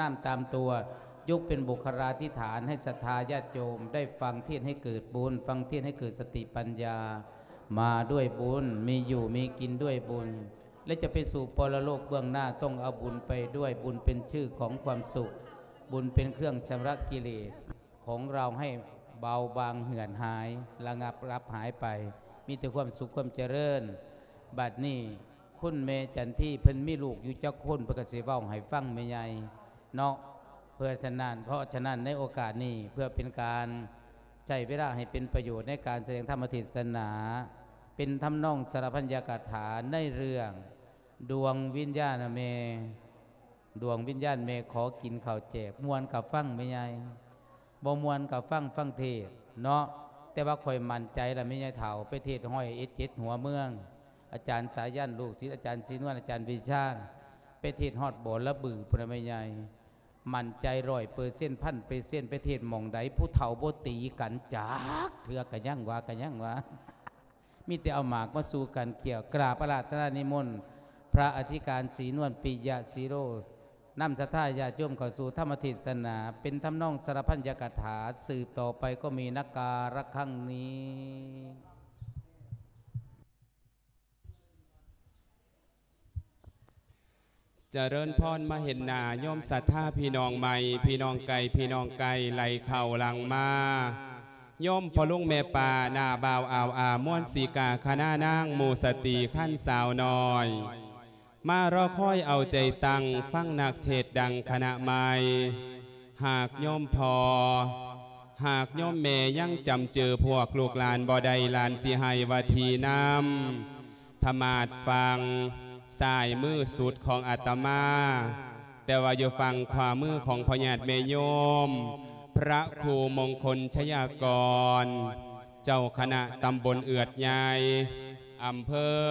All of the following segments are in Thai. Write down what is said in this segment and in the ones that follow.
น้ำตามตัวยกเป็นบุคลาธิฐานให้ศรัทธาญาติโยม ได้ฟังเทศน์ให้เกิดบุญ ฟังเทศน์ให้เกิดสติปัญญา มาด้วยบุญ มีอยู่มีกินด้วยบุญ และจะไปสู่ปรโลกเบื้องหน้าต้องเอาบุญไปด้วยบุญเป็นชื่อของความสุข บุญเป็นเครื่องชำระกิเลสของเราให้เบาบางเหือนหายระงับรับหายไป มีแต่ความสุขความเจริญ บัดนี้คุณเมจันที่เพิ่นมีลูกอยู่เจ้าคนประกาศเว้าให้ฟังไม่ใหญ่ เนาะเพื่อฉะนั้นเพราะฉะนั้นในโอกาสนี้เพื่อเป็นการใช้เวลาให้เป็นประโยชน์ในการแสดงธรรมเทศนา เป็นทำนองสารพัญญากถาในเรื่อง ดวงวิญญาณเม ดวงวิญญาณเมขอกินข้าวแจกมวนกับฟังไม่ใหญ่บ่มวนกับฟังฟังเทศเนาะแต่ว่าคอยมั่นใจละไม่ใหญ่เถ่าไปเทศห้อยเอ็ดเจ็ดหัวเมือง อาจารย์สายันลูกศิษย์อาจารย์ศรีนวลอาจารย์วิชาญไปเทศน์ฮอดบ่อละบือพุทธไม่ใหญ่ มันใจร้อยเปอร์เซ็นพันเปอร์เซ็นต์ไปเทศมองใดผู้เฒ่าโบตีกันจากเถือกันยังวากันยังวามีแต่เอาหมากมาสู่กันเกี่ยวกราบประหลาดนานิมนต์พระอธิการศรีนวลปิยะสีโรนำสัทธาญาติโยมเข้าสู่ธรรมทิศนา เป็นทำนองสารพันยกถาสืบต่อไปก็มีนักการะครั้งนี้ จเจริญพรมาเห็นหนาโยมศรัทธาพี่น้องใหม่ พี่น้องไก่พี่น้องไก่ไหลเข่าหลังมาโยมพอลุงแม่ป่าหน้าบ่าวอ่าวอาม่วนสีกาคณะนางมูสติขั้นสาวน้อย มารอคอยเอาใจตังฟังนักเทศดังคณะใหม่หากโยมพอ หากโยมแม่ยังจำเจอพวกลูกหลานบ่ใดหลานสิให้วาทีน้ำธรรมาดฟัง สายมือสุดของอาตมา แต่ว่าอยู่ฟังขวามือของพญาติเมโยม พระครูมงคลชยากร เจ้าคณะตำบลเอือดใหญ่อำเภอ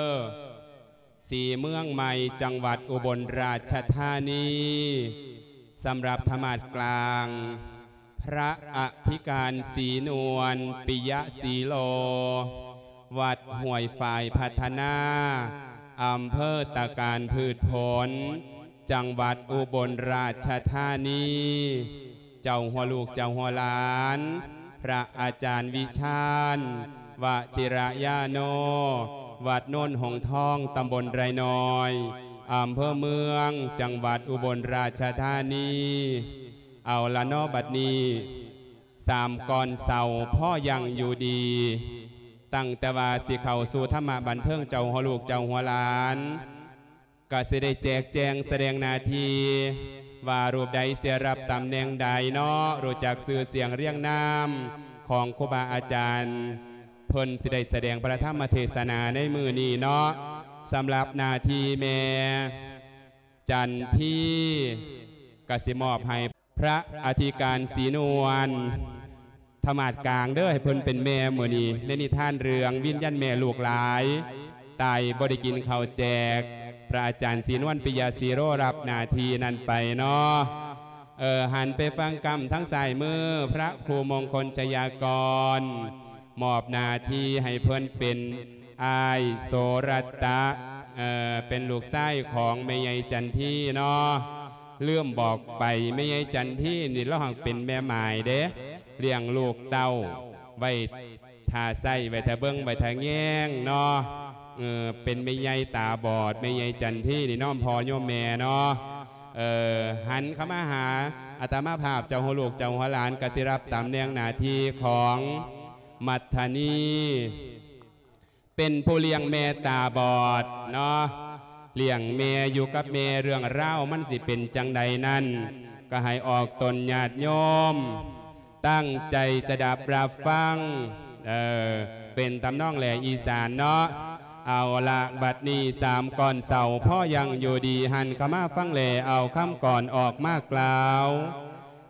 สีเมืองใหม่จังหวัดอุบลราชธานีสำหรับธรรมาดกลาง พระอธิการศรีนวลปิยะศรีโล วัดห่วยฝ่ายพัฒนา อำเภอตะการพืชผล จังหวัดอุบลราชธานี เจ้าหัวลูกเจ้าหัวหลาน พระอาจารย์วิชาญวชิระยาโน วัดโน่นหงทองตำบลไรน้อยอำเภอเมืองจังหวัดอุบลราชธานี เอาละนอบัดนี้สามก่อนเสาพ่อยังอยู่ดี ตั้งแต่ว่าสิเข้าสู่ธรรมะบันเทิงเจ้าหัวลูกเจ้าหัวหลานก็สิได้แจกแจงแสดงนาที ว่ารูปใดเสียรับตำแหน่งใดเนาะรู้จักสื่อเสียงเรียงนามของครูบาอาจารย์เพิ่นสิได้แสดงพระธรรมเทศนาในมือนี้เนาะสำหรับนาทีแม่จันที่กสิมอบให้พระอธิการศรีนวล ธรรมาดกลางเด้อให้เพิ่นเป็นแม่มือนีในนิทานเรืองวิญญาณแม่ลูกหลายตายบ่ได้กินข้าแจก พระอาจารย์ศีนวลปิยาสีโรรับนาทีนั้นไปเนาะเออหันไปฟังกรรมทั้งสายมือพระครูมงคลชยากร มอบนาทีให้เพิ่นเป็นอายโสรตตะเออเป็นลูกไส้ของแม่ใหญ่จันทีเนาะเลื่อมบอกไปแม่ใหญ่จันทีนี่เราหังเป็นแม่หมายเด้ เลี้ยงลูกเต้าไว้ทาไส้ไว้ทาเบิ้งไว้ทาแง่งเนาะเออเป็นไม่ใหญ่ตาบอดไม่ใหญ่จันที่นี่น้อมพอโยมแม่เนาะเออหันเข้ามาหาอาตมาภาพเจ้าหัวลูกเจ้าหัวหลานกสิรับตามแนงนาทีของมัทธนีเป็นผู้เลี้ยงแม่ตาบอดเนาะเลี้ยงแม่อยู่กับแม่เรื่องเล่ามันสิเป็นจังใดนั่นก็ให้ออกตนญาติโยม ตั้งใจจะดับรับฟัง เออ เป็นตำนองแหล่อีสานเนาะ เอาละบัดนี้สามก่อนเสาพ่อยังอยู่ดีหันข้ามาฟังแหล่เอาคำก่อนออกมากล่าว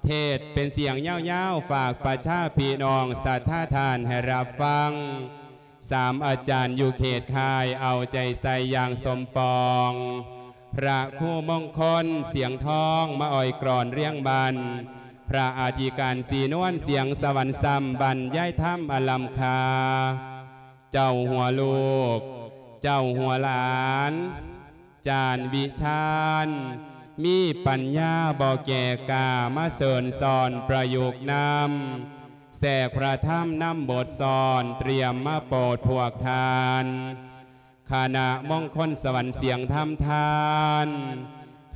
เทศเป็นเสียงเย้าวๆฝากประชาพี่น้องสัทธาทานให้รับฟัง สามอาจารย์อยู่เขตคายเอาใจใส่อย่างสมปอง พระคู่มงคลเสียงทองมาอ่อยกรอนเรียงบัน พระอาธิการสีนวลเสียงสวรรค์ซ้ำบรรยายธรรมอลัมคา เจ้าหัวลูก เจ้าหัวหลาน จานวิชาญมีปัญญาบ่แก่กามาเสริญสอนประยุกต์นำแสกพระธรรมนำบทสอนเตรียมมาโปรดพวกทานขณะมงคลสวรรค์เสียงธรรมทาน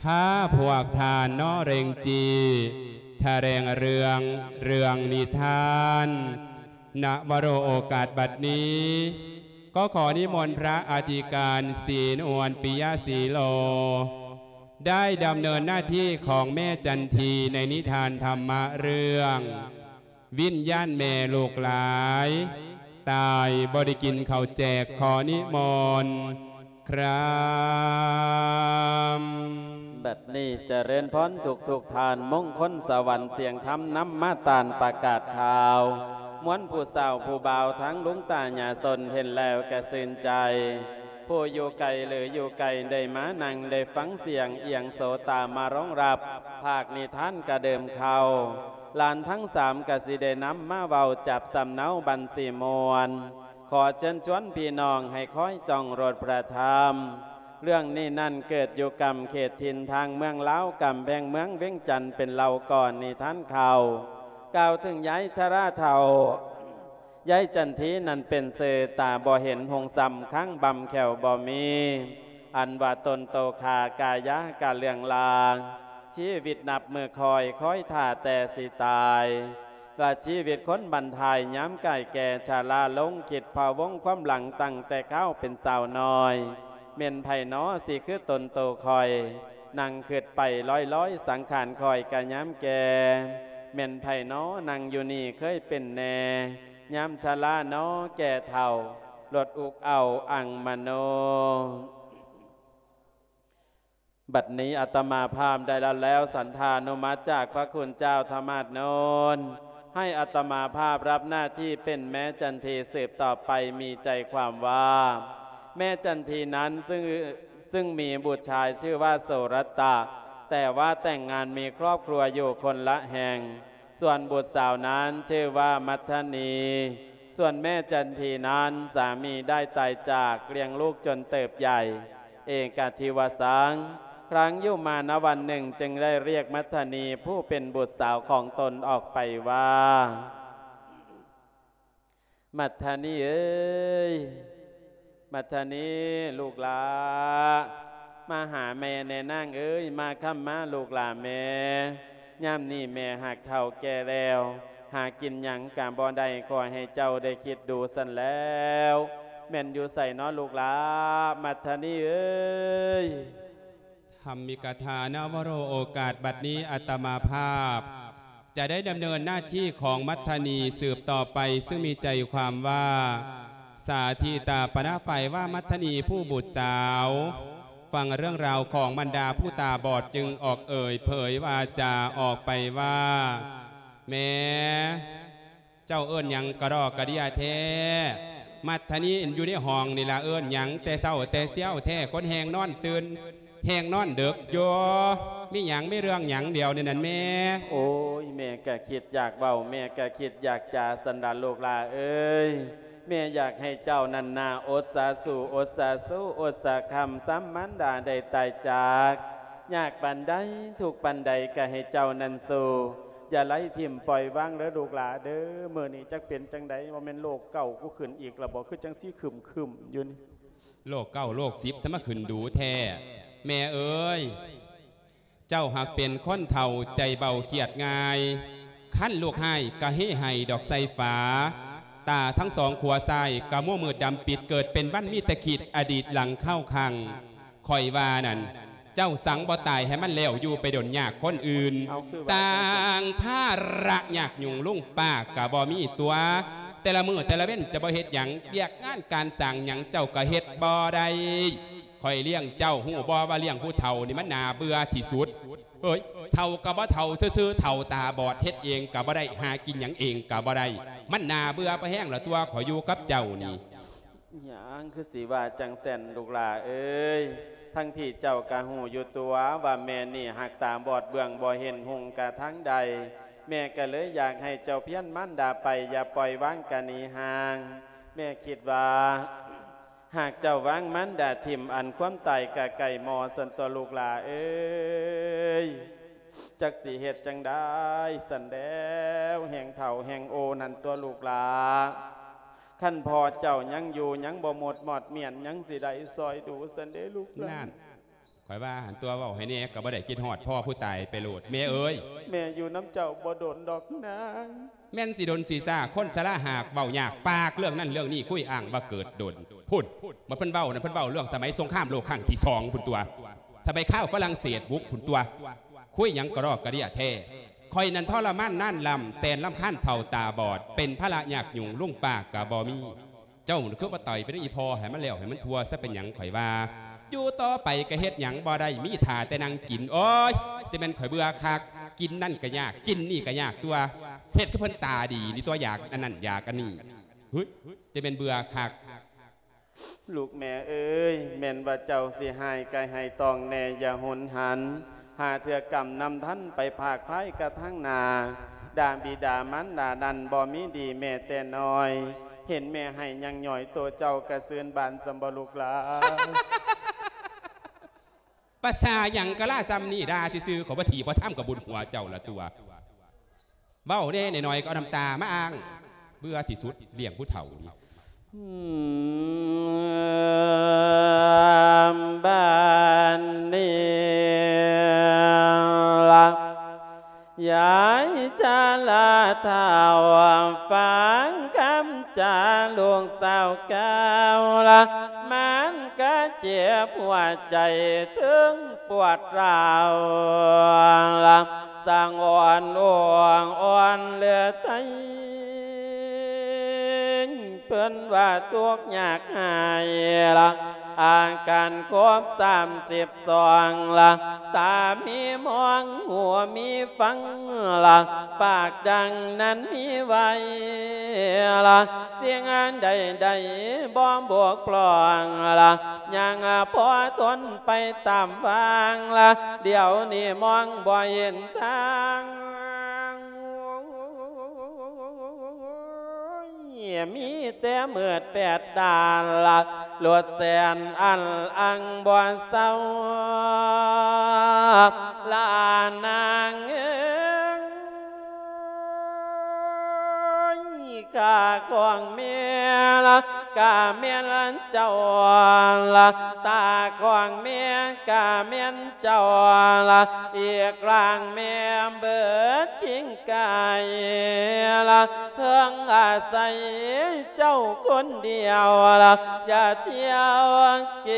พาพวกทานนอเรงจี ทะแรงเรืองเรืองนิทานณวโรโอกาสบัดนี้ ก็ขอนิมนต์พระอธิการศีลอวนปิยศีโล ได้ดำเนินหน้าที่ของแม่จันทีในนิทานธรรมะเรื่อง วิญญาณแม่ลูกหลาย ตายบริกินเขาแจกขอนิมนต์ครับ บัดนี้เจะเริญพรถูกถูกทานมงคลสวรรค์เสียงธรรมน้ำมาตานประกาศข่าวม้วนผู้สาวผู้บ่าวทั้งลุงตาหยาสนเห็นแล้วกระสืนใจ ผู้อยู่ไกลหรืออยู่ไกลได้มานั่งได้ฟังเสียงเอียงโสตามาร้องรับ ภาคนิท่านกระเดิมเขาลานทั้งสามกสิได้นำมาเวาจับสำเนาบันสีมวนขอเชิญชวนพี่น้องให้คอยจ้องรถประธรรม เรื่องนี้นั่นเกิดอยู่กำเขตทินทางเมืองเล้าวกำแพงเมืองเว้งจันเป็นเราก่อนนี่ท่านเขากล่าวถึงย้ายชราเทาย้ายจันทีนั่นเป็นเสตาบ่เห็นหงซ้ำข้างบำแขวบ่มี อันว่าตนโตคากายะกาเลืองลางชีวิตนับมือคอยคอยท่าแต่สิตายและชีวิตคนบันทายย้ำไก่แก่ชาลาลงขิดพาวงความหลังตั้งแต่เข้าเป็นสาวน้อย เม่นไผ่น้อสิคือตนโตคอยนั่งขึ้นไปร้อยร้อยสังขารคอยกะย้ำแก่เม่นไผ่น้อนั่งอยู่นี่เคยเป็นแน่ย้ำชาลาน้อแก่เท่าลดอุกเอาอังมโน บัดนี้อาตมาพามได้แล้วแล้วสันธานุมัติจากพระคุณเจ้าธรรมาสโนนให้อาตมาภาพรับหน้าที่เป็นแม่จันทีสืบต่อไปมีใจความว่า แม่จันทีนั้นซึ่งซึ่งมีบุตรชายชื่อว่าโสรตะแต่ว่าแต่งงานมีครอบครัวอยู่คนละแห่ง ส่วนบุตรสาวนั้นชื่อว่ามัทนี ส่วนแม่จันทีนั้นสามีได้ตายจากเลี้ยงลูกจนเติบใหญ่ เอกาทิวสังครั้งยู่มาณวันหนึ่งจึงได้เรียกมัทนีผู้เป็นบุตรสาวของตนออกไปว่า มัทนีเอ้ย มัทนีลูกหลามาหาแม่แน่นางเอ้ยมาค้ำมาลูกหลาแม่ย่ำนี่แม่หักเท่าแก่แล้ว หากินหยังกามบ่ได้ขอให้เจ้าได้คิดดูสันแล้ว แม่นอยู่ใส่น้อลูกหลามัทนีเอ้ยธรรมิกถานวโรโอกาสบัดนี้อัตมาภาพ จะได้ดำเนินหน้าที่ของมัทนีสืบต่อไปซึ่งมีใจความว่า สาธิตาปนาไฟว่ามัทนีผู้บุตรสาว ฟังเรื่องราวของบรรดาผู้ตาบอดจึงออกเอ่ยเผยว่าจะออกไปว่า แม่เจ้าเอิ้นยังกระรอกกระเดียแท้มัทนีอยู่ในห้องนี่ละเอิ้นยังแต่เศร้าแต่เสี้ยวแท้คนแหงนอนตื่นแหงนอนเด็กโยไมีหยังไม่เรื่องหยังเดียวนี่นั่นแม่ โอ้ยแม่ก็คิดอยากเบาแม่ก็คิดอยากจาสันดานโลกลาเอ้ย แม่อยากให้เจ้านันนาอดสาสู่อดสาสู้อดสาคำซ้ำมันดาได้ตายจากอยากปันใดถูกปันใดก็ให้เจ้านันสู่อย่าไล่ทิมปล่อยว่างแล้วลูกหลาเด้อเมื่อนี้จักเป็นจังใดว่าแม่นโลกเก่ากูขึ้นอีกระบอกคือจังซี่ขึ้มขึ้มอยู่นี่โลกเก้าโลกสิบสมขึ้นดูแท้แม่เอ้ย เจ้าหากเป็นค้นเท่าใจเบาเขียดง่าย ขั้นลูกให้กะเฮให้ดอกไซฟ้า ตาทั้งสองขัวซ้ายกะมั่วมือดำปิดเกิดเป็นบ้านมีตะขีดอดีตหลังเข้าคังคอยวานั่นเจ้าสังบ่ตายให้มันแล้วอยู่ไปดนยากคนอื่นสาร้างผ้าระยากยุงลุ่งป้ากะบ่มีตัว แต่ละมือแต่ละเว้นจะบ่เฮ็ดหยังเรียกงานการสั่งหยังเจ้าก็เฮ็ดบ่ได้คอยเลี้ยงเจ้าหูบ่ว่าเลี้ยงผู้เฒ่านี่มันนาเบื่อที่สุด เอ้ยเฒ่าก็บ่เฒ่าซื่อเฒ่าตาบอดเฮ็ดเองก็บ่ได้หากินหยังเองก็บ่ได้มันนาเบื่อไปแห้งละตัวขออยู่กับเจ้านี่หยังคือสีว่าจังแสนลูกหลาเอ้ยทั้งที่เจ้ากะหูอยู่ตัวว่าแม่นี่หักตาบอดเบื้องบ่เห็นหงกะทั้งใด แม่ก็เลยอยากให้เจ้าเพี้ยนมั่นดาไป อย่าปล่อยวางกันนีห่าง แม่คิดว่า หากเจ้าวางมันดาทิมอันความตายกะไก่หมอสันตัวลูกหลาเอ้ยจักสีเหตุจังได้สันแดวแห่งเถ่าแห่งโอนันตัวลูกหลาขั้นพอเจ้ายังอยู่ยังบ่หมดหมดเมียนยังสิได้ซอยดูสันเดลูกหลาน ข่อยว่าหันตัวเว่าให้เนี่ยก็บ่ได้คิดฮอดพ่อผู้ตายไปโหลดแม่เอ้ยแม่อยู่น้ำเจ้าบ่โดนดอกนางแม่นสิโดนสีซ่าคนสละหากเบาหยากปากเรื่องนั้นเรื่องนี้คุยอ่างว่าเกิดโดนพุ่นมาเพิ่นเบ้านะเพิ่นเบ้าเรื่องสมัยสงครามโลกครั้งที่สองพุ่นตัวสมัยข้าวฝรั่งเศสบุกพุ่นตัว คุยหยังกระรอกกระเดียแท้คอยนันทรมานนั่นลำแสนลำขั้นเท่าตาบอด เป็นพระละยากหยุ่งลุ่งปากกะบอมี เจ้าคือว่าต่อยไปได้อีพอให้มันแล้วให้มันทัวซะเป็นหยังข่อยว่า อยู่ต่อไปก็เฮ็ดหยังบ่ได้มีท่าแต่นั่งกินโอ้ยแต่ม่นข่อยเบื่อคักกินนั่นก็ยาก กินนี่ก็ยากตัวเฮ็ดคือเพิ่นตาดีนี่ตัวอยากอันนั้นอยากอันนี้เฮ้ยจะเป็นเบื่อคักลูกแม่เอ้ยแม่นว่าเจ้าสิหายกายให้ตองแน่อย่าหนหัน หาเถื่อกรรมนำท่านไปภาคไพ่กระทั่งนาดาบิดามันดาดันบ่มีดีแม่แต่น้อย เห็นแม่ให้ยังหน่อยตัวเจ้ากระเสือนบานสมบลูกลา ภาษาหยังกะล่าซ้ำนี่ดาซื่อขอบ่ทีบ่ทำกับบุญหัวเจ้าละตัวเว้าเด้หน่อยก็น้ำตามาอ้าง เบื่อที่สุดเลี้ยงผู้เฒ่านี่อืมบ้านนี้ละยายจะลาเท่าฟังคำจาลวงสาวเก้าวละมันก็ เจ็บหัวใจถึงปวดร้าวสั่งอ่อนอ่อนอ่อนเหลือไทยเพื่อนว่าทุกอยากหายละ อาการครบสามสิบสองละตามีมองหัวมีฟังละปากดังนั้นมีไว้ละเสียงอันใดใดบอมบวกปลองละยังพอทนไปตามฟังละเดี๋ยวนี้มองบ่เห็นทาง มีแต่เมือดแปดดานละหลวดแสนอันอังบอนเศร้าลานางเอ้ กากองเมียละกาเมียนเจ้าละตาของเมียกาเมียนเจ้าละอีกกลางเมียเบิดกิ้งกายละเพิ่งอาศัยเจ้าคนเดียวละอย่าเที่ยวเก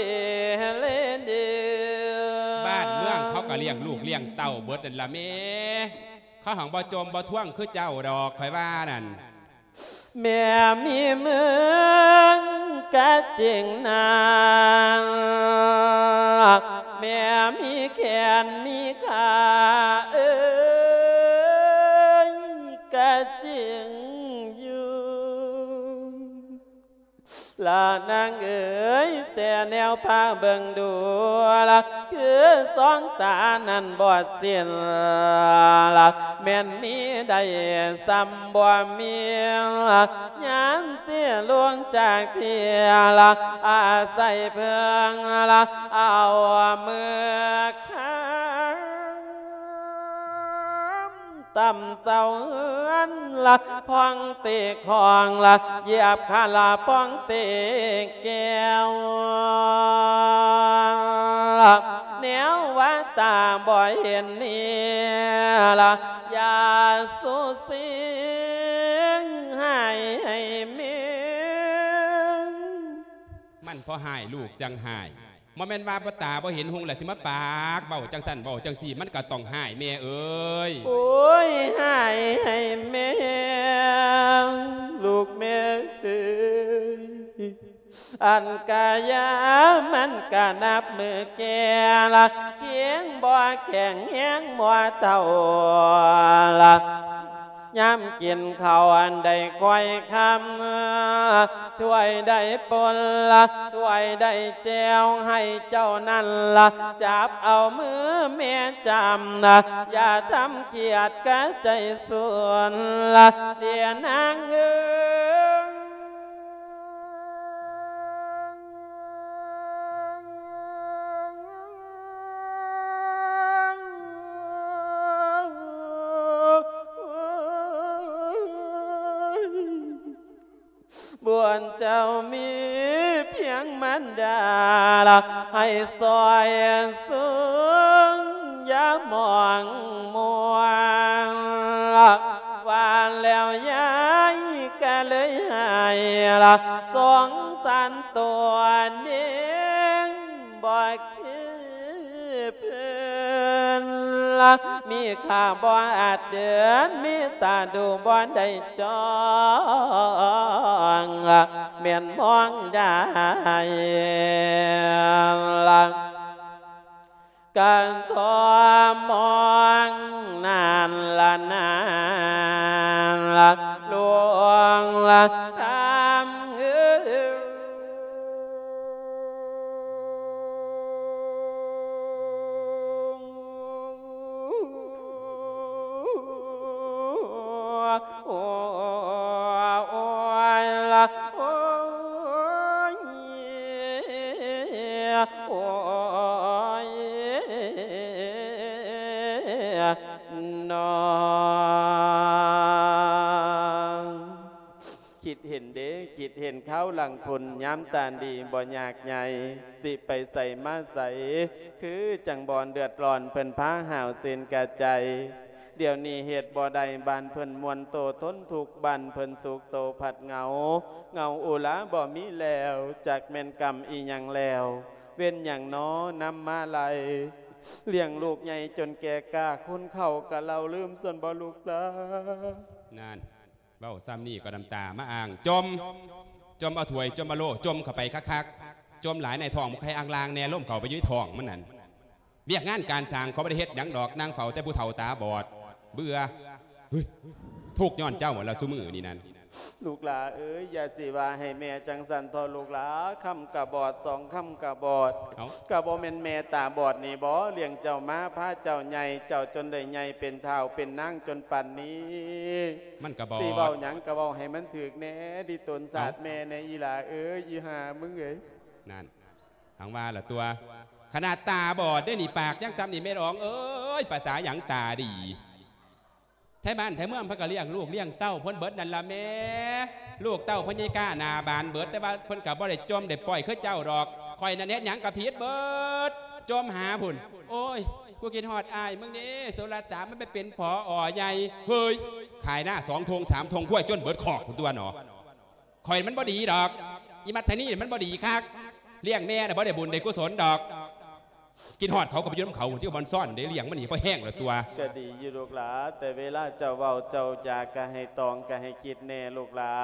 เรเดียวบ้านเมืองเขาก็เลี้ยงลูกเลี้ยงเต้าเบิดนั่นละแม่เขาหังบ่จมบ่ท่วงคือเจ้าดอกข่อยว่านั่น แม่มีเมืองกะจริงนางแม่มีแขนมีขาเออ ลานางเอ๋ยแต่แนวพาเบิ่งดูละคือสองตานั้นบอดเสิ้นละแม่นมีได้ซ้ำบ่มีละยามเสียลวงจากเทียละอาศัยเพิ่งละเอามือข้า ต่ำเสาเฮือนละพองเตะของละเหยียบขาละพองเตะแก้วละแนวว่าตาบ่อยเห็นนี่ละอย่าสู้เสียงให้ให้เมียมันพอหายลูกจังหาย บ่แม่นว่าบ่ตาบ่เห็นหงแหละสิมาปากเบาจังสันเบาจังสีมันก็ต้องหายแม่เอ้ยโอ้ยให้ให้แม่ ลูกแม่เอ้ยอันกายามันกะนับมือแกละเคียงบ่แข็งแห้งมัวเท่าละ ย้ำกินข้าวอันใดค่อยคำถ้วยได้ปนละถ้วยได้แจวให้เจ้านั่นละจับเอามือแม่จำนะอย่าทำเขียดกะใจส่วนละเดียนางเอ้ บวนเจ้ามีเพียงมันดาลให้ซอยสูงอย่ามองมัวละวานแล้วย้ายก็เลยหยละสงสารตัวเองบ่ ละมีค่าบ่อาจเดือนมีตาดูบ่ได้จองเมียนมองได้ละการทอมองนานละนานละลวงละ คิดเขาหลังพลย้ำตาดีบ่อยากใหญ่สิไปใส่มาใส่คือจังบอนเดือดร้อนเพิ่นพาห่าวเส้นกะใจเดี๋ยวนี้เหตุบ่ใดบานเพิ่นมวนโตทนทุกบันเพิ่นสุขโตผัดเหงา เงาอุลาบ่มีแล้วจากแม่นกรรมอีหยังแล้ว เว้นอย่างน้อนำมาไลยเลี้ยงลูกใหญ่จนแก่กล้าคุณเข้ากะเราลืมส่วนบ่ลูกตานั่นเบ้าซ้ำนี่ก็น้ำตามาอ่างจม จมเอาถวยจมมาโลจมเข้าไปคักๆจมหลายในทองมุขใครอ่างลางแน่ล่มเข่าไปยุ้ยทองมันนั่นเรียกงานการสร้างเขาประเทศดหยังดอกนางเฝ้าแต่ผู้เฒ่าตาบอด เบื่อเฮ้ยทุกย้อนเจ้าหมดละซุมือนี่นั่น ลูกหลาเอ้ยอย่าสิว่าให้แม่จังสันทอลูกหลาคำกะบอดสองคำกะบอดเอากะบ่แม่นแม่ตาบอดนี่บ่เลี้ยงเจ้ามาพาเจ้าใหญ่เจ้าจนได้ใหญ่เป็นเท่าเป็นนางจนปันนี้มันกระบอสิเว้าดหยังกะเว้าให้มันถึกแหน่ดิตนศาสตร์แม่ในอีหลาเอ้ยอีหามึงเอ้ยนั่นทางว่าละตัว ขนาดตาบอดได้หนีปากยังซ้ำนี่ไม่ร้องเอ้ยภาษาหยังตาดี ไทยบ้านไทยเมืองเพิ่นก็เลี้ยงลูกเลี้ยงเต้าเพิ่นเบิดนั่นละแม่ลูกเต้าเพิ่นยังกล้าหนาบานเบิดแต่ว่าเพิ่นก็บ่ได้จมได้ปล่อยคือเจ้าดอกคอยนั่นเฮ็ดหยังกับผิดเบิดจมหาพุ่นโอ้ยกูกินฮอดอายมึงนี่โซลาตามันไปเป็นผออ่อใหญ่เฮ้ยขายหน้าสองธงสามธงขั้วจนเบิดขอกตัวหนอคอยมันบ่ดีดอกอีมัทนี่มันบ่ดีคักเลี้ยงแม่น่ะบ่ได้บุญได้กุศลดอก กินฮอดเขาก็ไปอยืมเขาที่บอนซ่อนได้เลี้ยงมันนี่เพราะแห้งแล้วตัวก็ดีอยู่ลูกหลาแต่เวลาเจ้าเว้าเจ้าจากะให้ตองกะให้คิดแน่ลูกหลา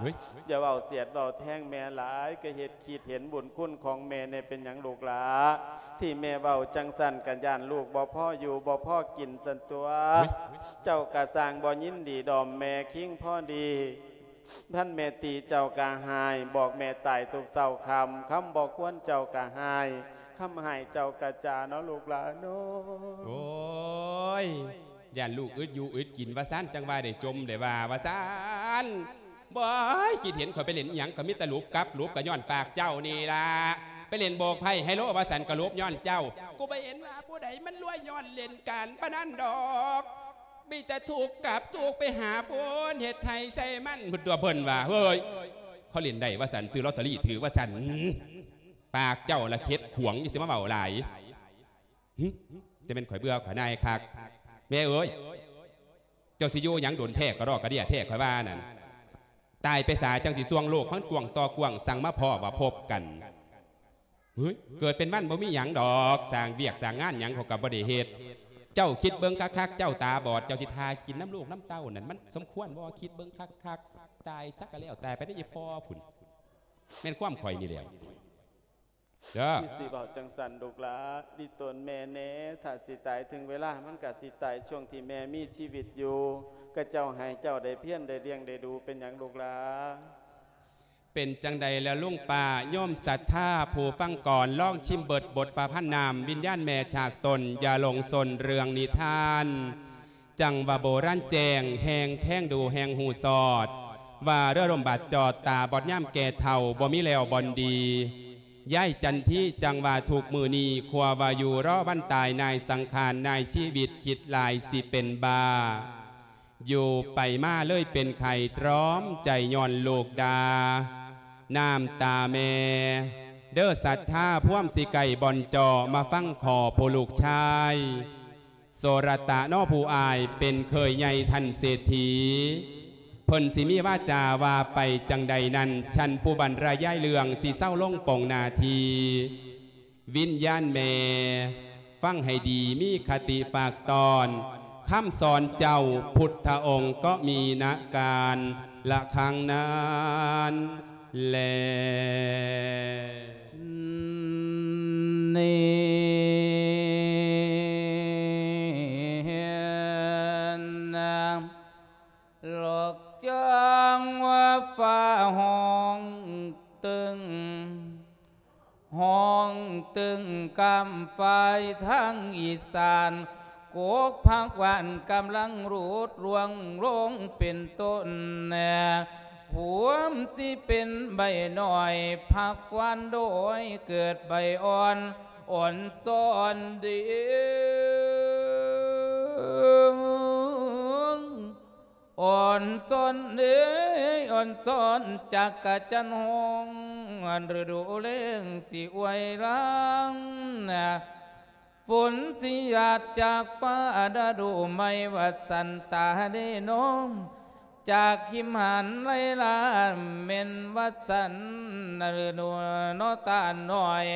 เฮ้ยอย่าเว้าเสียดเว้าแท่งแม่หลายก็เฮ็ดคิดเห็นบุญคุณของแม่ในเป็นหยังลูกหลาที่แม่เว้าจังสั่นกันย่านลูกบ่พ่ออยู่บ่พ่อกินสันตัว เจ้ากะสร้างบ่ยินดีดอมแม่คิงพ่อดีท่านแม่ตีเจ้ากะหาย บอกแม่ตายทุกเศร้าคำคำบอกควรเจ้ากะหาย คำหายเจ้ากระจาเนาะลูกหลานเนาะโอ้ยย่านลูกอึดอยู่อึดกินว่าซ่านจังว่าได้จมได้ว่าว่าซ่านบ่ยคิดเห็นข่อยไปเล่นหยังก็มีแต่ลูกกับลูกก็ย้อนปากเจ้านี่ล่ะไปเล่นโบกไพ่ไฮโลว่าสันกระลูกย้อนเจ้า กูไปเห็นว่าผู้ใดมันรวยย้อนเล่นการพนันดอกมีแต่ถูกกับถูกไปหาปนเฮ็ดไทยใส่มันพุ่นตัวเพิ่นว่าเฮ้ยเขาเล่นได้ว่าสันซื้อลอตเตอรี่ถือว่าสัน ปากเจ้าละเค็ดขวงยี่สิมาเบาหลายจะเป็นข่อยเบื่อข่อยนายคักแม่เอ้ยเจ้าสิอยู่หยังโดนแทกกระรอกกระเดียแทกข่อยว่านั่นตายไปสาจังสิสวงโลกพันกวงต่อกวงสั่งมาพ่อว่าพบกันเกิดเป็นมันบ่มีหยังดอกสางเวียกสางงานหยังเขากับบด้เฮ็ดเจ้าคิดเบิ่งคักๆเจ้าตาบอดเจ้าสิทากินน้ำลูกน้ำเต้านั่นมันสมควรบ่คิดเบิ่งคักๆตายสักกะแล้วตายไปได้อีพ่อพุ่นแม่นความข่อยนี่แหละ เด้อที่สิบอกจังสันลูกหลาดิตนแม่แน่ถ้าสิตายถึงเวลามันก็สิตายช่วงที่แม่มีชีวิตอยู่ ก็เจ้าให้เจ้าได้เพียรได้เลี้ยงได้ดูเป็นอย่างลูกหลาเป็นจังใดแล้วลุงป่าย่อมศรัทธาผู้ฟังก่อนล่องชิมเบิดบทประพันธ์นามวิญญาณแม่ฉากตน อย่าลงสนเรืองนิทาน จังว่าโบราณแจงแหงแท่งดูแหงหูสอด ว่าเรือลมบาดจอดตาบอดย่ำแก่เท่าบ่มีแล้วบอนดี ย่ายจันทีจังว่าถูกมือนีควาวาอยู่รอบันตายนายสังขารนายชีวิตคิดลายสิเป็นบา อยู่ไปมาเลยเป็นไข่ตร้อมใจย่อนโลกดา น้ำตาแม่เด้อศัทธาพ่วมสิไก่บอนจอมาฟังขอผู้ลูกชาย โสรตะนอผู้อายเป็นเคยใหญ่ทันเศรษฐี เพิ่นสิมีว่าจาว่าไปจังใดนั้น ชันผู้บรรรยายเรืองสีเศร้าลงปองนาที วิญญาณแม่ฟังให้ดีมีคติฝากตอนคำสอนเจ้าพุทธองค์ก็มีนาการละครั้งนั้นแลนี่ จังว่าฟ้าห้องตึง ห้องตึงกำไฟทั้งอีสานโกกพักวันกำลังรูดรวงลงเป็นต้นแน่ผัวมสิเป็นใบหน่อยพักวันโดยเกิดใบอ่อน อ่อนซ้อนเดียว อ่อนซ้อนเด้อ่อนซ้อนจากกะจันหงอันฤดูเล่งสิอวยรังนะฝนสิหยาดจากฟ้าดาดูไม่ว่าสันตาได้น้องจากขิมหันไลลาเมนวัดสันนรนนอตาหน่อย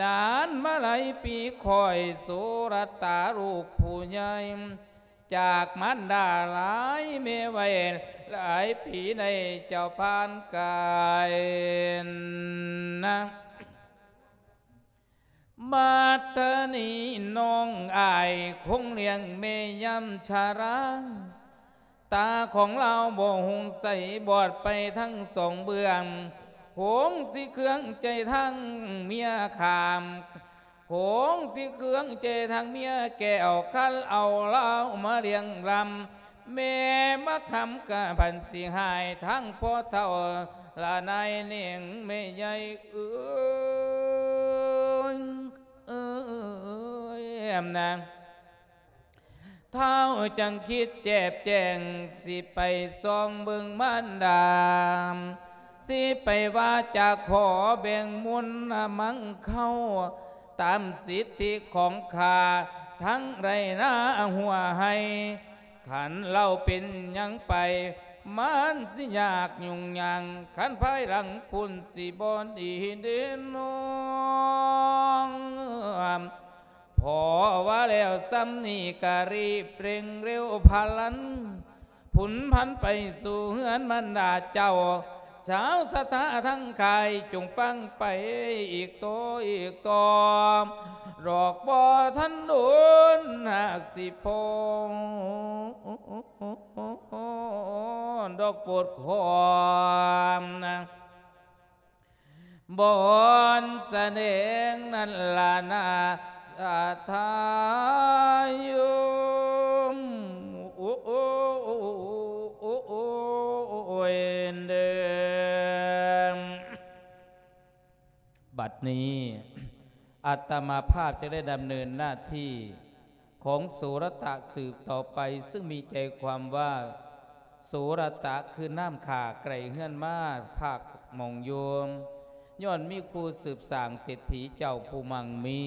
นานมาหลายปีคอยสุรตาลูกผู้ใหญ่ จากมันดาหลายเมไว้หลายปีในเจ้าพานกายนะมาตนีน้องอายคงเลี้ยงเมยำชารังตาของเราบ่หงใสบอดไปทั้งสองเบื้องหงสิเครื่องใจทั้งเมียขาม หงสิเครื่องใจทั้งเมียแก้วคันเอาเล่ามาเลี้ยงลำแม่มาคำกะพันสิหายทั้งพ่อเท่าละนายเนียงแม่ใหญ่เอ้ยเอ้ยแอมนางเท้าจังคิดแจบแจงสิไปซองเบิงมันดามสิไปว่าจะขอแบ่งมุนมังเข้า ตามสิทธิของข้าทั้งไรนาหัวให้ ขันเล่าเป็นยังไป มันสิยากยุ่งยังขันภายหลังพุ่นสิบอนดีเดนนองพอว่าแล้วซ้ำนี่กะรีบเร่งเร็วพลันผุนพันไปสู่เฮือนมันดาเจ้า เช้าวสถาทั้งกายจงฟังไปอีกโตอีกตอมรอกบ่ท่านโดนหากสิพงดอกปวดความนะบอนแสดงนั่นลานาสัทธายุมโอ้โอ้โอ้โอ้ โอ้โอ้ยเดมบัดนี้อัตมาภาพจะได้ดำเนินหน้าที่ของสุรตะสืบต่อไป ซึ่งมีใจความว่าสุรตะคือน้ำขาไกรเฮือนมาภาคมองโยมย้อนมีครูสืบสางเศรษฐีเจ้าผู้มังมี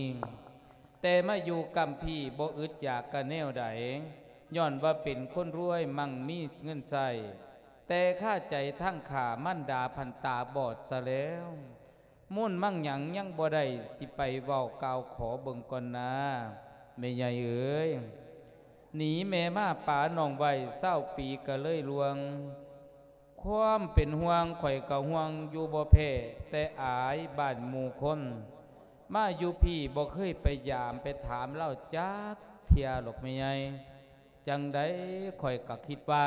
แต่มาอยู่กำพี่บ่อึดอยากกะแนวใดย้อนว่าเป็นคนรวยมั่งมีเงินใช้ แต่ข้าใจทั้งขามั่นดาพันตาบอดซะแล้ว มุ่นมั่งหยังยังบ่ได้สิไปเว้ากาวขอเบิ่งก่อนนะแม่ใหญ่เอ้ยหนีแม่มาป่าหนองไว้เศร้าปีก็เลยลวง ความเป็นห่วงข่อยก็ห่วงอยู่บ่แพ้แต่อายบ้านหมู่คน มาอยู่พี่บ่เคยไปยามไปถามเล่าจักเทียหรอกไม่ไงจังได้ข่อยก็คิดว่า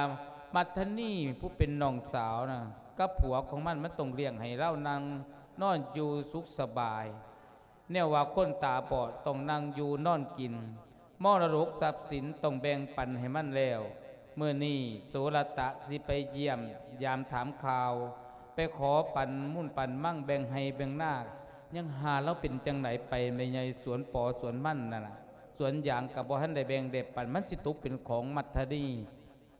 มัทนี่ผู้เป็นน้องสาวนะกับผัวของมันมันต้องเลี้ยงให้เล่านั่งนอนอยู่สุขสบาย แนวว่าคนตาบอดต้องนั่งอยู่นอนกินมรดกทรัพย์สินต้องแบ่งปันให้มันแล้วเมื่อนี้โสรตะสิไปเยี่ยม ยามถามข่าว ไปขอปันมุ่นปันมั่งแบ่งให้แบ่งนาคยังหาแล้วเป็นจังไหนไปไม่ใหญ่สวนปอสวนมั่นนั่นนะสวนยางกับบ่ทันได้แบ่งเด็บปันมันสิตุกเป็นของมัทธดี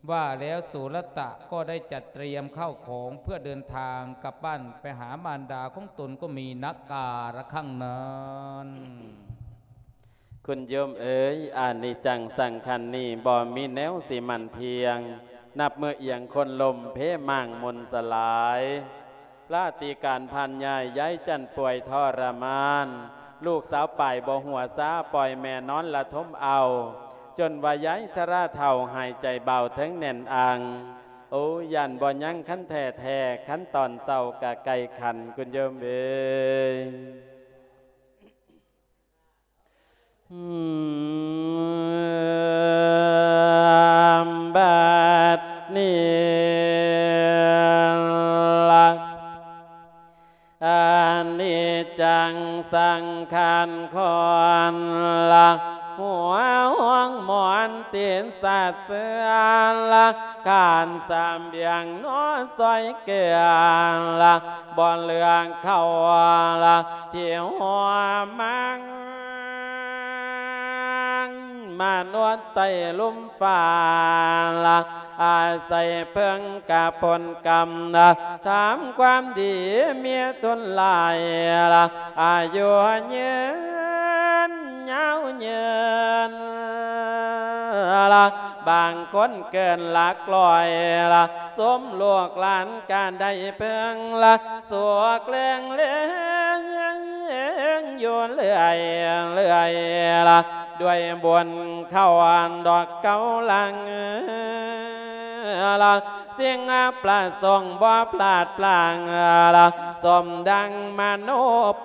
ว่าแล้วสุรตะก็ได้จัดเตรียมเข้าวของเพื่อเดินทางกลับบ้านไปหามารดาของตนก็มีนักการะข้างนั้นคุณโยมเอ๋ยอานิจังสังคันนี่บ่มีแนวสิมันเพียง นับเมื่อเอียงคนลมเพมั่งมนสลายลาตีการพันยายย้ายจันป่วยทรมาน ลูกสาวป่ายบ่หัวซาปล่อยแม่นอนละทมเอา จนว่าย้ายชราเท่าหายใจเบาทั้งแน่นอังโอ้ยันบ่ยังขั้นแท้แท้ขั้นตอนเศร้ากะไก่ขันคุณโยมเอ๋ยอืมบัดนี้ละอันนี้จังสังขันคอนละ หัวห่วงหมอนตีนสัตว์เสือละการสามเบียงน้อซอยเกลือละบอนเลืองเขาละเที่ยวหัวมังมานวดไตลุ่มฟ้าละอาศัยเพิ่งกะผลกรรมนะถามความดีเมียทุนลายละอายุยืนยาวยืนละบางคนเกินหลักลอยละสมลวกหลานการได้เพิ่งละสวกเลี้ยงเลี้ยงอยู่เรื่อยเรื่อยละด้วยบวนเข้าอันดอกเกาลังละ สียงปลาส่งบ่พลาดพลางละสมดังมโน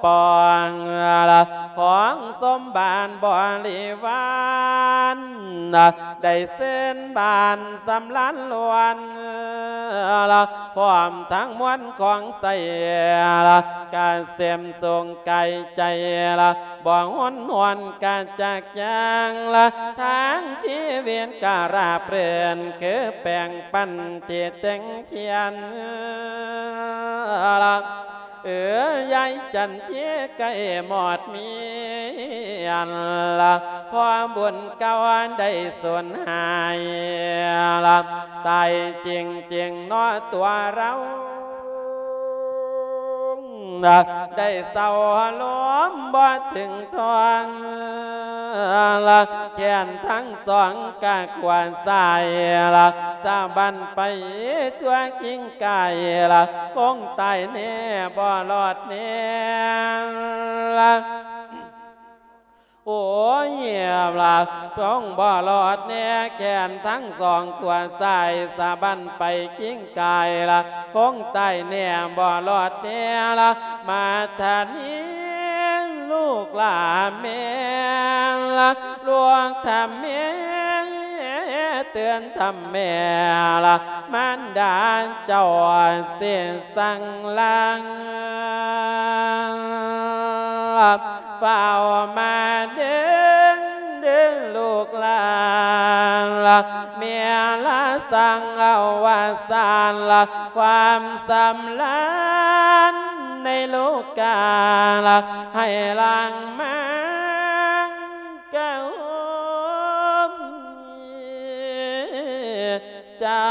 ปองละของสมบานบริวารนได้เส้นบานสำลันลวนละพร้อมทั้งมวลของใสละการเสียมทรงไก่ใจละบ่หวนหวนการจากยางละทางชีวิตการาเปลี่ยนคือแปลงปันจิตแต่งเขียนละเออยายจันเทียไก่หมอดมีอันละพอบุญเก่าได้ส่วนหายละตายจริงจริงนอตัวเรา ได้เศร้าล้มบ่ถึงทอนละแขนทั้งสองกะควานสายละสาบันไปตัวกิ้งไก่ละคงตายแน่บ่รอดแน่ละ โอ้ยเหียบละต้องบ่รอดแน่แขนทั้งสองขวสายสาบันไปกิ้งไก่ละคงตายแน่บ่รอดแน่ละมาทานนี้ลูกลานแม่ละลวงทำแม่เตือนทำแม่ละมันดาเจ้าเสียสั่งลัง เฝ้ามาเดินเดินลูกหลานละเมียละสังเอาวาสานละความสำลันในลูกกาละให้ลังมาเก้าเจ้า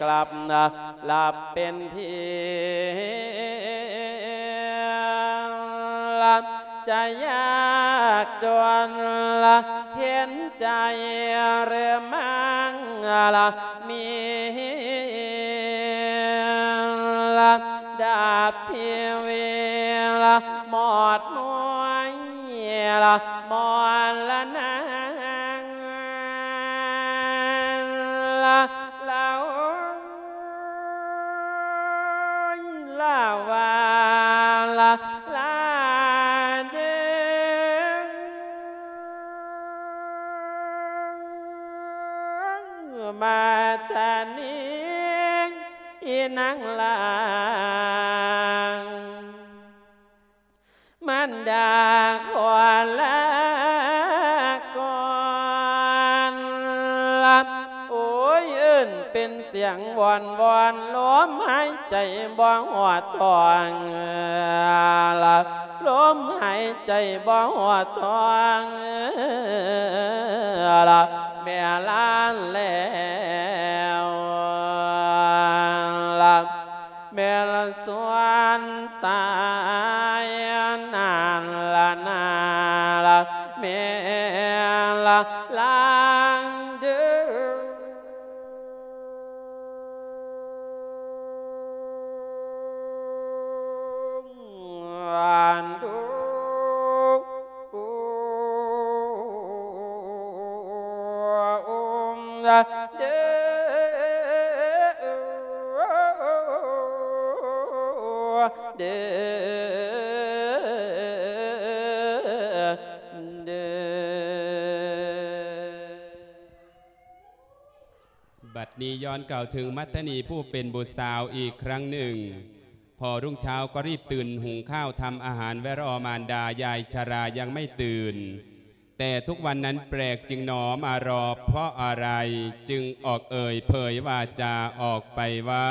กลับนะหลับเป็นเพี่ละจะยากจนละเข็นใจเรือมังละมีละดาบชีวิ นังลางมันดาขวานละก่อนลับโอ้ยเอิ้นเป็นเสียงวอนวอนล้มหายใจบ่หัวทองลับล้มหายใจบ่หัวทองลับแม่ล้านแล้ว สวนตายนานละนาละเม เด้อเดบัดนี้ย้อนกล่าวถึงมัทนีผู้เป็นบุตรสาวอีกครั้งหนึ่ง พอรุ่งเช้าก็รีบตื่นหุงข้าวทำอาหารไว้รอมารดายายชรายังไม่ตื่น แต่ทุกวันนั้นแปลกจึงหนอมารอเพราะอะไรจึงออกเอ่ยเผยวาจะออกไปว่า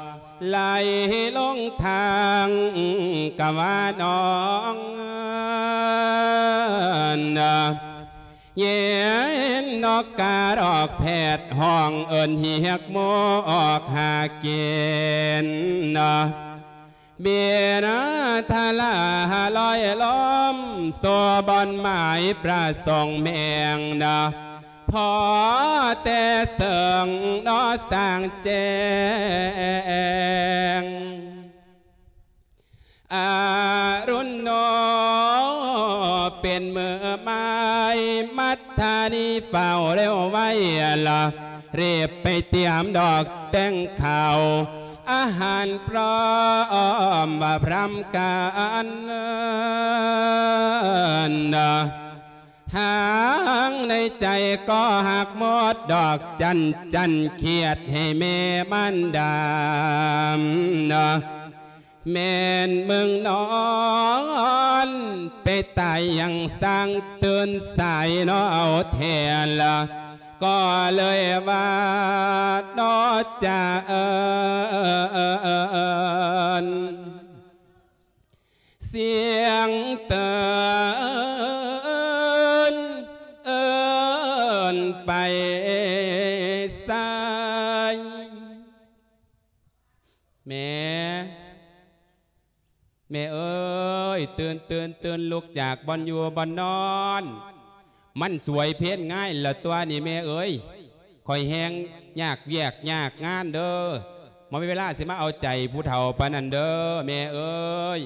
ไหลลงทางกะว่าน้องเย็นนอกการอกแพทย์ห้องเอินเฮียกโมออกหาเกณฑ์เบียนาทาลาลอยล้อมโซบอนหมายประสงแมงนะ พอแต่เสิงนอสร้างแจงอารุณโนเป็นมือไม้มัดธานีเฝ้าเร็วไว้ละเรียบไปเตรียมดอกแตงข่าวอาหารพร้อมมาพรำกันนะ หางในใจก็หักหมดดอกจันจันเขียดให้แม่มันดามนะแม่นมึงนอน ไปตายยังสร้างเตือนสายเนอเอาแทนละก็เลยว่านอจะเอินเสียงเตือน นไปสายแม่แม่เอ้ยตื่นตื่นตื่นลุกจากบอนอยู่บอนนอน มันสวยเพี้ยนง่ายละตัวนี่แม่เอ้ยคอยแหงยากแยกยากงานเด้อมาไมีเวลาสิมาเอาใจผู้เฒ่าปานนันเด้อแม่เอ้ย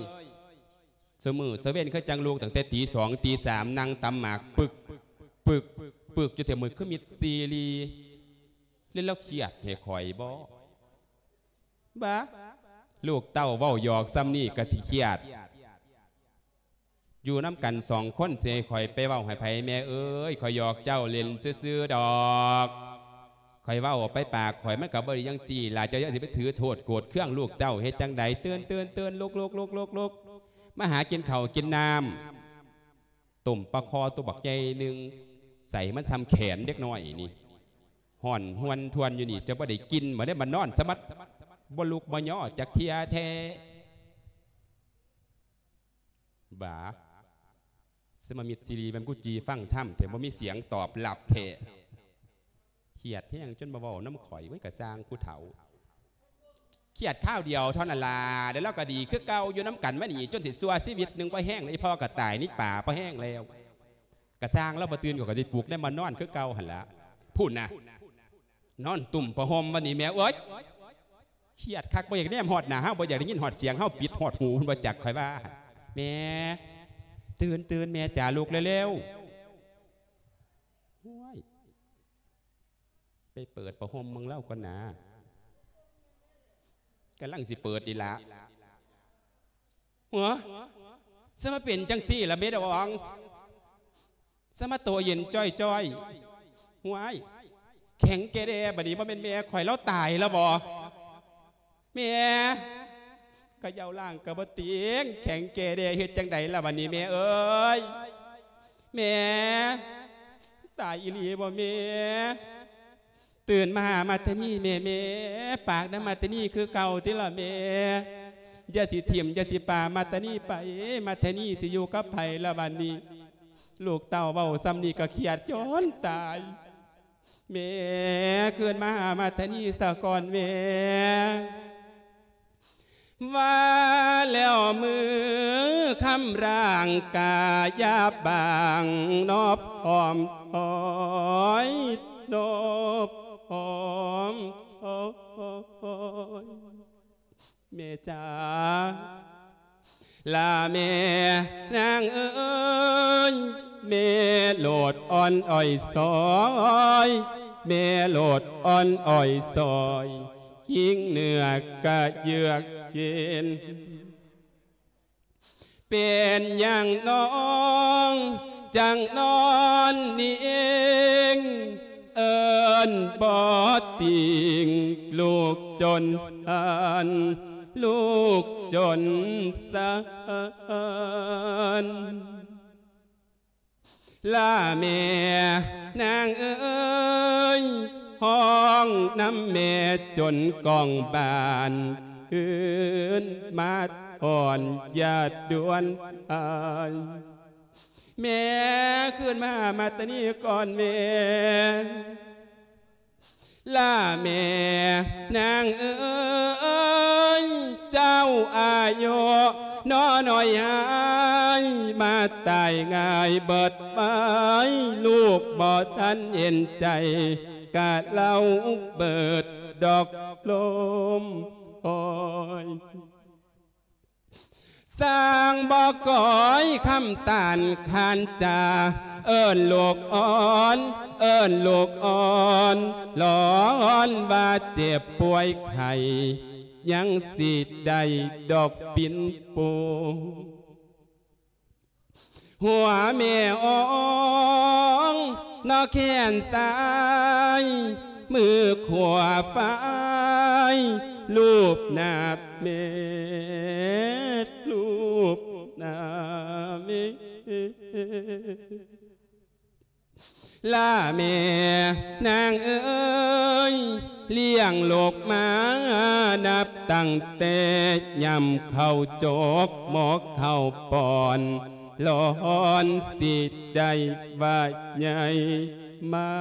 สมือเสเว่นเขาจังลูกตั้งแต่ตีสองตีสามนั่งตำหมากปึกปึก ปึกอยู่แต่มือคือมีตีรีเล่นแล้วเครียดให้คอยบ่บ้าลูกเต้าเว้าหยอกซ้ำนี่กะสิเครียด อยู่น้ำกันสองคนเสยคอยไปเว้าให้ไผแม่เอ้ยคอยหยอกเจ้าเล่นซื่อดอกคอยเว้าไปปากคอยมันกับบริยังจีหลาเจ้าอย่าสิไปถือโทษโกรธเครื่องลูกเต้าเฮ็ดจังใดเตือนเตือนเตือนลุกลุกลุกลุกลุกมาหากินเข้ากินน้ำต้มปลาคอตัวบักใหญ่หนึ่ง ใส่มันซ้ำแขนเด็กน้อยนี่ห่อนหวนทวนอยู่นี่จะบ่ได้กินมาได้มานอนสมัดบลุกบ่ย่อจากเทียแทบาสมามิดซีรีมันกูจีฟังถ้ำแต่บ่มีเสียงตอบหลับเทขียดแห้งจนบ่เว้าน้ำข่อยไว้กระสร้างผู้เฒ่าเขียดข้าวเดียวเท่านั้นล่ะเดี๋ยวเราก็ดีคือเก่าอยู่น้ำกันมานี่จนสิสัวชีวิตหนึ่งไปแห้งเลยพ่อก็ตายนี่ป่าพอแห้งแล้ว ระสร้างแล้วบ่ตื่นก็ก็สิปลูกได้มานอนคือเก่าหันละพูดนะนอนตุ่มประหมวันนี้แม่เอ้ยเครียดคักบ่อยากแนมฮอดหนาเฮาบ่อยากได้ยินฮอดเสียงเฮาปิดฮอดหูบ่จักข่อยว่าแม่ตื่นตื่นแม่จ๋าลูกเร็วๆไปเปิดประหมมึงเล่าก่อนนะกำลังสิเปิดดีละหัวสมาเป็นจังซี่ละเม็ดวอง สมาตัวเย็นจ้อยจ้อยหัวยแข็งเกเรบัดนี้ว่าเป็นแม่ข่อยแล้วตายแล้วบ่แม่ก็เยาล่างกระบเตียงแข็งเกเรเฮ็ดจังใดล่ะบัดนี้แม่เอ้ยแม่ตายอีหลีบ่แม่ตื่นมามาตนี่เมเมปากนะมาตนี่คือเก่าที่ละเมอย่าสิเทียมยาสิป่ามาตนี่ไป มาตนี่สิอยู่กับไผ่ละวันนี้ ลูกเต่าเบาซ้ำนี่ก็เขียดจนตายเมคืนมามาแต่นี่สะก่อนเมว่าแล้วมือคำร่างกายาบางนอบหอมถอยนอบหอมถอยเมจ๋าลาเมนางเอ้ย เมโลดอ่อนอ่อยซอยเมโลดอ่อนอ่อยซอยยิงเหนือกะเยือกเย็น เป็นอย่างน้องจังนอนนี่เอง เอิญบอติงลูกจนสันลูกจนสัน ลาเมียนางเอ้ยห้องน้ำเมจนกองบานคืนมาอ่อนญาติดวนอายแม่ขึ้นมามาตนี้ก่อนแม่ลาแม่นางเอ้ยเจ้าอายุ น้อหน่อยหายมาตายง่ายเบิดไปลูกบ่ทันเห็นใจกะเล่าเบิดดอกลมโอยสร้างบอก้อยคำตานคานจา เอิ้นลูกอ่อน เอิ้นลูกอ่อนหลอนว่าเจ็บป่วยไข้ ยังสิได้ดอกปิ่นปูหัวแม่อ่องนอแขนซ้าย มือขวาฟ้ายลูบหนาเมดลูบหนาเมด ลาเมนางเอ้ยเลี้ยงโลกมานับตั้งแต่ยำเข้าโจกหมอกเข้าปอนหลอนสิได้ว่าใหญ่มา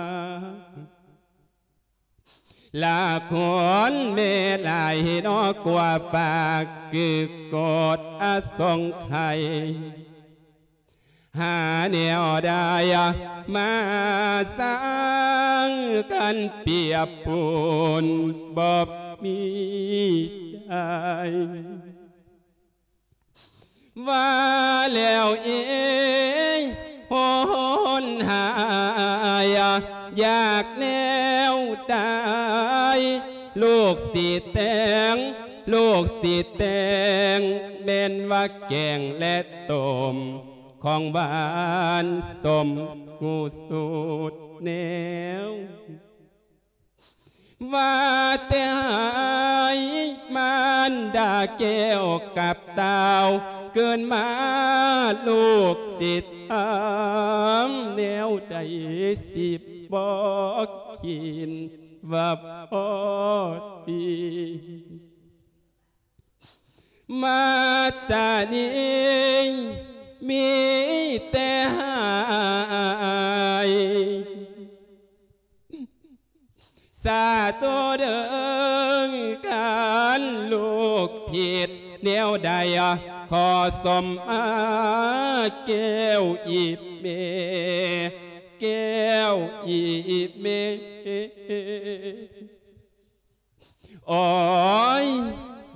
ลาคนเมลายนอกว่าปากคือกดอาสงไข่ หาแนวได้มาสร้างกันเปียบปูนบอบมีได้ว่าแล้วเองโหนหายอยากแนวได้ลูกสีแตงลูกสีแตงเบนว่าแกงและต้ม ของบ้านสมกูสูตรแนว ว่าแต่หายมันดาแก้วกับดาเกินมาลูกสิทธามแนวใดสิบบอกขินว่าพอดีมาตานี้ มีแต่หายสาตัวเดิงการลูกผิดแนวใดขอสมอาแก้วอีเม แก้วอีเมโอ้ย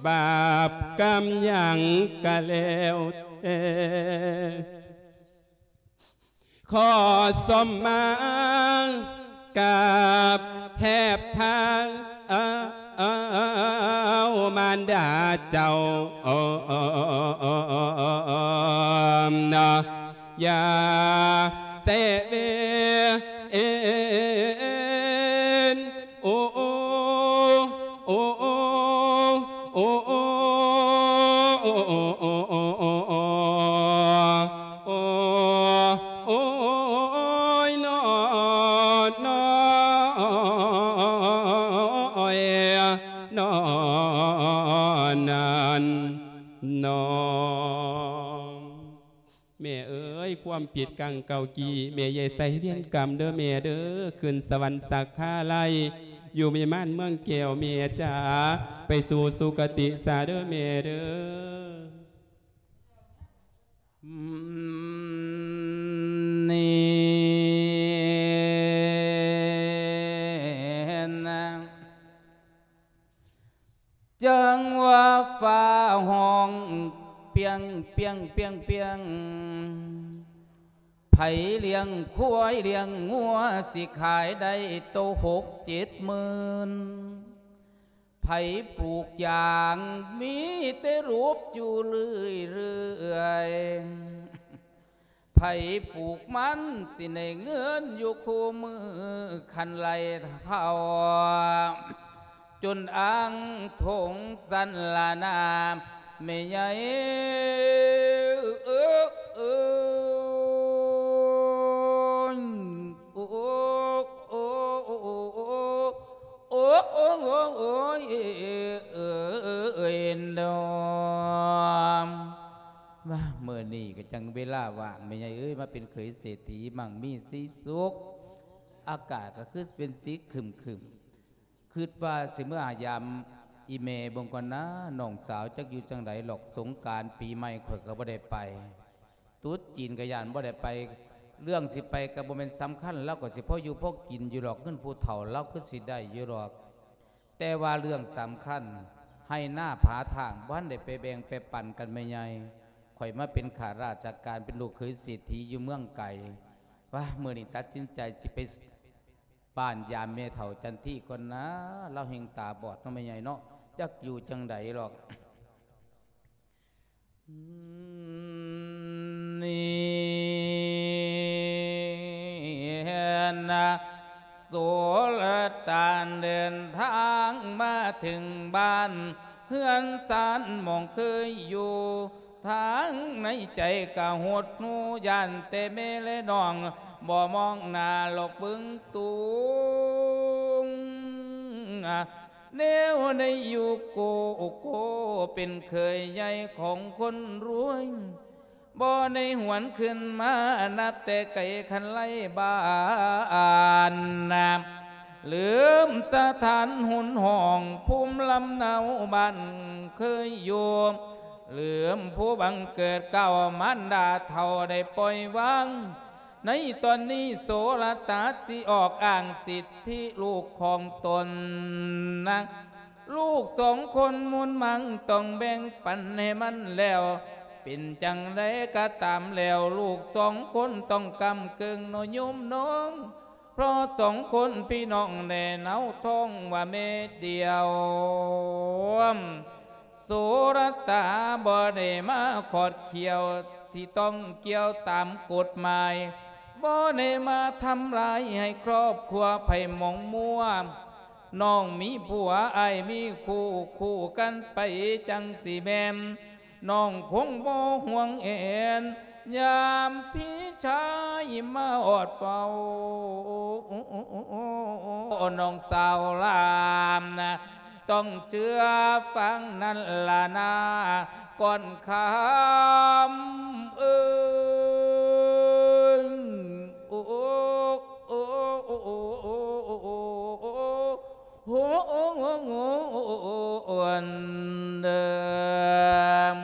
บาปกรรมยังกะแล้ว ขอสมมากับแหบพางมารดาเจ้าอย่าเสเว อ้ยความผิดกังเก่ากีแม่ใหญ่ใส่เรียนกรรมเด้อแม่เด้อขึ้นสวรรค์สักข้าไลอยู่มีม่านเมืองแก้วแม่จ๋าไปสู่สุคติสาเด้อแม่เด้อนี่นะจังว่าฟ้าห้องเปียงเปียงเปียงเปียง ผเลี้ยงควายเลี้ยงงัวสิขายได้โตหกเจ็ดหมื่นไผปลูกอย่างมีแต่รูปอยู่เรื่อยเรื่อยไผปลูกมันสิในเงินอยู่คู่มือคันไหลเท่าจนอ่างทงสันลานาไม่ใหญ่เออเออ ว่าเมื่อนี้ก็จังเวลาว่างไม่ใหญ่เอ้ยมาเป็นเขยเศรษฐีมั่งมีสีสุขอากาศก็คือเป็นสีขึมขึมคิดว่าสิเมื่ออายามอีเมบงก่อนนะน้องสาวจักอยู่จังไดหรอกสงการปีใหม่ข่อยก็บ่ได้ไป ตุ๊ดจีนก็ยานบ่ได้ไป เรื่องสิไปก็บ่แม่นสำคัญแล้วก็สิพออยู่พอกินอยู่หรอกเงินผู้เฒ่าเราคือสิได้อยู่หรอก แต่ว่าเรื่องสำคัญให้หน้าผาทางบ้านได้ไปแบ่งไปปั่นกันไม่ใหญ่ข่อยมาเป็นข้าราชการเป็นลูกเคยเศรษฐีอยู่เมืองไก่ว่าเมื่อนี้ตัดสินใจสิไปบ้านยามเมเฒ่าจันที่ก่อนนะ เราเฮงตาบอดเนาะไม่ใหญ่เนาะจักอยู่จังใดหรอกนี่ นะโสลตานเดินทางมาถึงบ้านเฮือนสารมองเคยอยู่ ทางในใจกะหดหูยันเตเมเลนอง บ่มองหน้าหลอกบึงตุงเนวในอยู่โกโกเป็นเคยใหญ่ของคนรวย บ่ในหวนขึ้นมา นับแต่ไก่คันไล่บ้านนาลืมสถานหุนห้องภูมิลำเนาบ้านเคยอยู่ลืมผู้บังเกิดเก้ามารดาเท่าได้ปล่อยวาง ในตอนนี้โสรตาสิออกอ่างสิทธิลูกของตนนะลูกสองคนมุนมังต้องแบ่งปันให้มันแล้ว เป็นจังไดก็ตามแล้วลูกสองคนต้องกำกึ่งนยุมน้อง เพราะสองคนพี่น้องแน่เนาท้องว่าเม็ดเดียวโสรตาบ่ได้มาขอดเขียวที่ต้องเกี่ยวตามกฎหมายบ่ได้มาทำลายให้ครอบครัวไผ่มองมัวน้องมีผัวไอายมีคู่คู่กันไปจังสีแมม น้องคงบ่ห่วงเอ็นยามพี่ชายมาอดเฝ้าน้องสาวลามนะต้องเชื่อฟังนั่นละนาก่อนคำเออ โหโอ้โหโอ้โอ้อนเดิม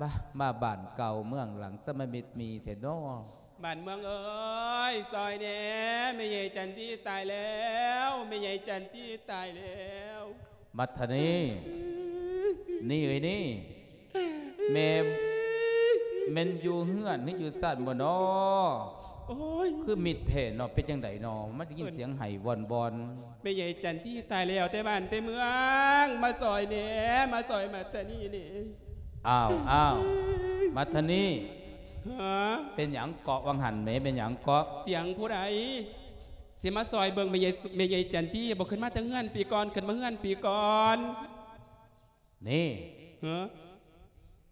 มามาบ้านเก่าเมืองหลังสมมิตรมีเทนอบ้านเมืองเอ้ยซอยแหนไม่ใหญ่จันที่ตายแล้วไม่ใหญ่จันที่ตายแล้วมัทนีนี่เลยนี่แม่แม่นอยู่เฮือนนี่อยู่สัตว์บ่นอ คือมิดเทนเนาะเป็นจังไดเนาะมันได้ยินเสียงไห้วอนบอนไม่ใหญ่จันที่ตายแล้วแต่บ้านแต่เมือง มาซอยแหน่มาซอยมาแต่นี่นี่อ้าวอ้าวมัทนีฮะเป็นหยังเกาะวังหันแหมเป็นหยังเกาะเสียงผู้ใดสิมาซอยเบิ่งไม่ใหญ่ไม่ใหญ่จันที่บอกขึ้นมาแต่เงื่อนปีก่อนขึ้นมาเงื่อนปีก่อนนี่ฮะ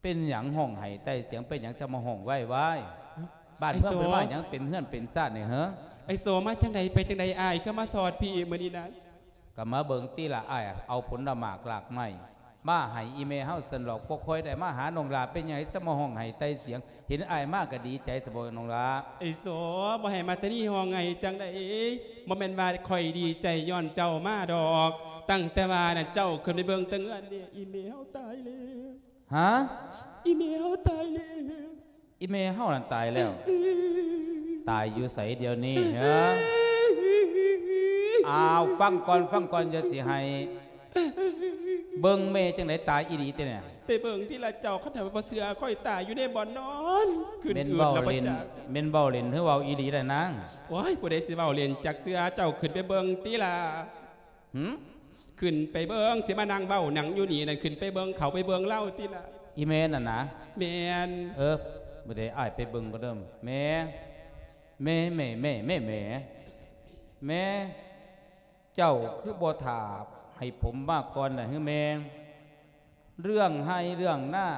เป็นหยังห้องไห้ใต้เสียงเป็นหยังจะมาห้องไว้ไว้ บ้านไอ้เพื่อนโสเป็นว่าหยังเป็นเฮือนเป็นซ่านนี่เหรอไอโซมาจังใดไปจังใดอายก็มาสอดพี่มื้อนี้นะก็มาเบิ่งตีละอ้ายเอาผลละหมากหลากไม้มาให้อีเมลเฮาสนหลอกบ่ค่อยได้มาหาน้องลาเป็นหยังไงสมาห้องไห้ใต้เสียง เห็นอ้ายมากก็ดีใจสบายน้องลาไอโซบ่ให้มาแต่นี่ห้องไงจังใดบ่แม่นว่าข่อยดีใจย้อนเจ้ามาดอก ตั้งแต่ว่าน่ะเจ้าขึ้นไปเบิ่งแตะเงินเนี่ยอีเมลตายแล้วฮะอีเมลตายแล้ว อีเมลเฮานั่นตายแล้ว ตายอยู่ไสเดียวนี้เหรออ้าวฟังก่อนฟังก่อนจะสิให้เบิ่งแม่จังไดตายอีหลีติเนี่ยไปเบิ่งที่ละเจ้าเขาถามว่าบ่เสือข่อยตายอยู่ในบ่อนนอนขึ้นเม่นอื่นเบาแล้วบ่เล่นจักเม่นเบาเล่นหรือเว้าอีหลีได้นางโอ้ยผู้ใดสิเว้าเรียนจักเตือเจ้าขึ้นไปเบิ่งติล่ะหึขึ้นไปเบิ่งสิมานั่งเบ้าหนังอยู่นี่นั่นขึ้นไปเบิ่งเขาไปเบิ่งเล่าติล่ะอีเมลน่ะนะแม่นเออ บ่ได้อ้ายไปเบิ่งก็เดิมแม่แม่แม่แม่แม่แม่แม่เจ้าคือบ่ถามให้ผมมาก่อนน่ะคือแม่เรื่องให้เรื่องหน้า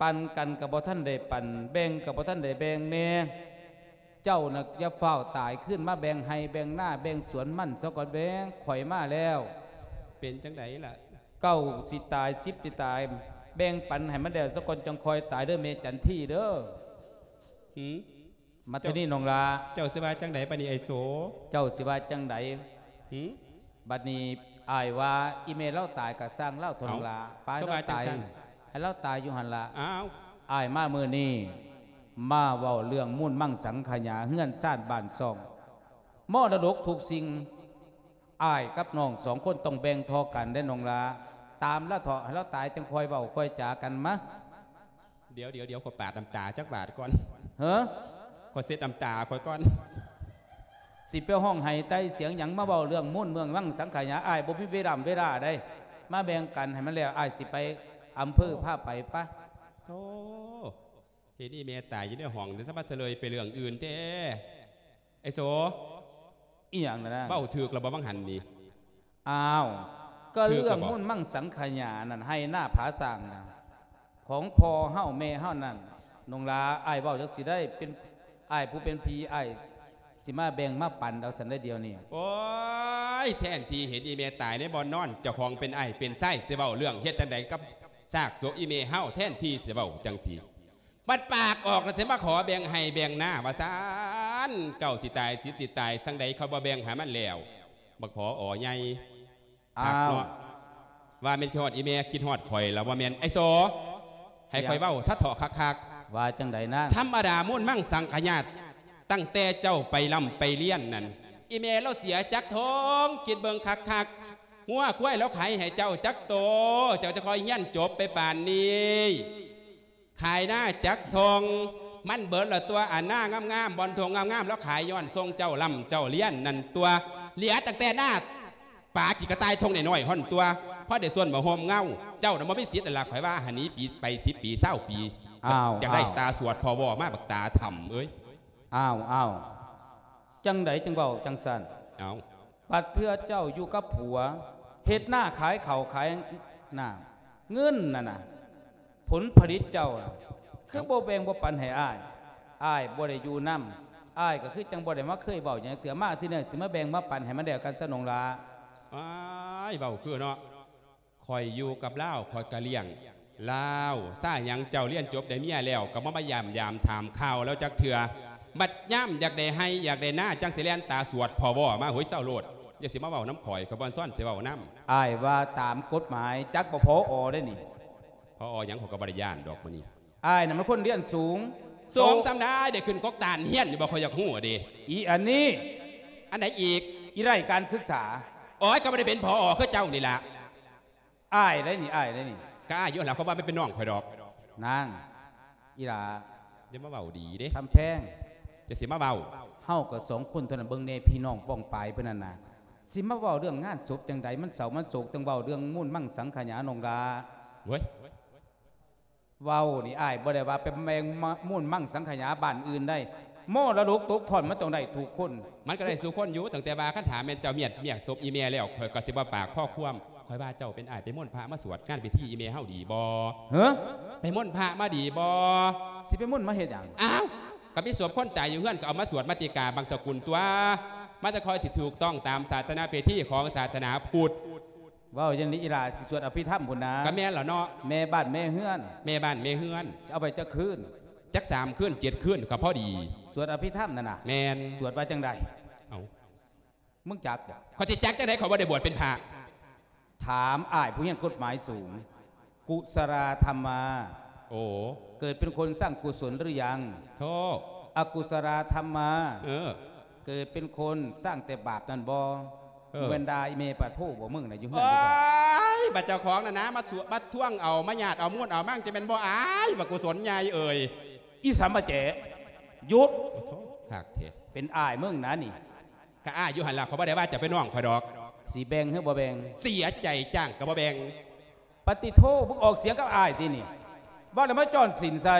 ปันกันกับบ่ท่านได้ปันแบ่งกับบ่ท่านได้แบ่งแม่เจ้าน่ะอย่าเฝ้าวตายขึ้นมาแบ่งให้แบ่งหน้าแบ่งสวนมันซะก่อนแบ่งข่อยมาแล้ว เป็นจังไดล่ะ เก้าสิตายสิบสิตาย แบ่งปันให้มันแล้วสักคนจังคอยตายเด้อเมจันที่เด้อหืมมาที่นี่น้องลาเจ้าสิว่าจังไดปานนี้ไอโสเจ้าสิว่าจังใดหืมบัดนี้อายว่าอีเมลเล่าตายกับสร้างเล่าทนองลาปายก็เล่าว่าจังตายซั่นให้เล่าตายอยู่หันละอ้าวอายมามือนี้มาเว้าเรื่องมุ่นมั่งสังขยาเฮือนซ่านบ้านซองมรดกถูกสิ่งอายกับน้องสองคนต้องแบ่งทอกันได้น้องลา ตามแล้วเถาะให้เราตายจังคอยเว้าคอยจากันมะเดี๋ยวเดี๋ยวเดี๋ยวขอปาดน้ำตาจักบาทก่อนเฮ้อขอเซ็ดน้ำตาก่อนก่อน สิเปียวห้องไห้ใต้เสียงหยังมาเบาเรื่องมุ่นเมืองวังสังขยาอ้ายบ่มีเวลาเวลาได้ มาแบ่งกันให้มันแล้วอ้ายสิไปอำเภอพาไปปะโธ่เฮ็ดนี่แม่ตายอยู่ในห้องเดี๋ยวสะบัดเสลยไปเรื่องอื่นแท้ไอโสอีหยังนะนะเบ้าถือกระบ่บังหันนี่อ้าว ก็คือเรื่องก็บอกมุ่นมั่งสังขยานั่นให้หน้าผาสร้างนะของพ่อเฮาแม่เฮานั่นนงลาอ้ายเว้าจักสิได้เป็นอ้ายผู้เป็นพี่อ้ายสิมาแบ่งมาปั่นเอาสันได้เดียวนี่โอ้ยแทนที่เห็นอีเมตายในบ่อนนอนเจ้าของเป็นไอเป็นไส้สิเว้าเรื่องเฮ็ดจังไดกับซากโสอีเมเฮาแทนที่สิเว้าจังสีบัดปากออกแล้วสิมาขอแบ่งให้แบ่งหน้าว่าซานเก่าสิตายสิบสิตายสังใดเขาบ่แบ่งหามันแล้วบักพออ๋อใหญ่ อ้าทักวเนาะว่าแม่นคิดฮอดอีเมคิดฮอดข่อยแล้วว่าแม่นไอ้โสให้ข่อยเว้าชัดเถาะคักๆว่าจังใดนะธรรมดามุ่นมั่งสังขยาตตั้งแต่เจ้าไปลำไปเลี้ยนนั่นอีเมลเราเสียจักทองคิดเบิงคักคักๆงัวคุ้ยแล้วขายให้เจ้าจักโต เจ้าจะคอยยันจบไปป่านนี้ขายหน้าจักทองมันเบิดละตัวอันหน้างามๆบอลทองงามๆแล้วขายย้อนทรงเจ้าลำเจ้าเลี้ยนนั่นตัวเหลียตั้งแต่หน้า ป่าขี่กระต่ายทงหน่อยๆห่อนตัวเพราะเดี๋ยวส่วนบ่โฮมเงาเจ้าน่ะบ่มีสิทธิ์อะไรข่อยว่าหันนี้ปีไปสิปีเศร้าปีอ้าวอยากได้อ้าวตาสวดพอวอมาบักตาทำเอ้ยอ้าวอ้าวจังใดจังเบาจังสันเอาปัดเพื่อเจ้าอยู่กับผัวเฮ็ดหน้าขายเข่าวขายหน้าเงินน่ะนะผลผลิตเจ้าน่ะคือบ่แบ่งบ่ปันให้อ้ายอ้ายบ่ได้อยู่นํอ้ายก็คือจังบ่ได้มาเคยเว้าหยังเตือมาที่นี่สิมาแบ่งมาปันให้มันแล้วกันซะนองลา อ้ายเบาคือเนาะคอยอยู่กับเล่าวคอยกะเลี้ยงเล่าวซ่าหยังเจ้าเลี้ยนจบได้เมียแล้วก็มามายามยามถามข่าวแล้วจักเถื่อบัดย่ำอยากได้ให้อยากได้หน้าจังสิแลนตาสวดพอวอมาหวยเศร้าโลดอย่าสิมาเว้าน้ำข่อยขบอนซ่อนสิเว้าน้อ้ายว่าตามกฎหมายจักบ่พออได้นี่ำพออหยังของกบริยานดอกมันนี่อ้ายน่ะมันคนเรียนสูงสวมสำได้เด็กขึ้นกกตานเฮียนอยู่บ่คอยอยากหู้ดิอีอันนี้ อันไหนอีกอีไรการศึกษา โอ้ยก็ไม่ได้เป็นพอคือเจ้านี่ล่ะอ้ายได้นี่อ้ายได้นี่ก็อายุแล้วเขาว่าไม่เป็นน้องคอยดอกนางอีหลาจะมาเบาดีเด้ทำแพงจะสิมาเบาเฮาก็สองคนเท่านั้นเบิ่งแน่พี่น้องป้องปายเพิ่นนั่นน่ะสิมาเว้าเรื่องงานศพจังใดมันเสาร์มันโศกจังเว้าเรื่องมุ่นมั่งสังขยานองดาเว้ยเว้านี่อ้ายบ่ได้ว่าเป็นแมงมะมุ่นมั่งสังขยาบ้านอื่นได้ โมระดกตกทอนมันต้องได้ถูกคน มันก็ได้สู่คนอยู่ตั้งแต่บาคันถามแม่นเจ้าเมียดเมียศพอีเมียแล้วคอยก็สิบ่ปากพ่อความคอยว่าเจ้าเป็นอ้ายไปม่วนพระมาสวดงานพิธีอีเมียเฮาดีบ่เฮ้อไปม่วนพระมาดีบ่สิไปมุ่นมาเฮ็ดหยังอ้าวก็มีศพคนตายอยู่เฮือนก็เอามาสวดมาติกาบางสกุลตัว มาจะคอยที่ถูกต้องตามศาสนาพิธีของศาสนาพุทธเว้าอย่างนี้อีหลาสิสวดอภิธรรมพุ่นนะก็แม่นแล้วเนาะแม่บ้านแม่เฮือนแม่บ้านแม่เฮือนสิเอาไปจักคืน จักสามขึ้นเจ็ดขึ้นก็พอดีสวดอภิธรรมนั่นน่ะแมนสวดว่าจังใดเอามึงจักบ่เขาจะจักจะได้เขาว่าได้บวชเป็นพระถามอ้ายผู้เรียนกฎหมายสูง กุศลธรรมา โอ้เกิดเป็นคนสร้างกุศลหรือยังโทษอกุศลธรรมาเออเกิดเป็นคนสร้างแต่บาปนั่นบ่เออเวนดาอิเมปะโทบ่มึงน่ะอยู่เฮือนโอ้อยู่กันยบัดเจ้าของน่ะนะมาสวดมาท่วงเอามาหยาดเอาม้วนเอามั่งจะเป็นบ่อายบักกุศลใหญ่เอ่ย อีสัมมาเจหยุดโอ้โทษขากเถอะเป็นอ้ายมึงนะนี่ข้าอ้ายอยู่หันหลังเขาบ่ได้ว่าจะไปน้องคอยดอก สีแบ่งหรือบ่แบ่งเสียใจจ้างกับบ่แบ่งปฏิโทมึงออกเสียงกับอ้ายที่นี่ว่าแล้วมาจอนสินใส่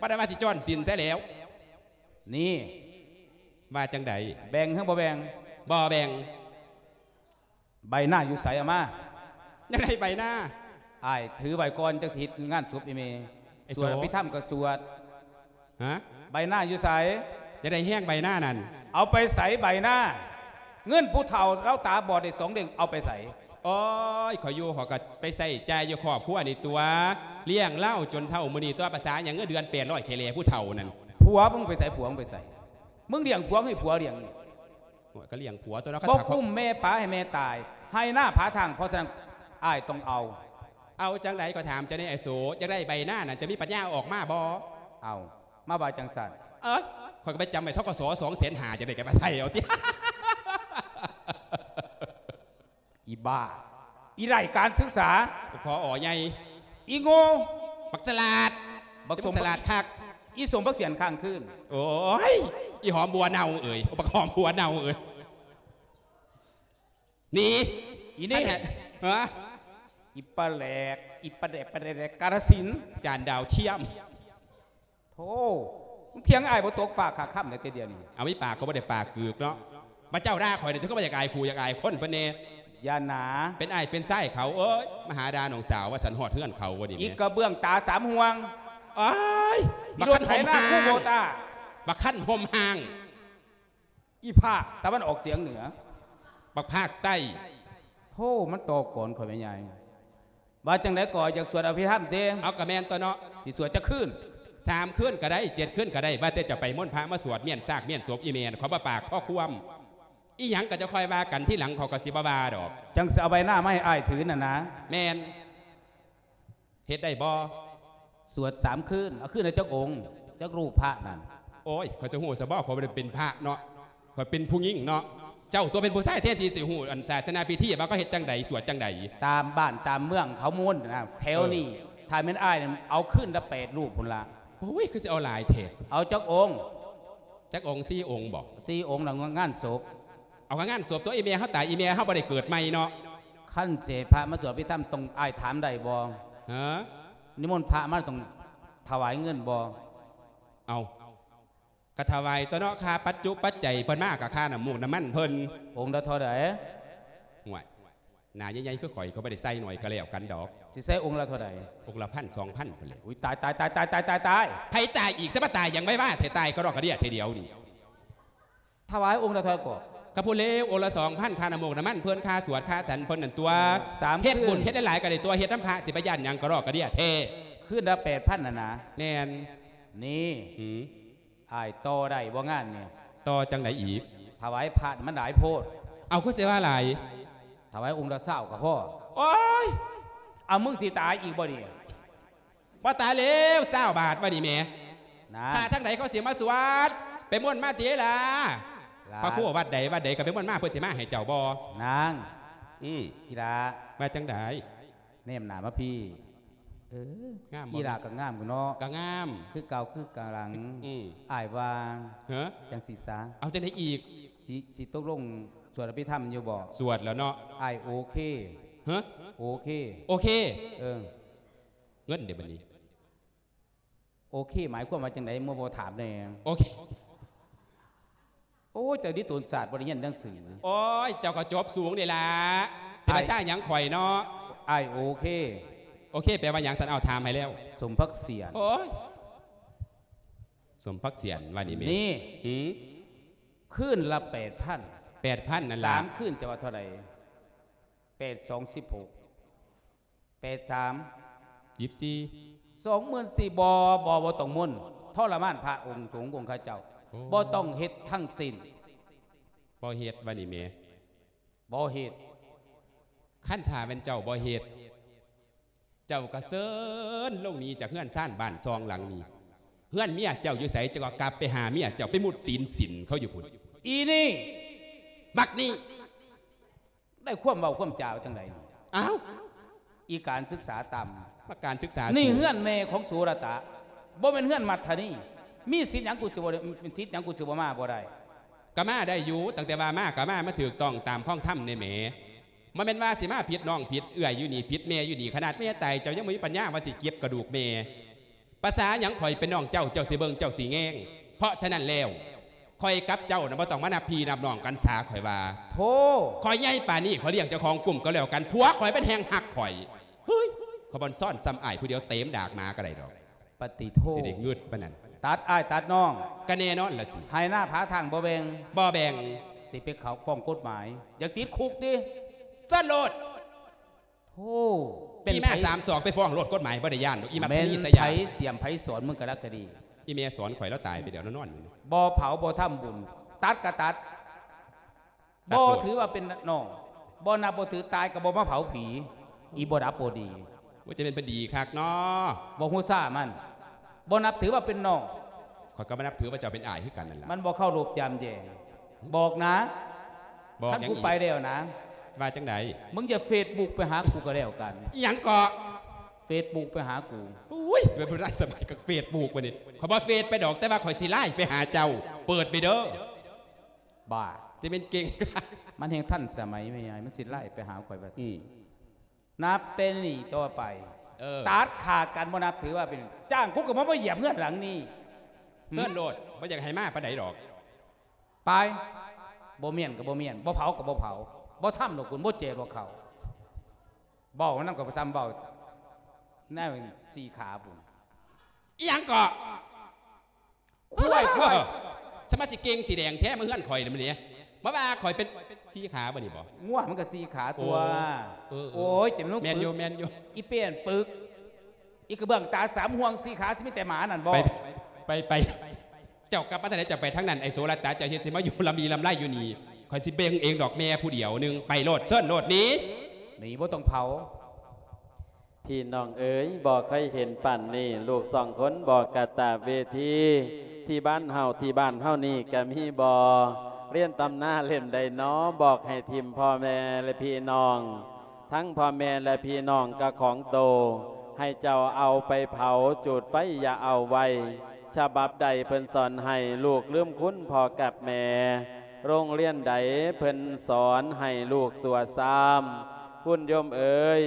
บ่ได้ว่าสิจ้อนจินซะแล้ว นี่ว่าจังใดแบ่งหรือบ่แบ่งบ่แบ่งใบหน้าอยู่ใสเอามายังไงใบหน้าอ้ายถือใบก่อนจักสิเฮ็ดงานศพอีเมไอ้สวดโสอภิธรรมก็สวด ฮะใบหน้าอยู่ใสจะได้แห้งใบหน้านั่นเอาไปใส่ใบหน้า เงินผู้เฒ่าเราตาบอดได้สองเด้งเอาไปใส่โอ้ยขอยอยู่ขอยก็ไปใส่ใจายอยู่ขอบพัวนี่ตัว เลี้ยงเหล่าจนเท่ามือนี่ตัวภาษาอย่างเงินเดือนเปลี่ยนร้อยเคเลผู้เฒ่านั่นผัวมึงไปใส่ผัวมึงไปใส่มึงเลี้ยงผัวให้ผัวเลี้ยงนี่โอ้ยก็เลี้ยงผัวตัวเนาะบ่เขาถามกุ้มแม่ป้าให้แม่ตาย ให้หน้าผาทางเพราะฉะนั้นอ้ายต้องเอา เอาจังไรก็ถามจะได้ไอ้โสจะได้ใบหน้านั่นจะมีปัญญาออกมาบ่เอา มาบาจังสันเอ้ยขอยก็ไปจำไอ้ทกศสองแสนหาจะได้แกมาไทยเอาที่อีบ้า อีไรการศึกษาพออ๋อใหญ่อีโง่บักสลัดบักสบัมกสลัดคักอีสมบักเสียนข้างขึ้น โอ้ยอีหอมบัวเน่าเอ่ยบักหอมบัวเน่าเอ่ยนี่อีนี่ฮะอีปลาแหลกอีปลาแดกปลาแดกกาลสินธุ์จานดาวเทียม โธ่มึงเถียงอ้ายบ่ตกฝากขาค่ำในเตเดียวนี้เอาไม่ปากก็ไม่ได้ปากกึกเนาะมาเจ้าด่าข่อยเนี่ยถึงก็มาอยากอายครูอยากอายคนพะเนอยาหนา เป็นไอ้ายเป็นไส้เขาเอ้ยมาหาดาหนองสาวว่าสันหอดเพื่อนเขาวะดิอีกแม่กระเบื้องตาสามห่วงอ้ายอีบักรถขั้นไถหมหน้าห้าคู่โบงตาบักขั้นหมห้าง อีภาคตะวันออกเฉียงเหนือ บักภาคใต้โธ่มันโตก่อนข่อยแม่ใหญ่ว่าจังไดก่ออยากสวดอภิธรรมเด้เอากระแมนตัวเนาะที่สวดจะขึ้น สามขึ้นก็ได้เจ็ดขึ้นก็ได้ว่าแต่จะไปม่วนพระมาสวดเมียนซากเมียนศพอีเมนเขาบ่ปากข้อควมอีหยังก็จะคอยว่ากันที่หลังเขาก็สิบาบาดอก จังสิเอาใบหน้ามาให้อ้ายถือน่ะนะ แมนเฮ็ดได้บ่สวดสามคืนเอาขึ้นในเจ้าองค์เจ้ารูปพระนั่นโอ้ยเขาจะหูสะบ่เขาบ่ได้เป็นพระเนาะเขาเป็นผู้หญิงเนาะเจ้าตัวเป็นผู้ชายเทศทีสิหูอันศาสนาพิธีว่าก็เฮ็ดจังใดสวดจังใดตามบ้านตามเมืองเขามุ่นนะแถวนี้ถ้าเป็นอ้ายนั่นเอาขึ้นละแปดรูปพุ่นละ โอ้ยคือสิเอาหลายเทศเอาเจ้าองค์จักองค์ซี่องค์บอกสี่องค์หลังงานศพเอางานศพตัวอีเมียเขาตายอีเมียเขาบ่ได้เกิดใหม่เนาะขั้นเสพระมาสวดพิธรรมตรงอ้ายถามได้บ่ฮะนิมนต์พระมาตรงถวายเงินบ่เอากระถวายตัวเนาะค่าปัจจุปัจจัยเพิ่นมากกับค่าน้ำมูกน้ำมันเพิ่นองค์ละเท่าใดห่วย หนาใหญ่ๆคือข่อยเขาบ่ได้ใส่หน่อยก็แล้วกันดอกสิใช้องค์ละเท่าใดองค์ละพันสองพันพุ่นเลยอุ้ยตายตายตายตายตายตายตายไผตายอีกถ้ามาตายยังไม่ว่าเทตายก็รอกกระเดียเทเดียวนี่ถวายองค์ละเท่าไหร่ก่อนกระพูเลวองค์ละสองพันค่าน้ำมูกน้ำมันเพิ่นค่าสวดค่าสันเพิ่นนั่นตัวสามเฮ็ดบุญคืนเฮ็ดได้หลายก็ได้ตัวเฮ็ดน้ำพระสิบยันหยังก็รอกกระเดียเทขึ้นละแปดพันน่ะนะแน่นนี่หืมอ้ายโตได้บ่งานเนี่ยต่อจังไหนอีกถวายพระมันหลายโพด เอาคือเสียว่าหลาย ถวายองค์ละเศร้ากับพ่อโอ้ยเอามึงสิตายอีกบ่เนี่ยว่าตายแล้วเศร้าบาทว่านี่แหม่นางถ้าทั้งไหนเขาเสียมาสวดไปม่วนมาเตียล่ะหลานพระครูวัดใดวัดใดก็ไปม่วนมาเพื่อสิมาให้เจ้าบ่นางอืมอีลามาจังไดแนมหนามาพี่เอองามบ่อีลาก็งามกูเนาะก็งาม คือเก่าคือกาหลังอืมอ้ายวางเฮ้อจังสีสาเอาจังไดอีกสิสิตกลง สวดอภิธรรมอยู่บ่สวดแล้วเนาะอ้ายโอเคเฮ้อโอเค โอเค เออ เงินเดี๋ยวบัดนี้ โอเค หมายความว่าจังไดเมื่อบ่ถามแน่โอเคโอ้ยแต่ดิตูนศาสตร์บ่ได้เรียนหนังสือโอ้ยเจ้าก็จบสูงนี่ล่ะจะไปไอ้สร้างหยังข่อยเนาะอ้ายโอเค โอเคแปลว่าหยังสันเอาถามให้แล้ว สมพักเสียนโอ้ยสมพักเสียนว่านี่แม่นี่หืมขึ้นละแปดพัน แปดพันนั่นสาล่ะมขึ้นจะว่าเท่าไหร่แปดสองสิบหกแปดสามยิบซีสองหมื่นสี่บอบอบต้องมุนทรมานพระองค์สงฆ์องค์ข้าเจ้าบ่ต้องเฮ็ดทั้งสิ้นบ่เฮ็ดว่านี่แม่บ่เฮ็ดขั้นถาเป็นเจ้าบ่เฮ็ดเจ้ากระเซินลงหนี้จากเฮือนซ่านบ้านซองหลังนี้เฮือนเมียเจ้าอยู่ไสเจ้าก็กลับไปหาเมียเจ้าไปมุดตีนสินเขาอยู่พุ่นอีนี่ บักนี่ได้ความเว้าความจาจังไดนี่อ้าวอีการศึกษาต่ำประการศึกษานี่สูงเฮือนแม่ของสุรตะบ่เป็นเฮือนมัทธานี่มีสิทธิ์หยังกูสิบ่ได้เป็นสิทธิ์หยังกูสิบ่มาบ่ได้ก็มาได้อยู่ตั้งแต่ว่ามาก็มามาถูกต้องตามข้องถ้ำในแหมมันเป็นว่าสิมาผิดน้องผิดเอื้อยอยู่นี่ผิดแม่อยู่นี่ขนาดแม่ตายเจ้ายังไม่มีปัญญาว่าสิเก็บกระดูกแม่ภาษาหยังข่อยเป็นน้องเจ้าเจ้าสิเบิงเจ้าสิแงงเพราะฉะนั้นแล้ว ข่อยกับเจ้านะบ่ต้องมานับพี่นับน้องกันสาข่อยว่าโธข่อยใหญ่ป่านนี้ข่อยเลี้ยงเจ้าของกลุ่มก็แล้วกันผัวข่อยเป็นแหงหักข่อยเฮ้ยขบอนซ่อนซ้ำอ้ายผู้เดียวเต็มดากหมาก็ได้ดอก ปฏิโทสิได้งึดปานนั้นตัดอ้ายตัดน้องก็แน่นอนละสิให้หน้าผาทางบ่แบ่งบ่แบ่งสิไปเขาฟ้องกฎหมาย อยากติดคุกดิซ่อนโลดโธ่พี่แม่สามสองไปฟ้องรถกฎหมายบ่ได้ย่านดอกอีมัแม่นนี่สไผยามเสียมไผสอนมึงก็รักก็ดี อีเมียสอนข่อยแล้วตายไปเดี๋ยวนอนอยู่นี่บ่เผาบ่ทำบุญ ตัดก็ตัดตัดบ่โลดถือว่าเป็นน้องบ่นับบ่ถือตายก็บ่มาเผาผี อีบ่ดับบ่ดีว่าจะเป็นพอดีคักเนาะบ่ฮู้ซ่ามันบ่นับถือว่าเป็นน้องข่อยก็ไม่นับถือว่าเจ้าเป็นอ้ายคือกันนั่นล่ะมันบ่เข้ารูปยามแยงบอกนะบอกท่านหยังกูอีกไปแล้วนะว่าจังไดมึงจะเฟซบุ๊กไปหากูก็แล้วกันอีหยังเกาะ เฟซบุ๊กไปหากูอุ้ยจะเป็นผู้ได้สมัยกับเฟซบุ๊กวะนี่ขอยบ่เฟซไปดอกแต่ว่าข่อยสิไล่ไปหาเจ้า เปิดไปเด้อบ้า จะเป็นเก่งมันเฮงท่านสมัยไม่ใหญ่มันสิไล่ไปหาข่อยว่าอืมนับเป็นนี่ต่อไป เออตัดขาดกันบ่นับถือว่าเป็น จ้างกูก็มาบ่เหยียบเงื่อนหลังนี่เส้นโลดบ่อยากให้มาปานใดดอก ไปบ่เมียนก็บ่เมียนบ่เผาก็บ่เผาบ่ทำดอกคุณบ่เจบ่เขาเบ้ามันนำกับซ้ำเบ้าแน่สี่ขาพุ่นอีหยังเกาะคุ้ยคุ้ยสมาสิเก่งสีแดงแท้มาเฮือนข่อยน่ะมื้อนี้มาว่าข่อยเป็นสีขาบ่นี่บ่ง่วมันก็สี่ขาตัวโอ้เออเออโอ้ยเจ็บนุ่มแมนปึอยู่กแมนอยู่อีเปลี่ยนปึก อีกระเบื้องตาสามห่วงสี่ขาที่มีแต่หมานั่นบ่ไปไปไปเจ้ากลับมาทางไหนจะไปทางนั้นไอ้โซลาตาเจ้าเฮ็ดสิมาอยู่ลำดีลำไรอยู่นี่ข่อยสิเบ่งเองดอกแม่ผู้เดียวหนึงไปโลดเชิญโลดหนี้หนีบ่ต้องเผา พี่น้องเอ๋ยบอกเคยเห็นปั่นนี่ ลูกสองคนบอกกะตาเวที ที่บ้านเฮาที่บ้านเฮานี่ก็มีบอเรียนตำหน้าเล่มใดน้อบอกให้ทิมพ่อแม่และพี่น้อง ทั้งพ่อแม่และพี่น้องก็ของโต ให้เจ้าเอาไปเผาจุดไฟอย่าเอาไว้ฉบับใดเพิ่นสอนให้ลูกลืมคุ้นพอกับแม่ โรงเรียนใดเพิ่นสอนให้ลูกสวดซ้ำคุณโยมเอ๋ย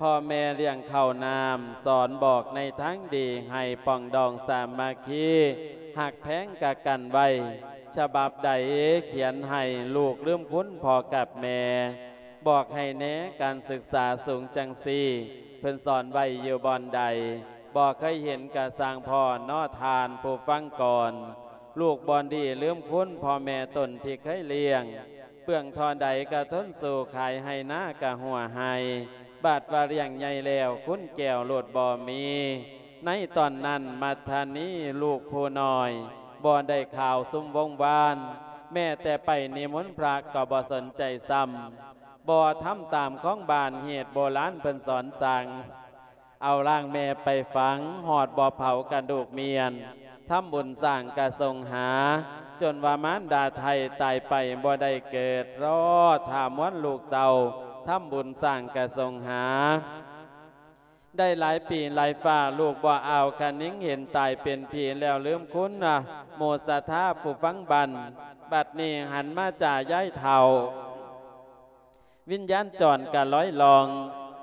พ่อแม่เลี้ยงเข้าน้ำสอนบอกในทั้งดีให้ป่องดองสามัคคีหักแพงกะกันไว้ ฉบับใดเขียนให้ลูกลืมคุ้นพอกับแม่ บอกให้แนะการศึกษาสูงจังซีเพิ่นสอนไว้อยู่บอนใด บอกเคยเห็นกะสร้างพ่อนอทานผู้ฟังก่อน ลูกบอนดีลืมคุ้นพ่อแม่ตนที่เคยเลี้ยงเปลืองทอนใดกะทนสู่ขายให้หน้ากะหัวให้ บาดว่าเรียงใหญ่แล้วคุ้นแก้วโลดบ่มี ในตอนนั้นมัทานี้ลูกผู้น้อยบ่ได้ข่าวซุ่มวงวาน แม่แต่ไปนิมนต์พระก็บ่สนใจซ้ำบ่ทำตามของบานเหตุโบราณเพิ่นสอนสั่ง เอาร่างแม่ไปฝังหอดบ่อเผากระดูกเมียนทำบุญสร้างกระทรงหา จนว่ามารดาไทยตายไปบ่ได้เกิดรอถามวันลูกเต่า ทำบุญสร้างกระทรงหา ได้หลายปีหลายฝ่าลูกบ่เอาคันนิ้งเห็นตายเป็นผีแล้วลืมคุณนะโมสธาผู้ฟังบัน บัดนี้หันมาจ่าย้ายเท่า วิญญาณจรกะร้อยลอง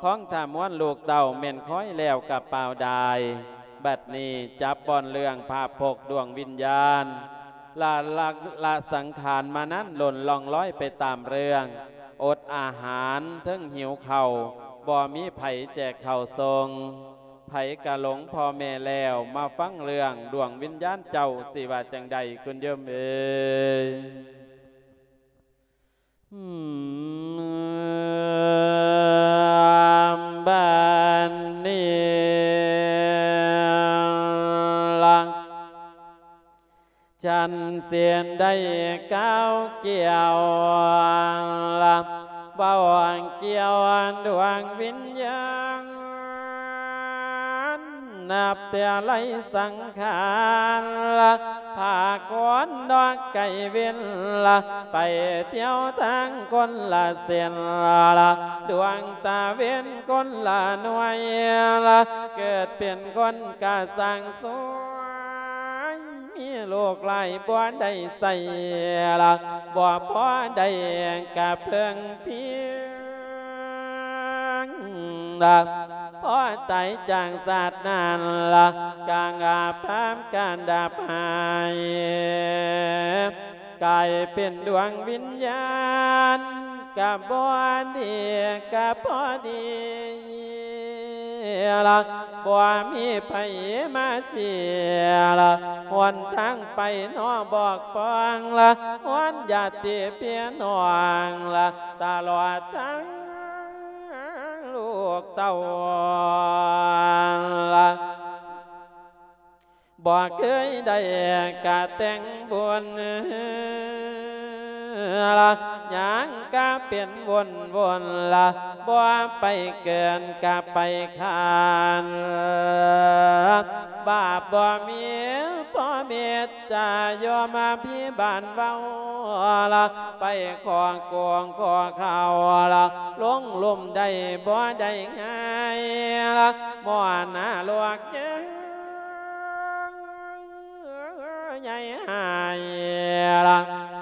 ของถามวันลูกเต่าเม่นค้อยแล้วกับเปล่าดายบัดนี้จับบอนเรื่องภาพพกดวงวิญญาณลาละละสังขารมานั้นหล่นลองร้อยไปตามเรื่อง อดอาหารเทิงหิวเข่าบ่มีไผแจกเข่าทรงไผกะหลงพ่อแม่แล้วมาฟังเรื่องดวงวิญญาณเจ้าสิว่าจังใดคุณโยมเอ๋ยอืมบ้า ฉันเสียนได้ก้าวเกี่ยวละบ่าวงเกี่ยวดวงวิญญาณนับแต่ไรสังขาร มีโลกหลายบ่ได้ใส่ละบ่พอได้กับเพิ่งเพียงละพอใจจางศาสตร์นานละกางอาพามการดาบหายกลายเป็นดวงวิญญาณกับบ่ดีกับพอดีละ บ่มีไผมาเจียละหวนทางไปนอบอกปองละหวนญาติเพียนวงละตลอดทั้งลูกเต้าละบ่เคยได้กะแต่งบุญละ หยังกะเปลี่ยนวนวนละบ่ไปเกินกะไปขานบาปบ่มีพ่อเมตจายอมาพี่บ้านเว้าละไปขอโกงขอข่าวละลงลมได้บ่ได้ง่ายละบ่หน้าลวกยังใหญ่หายละ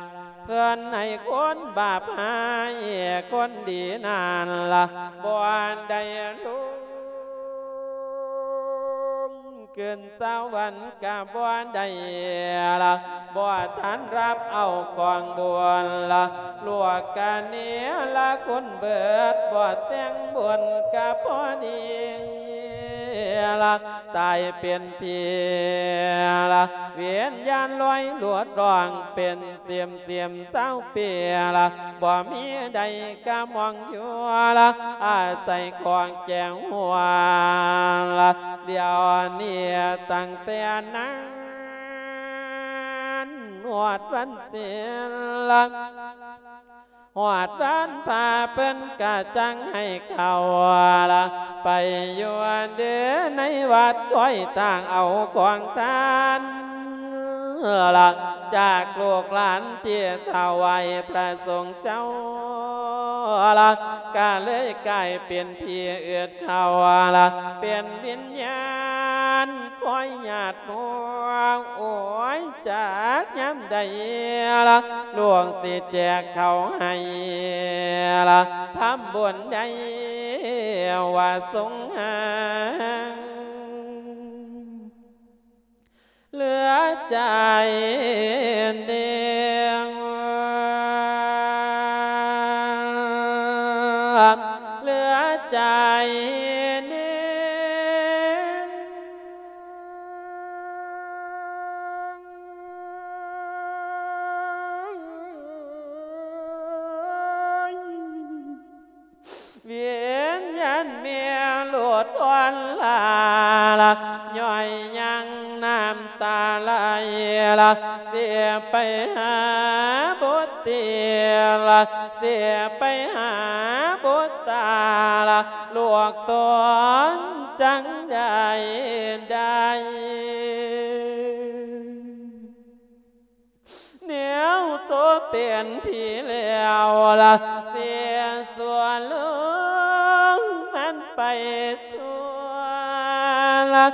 เพื่อนให้คนบาปหายคนดีนานละบ่อนได้รู้เกินสวรรค์กับบ่ได้ละบ่ทันรับเอากองบวนละลวกกันเนี้ยละคนเบิดบ่แต่งบวนกับพอดี ละตายเป็นเพียละเวียนยานลอยหลวดรองเป็นเสียมเสียมเต้าเปียละบ่มีใดกะมองอยู่ละอาศัยของแจงหัวละเดี๋ยวนี้ตั้งแต่นั้นหวดวันเสียละ หอดร้านพาเปิ้นกะจังให้เขาละไปอยู่เดือในวัดก้อยต่างเอากวางทาน ละจากลูกหลานเที่ยถวายพระสงฆ์เจ้าละกะเลยกลายเป็นพี่เอือดเขาละเป็นวิญญาณคอยหยาดมัวโอ้ยจากย้ำใดละหลวงสิแจกเขาให้ละทำบุญใดว่าสงหา เหลือใจเดียว ละเสียไปหาบุตรเตียละเสียไปหาบุตตาละลวกตัวจังใดใดเหนียวตัวเปลี่ยนผีแล้วละเสียส่วนลุงมันไปทั่วละ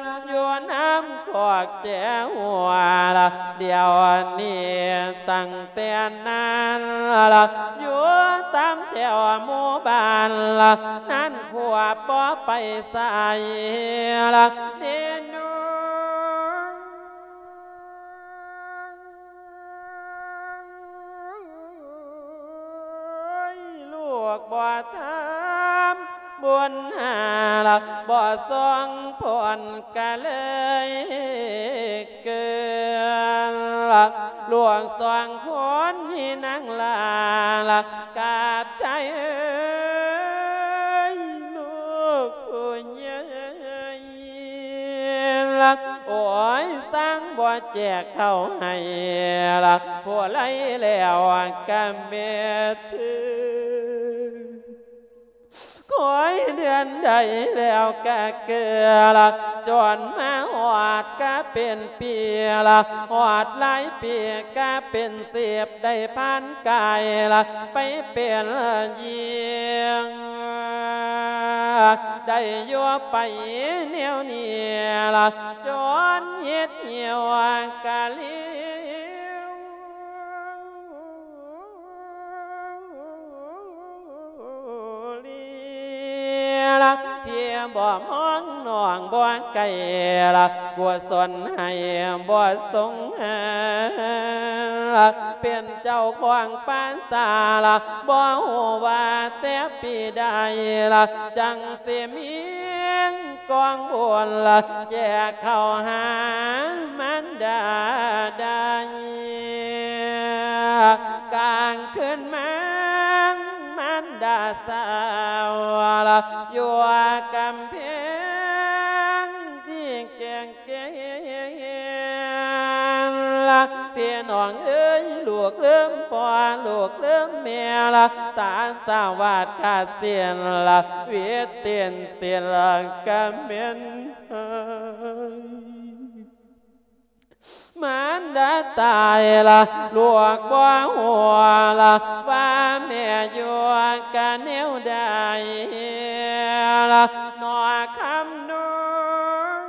น้ำขอกแจหัวละเดี๋ยวนี้ตั้งแต่นั้นละอยู่ตามแถวหมู่บ้านละนั่นขวบบ่ไปใส่ละเดนนูลูกบ่ทำ บุญหาละบ่ทรงผลกะเลยเกินละหลวงสวงคนที่นั่งลาละกราบใจเอ้ยลูกผู้ใหญ่ละโอ้ยตั้งบ่แจกเข้าให้ละผัวไรแล้วกำเม็ดถือ คอยเดือนใดแล้วกะเกลือละจนมาหอดกะเป็นปีละหอดหลายปีกะเป็นเสียบได้พันกายละไปเป็นเยียงได้ยัวไปเหนียวเนียละจนเย็ดเหี่ยวกะลี ละเพียบ่มองน่องบ่ไก่ละกลัวสนให้บ่สงหาละเป็นเจ้าของปานสาละบ่ฮู้ว่าแต่ปีใดละจังสิมีกองบุญละแยกเข้าหามันดาได้กลางคืนมามัน สาวละอยู่กำแพงที่เก่งเกงละพี่น้องเอ้ยลูกเริ่มปอลูกเริ่มเมียละตาสาวาดกาดเสียนละเวียเตียนเสียนละกำเมียน มันได้ตายละลูกบ่หัวละว่าแม่อยู่กันแนวใดละนอคำนอง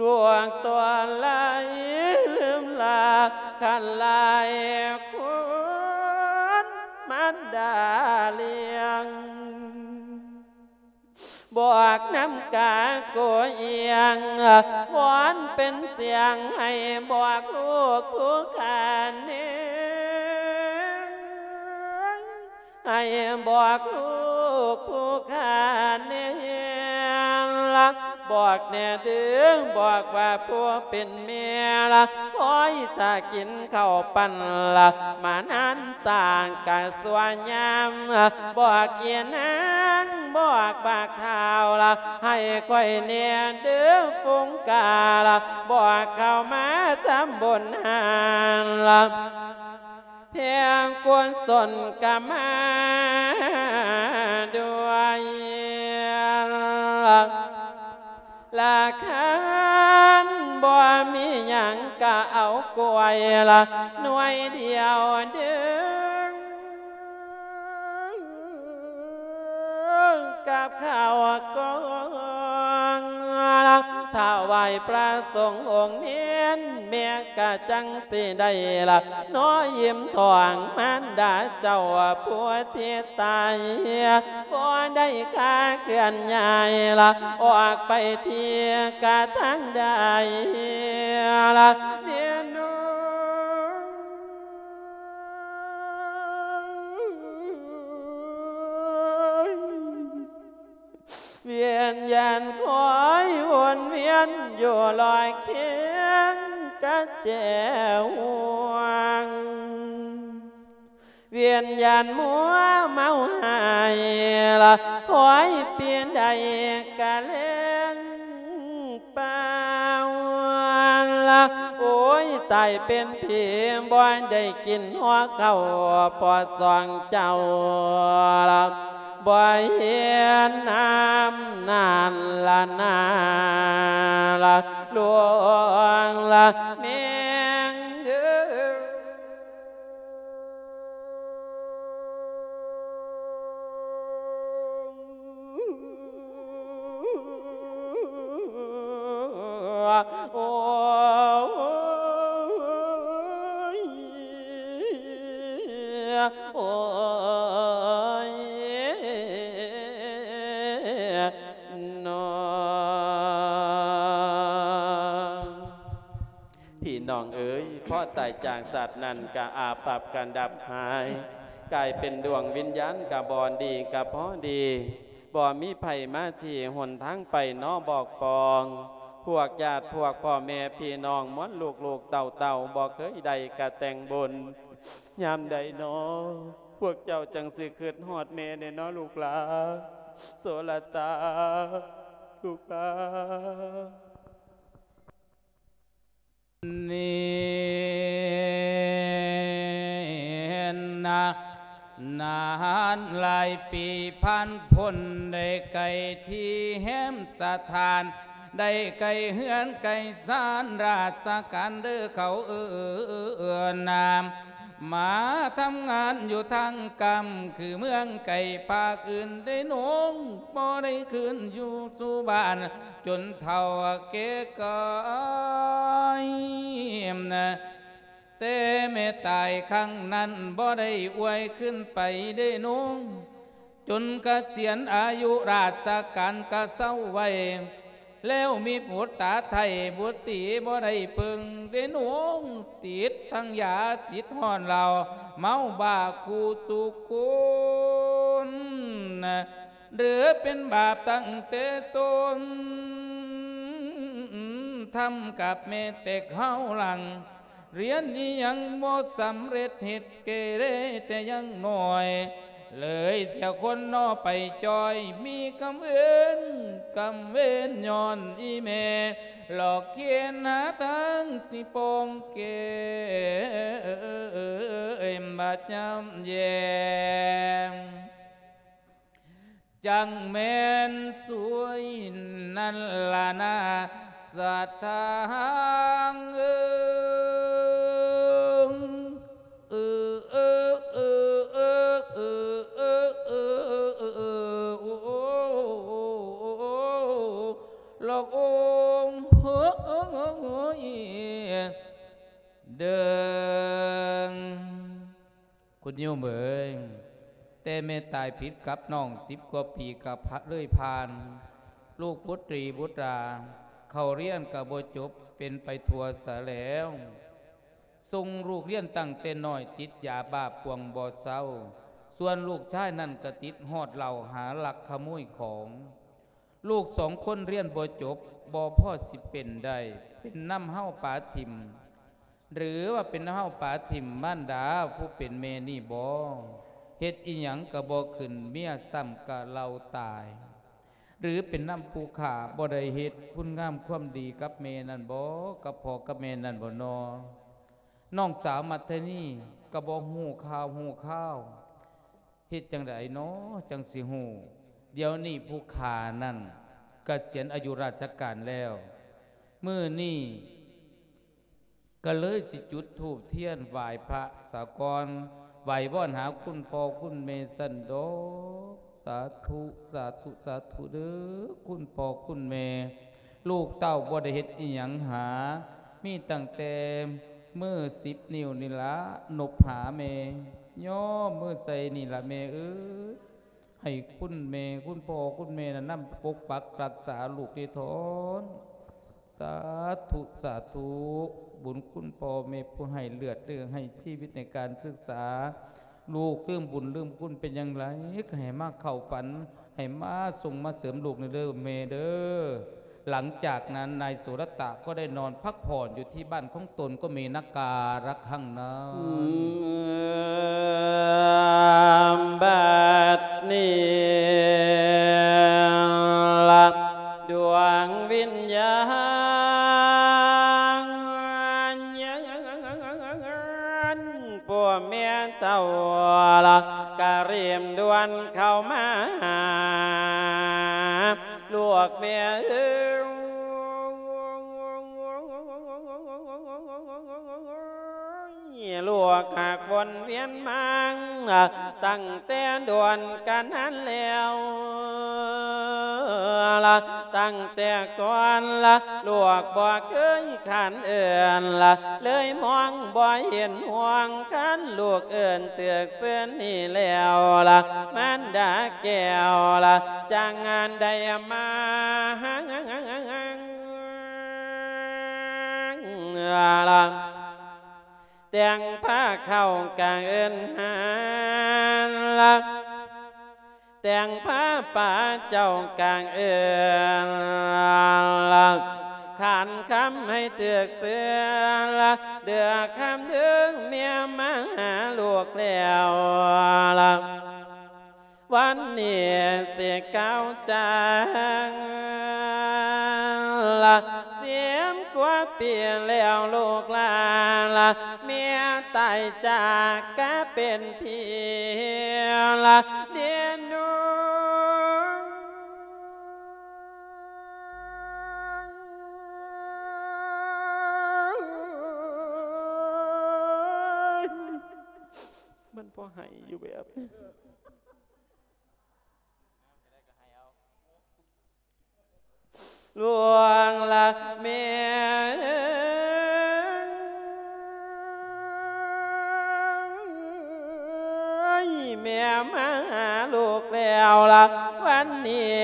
ลวงตัวไหลลืมลาขันลาย บอกน้ำกาโกเอียงวอนเป็นเสียงให้บอกลูกผู้ขานเนให้บอกลูกผู้ขานเนละบอกแน่เดืองบอกว่าผู้เป็นเมียละคอยถ้ากินข้าวปั้นละมานั้นสร้างกะสวนยามบอกเอียนาง บอกบากข่าวละให้ค่อยเนียเดือฟุงกาละบอกเข้ามาทำบุญหานละเพียงควรสนกะมาด้วยละราคานบ่มีหยังกะเอากวยละหน่วยเดียวเด้อ กับข้าวกองถ้าไหวพระสงฆ์องค์เนียนเมียกะจังสิได้ละน้อยยิ้มทองมันดาเจ้าผัวที่ตายบ่ได้ค่าเคลื่อนย้ายละออกไปเที่ยกะทั้งใดละเนียน เวียนยันคอยวนเวียนอยู่ลอยเคียงกะแจวงเวียนยานมัวเมาหายละหอยเปลี่ยนใดกะเล้งเปล่าละโอ้ยตายเป็นผีบ่ได้กินหัวเก่าปอดสองเจ้าละ bởi nam nàn là na là luôn là niên dữ ô ô จากสัตว์นั้นกะอาปรับกันดับหายกลายเป็นดวงวิญญาณกะบอนดีกะพ่อดีบ่มีไผมาชี้หนทางไปเนอบอกปอง พวกญาติพวกพ่อแม่พี่น้องม้วนลูกลูกเต่าเต่าบอกเคยใดกะแต่งบน ยามใดเนอพวกเจ้าจังสิคืดหอดเมเนเนอลูกหลาโสลตาลูกลา นี่นะนานหลายปีพันพ้นได้ไกลที่แหมสถาน ได้ไกลเฮือนไกลสานราชการเด้อเขาเอือนาม มาทำงานอยู่ทางกรรม คือเมืองไก่ภาคอื่นได้หนงบ่ได้ขึ้นอยู่สู่บ้าน จนเท่าเกกอยนะแต่แม่ตายครั้งนั้นบ่ได้อวยขึ้นไปได้หนงจนเกษียณอายุราชการกเศร้าไว้แล้วมีบุตรตาไทยบุตรตีบ่ได้เพึง ได้หนุ่งติดทั้งยาติดห่อนเรา เมาบาคูตุกุนหรือเป็นบาปตั้งแต่ต้นทำกับเมเตกเฮาหลัง เรียนนี้ยังบ่สำเร็จเหตุเกเรแต่ยังหน่อย เลยเสียคนนอไปจอย มีกำเวนกำเวนย้อนอีเม หลอกเขียนหาทั้งสิปองเกมบาดยำแยงจังแม่ เดินคุณโยมเอ๋ยแต่เมตายผิดกับน้องสิบกว่าปีกับพระเลื่อยพาน ลูกบุตรีบุตรา เขาเรียนกับโบจบเป็นไปทัวสะแล้วทรงลูกเรียนตั้งแต่น้อยติดยาบาปปวงบอดเศร้า ส่วนลูกชายนั่นกระติดหอดเหล่าหาหลักขโมยของ ลูกสองคนเรียนโบจบ บ่พ่อสิเป็นได้เป็นน้ำเห้าป่าทิม หรือว่าเป็นน้ำเห้าป่าทิมม่านดาผู้เป็นเมนี่บ่เฮ็ดอีหยังกะบ่ขึ้นเมียซ้ำกะเราตาย หรือเป็นน้ำภูขาบ่ได้เฮ็ดคุณงามความดีกับเมนันบ่กับพอกับแม่นั่นบ่นอน้องสาวมัทนี่ก็บ่ฮู้ข่าวฮู้ข้าวเฮ็ดจังไดเนาะจังสิฮู้เดี๋ยวนี้ผู้ขานั่น เกษียณอายุราชการแล้วเมื้อนี้ก็เลยสิจุดธูปเทียนไหวพระสากรไหวบ่อนหาคุณพ่อคุณแม่สันโดสาธุสาธุสาธุเด้อคุณพ่อคุณแม่ลูกเต้าบ่ได้เฮ็ดอีหยังหา มีตั้งแต่มือสิบนิ้วนี่ละนบหาแม่ย่อมือใส่นี่ละแม่เอ้ย ให้คุณแม่คุณพ่อคุณแม่น่ะนปกปักรักษาลูกที่ทนสาธุสาธุบุญคุณพ่อแม่ผู้ให้เลือดเลือให้ชีวิตในการศึกษา ลูกลืมบุญลืมคุณเป็นอย่างไรให้มากเข้าฝัน ให้มาส่งมาเสริมลูกในเด้อเมเด้อหลังจากนั้นนายสุรตะก็ได้นอนพักผ่อนอยู่ที่บ้านของตนก็มีนักการะข้างนั้นบัด นี้ละดวงวิญญาณปัวเมียเต่าละกะเรียมดวนเข้ามาลวกเมียเอ้ยลวกหากวนเวียนมัง ตั้งแต่ดวนกันนั้นแล้วละตั้งแต่ก่อนละลวกบ่เคยขันเอื่นละเลยมองบ่เห็นห่วงกันลูกเอื่นเตือกเสื้อนนี่แล้วละมันดาแก้วละจางงานใดมาละ แต่งผ้าเข้ากลางเอินหานละแต่งผ้าป่าเจ้ากลางเอินละขันคำให้เตือกเตือนละเดือคำถึงเมียมาหาลูกแล้วละวันนี้เสียเก้าจางละ กว่าเปลี่ยนแล้วลูกลาละเมียตายจากก็เป็นเพียละเดียนนูมัน ลวงละเมียเมียมาหาลูกแล้วละวันนี้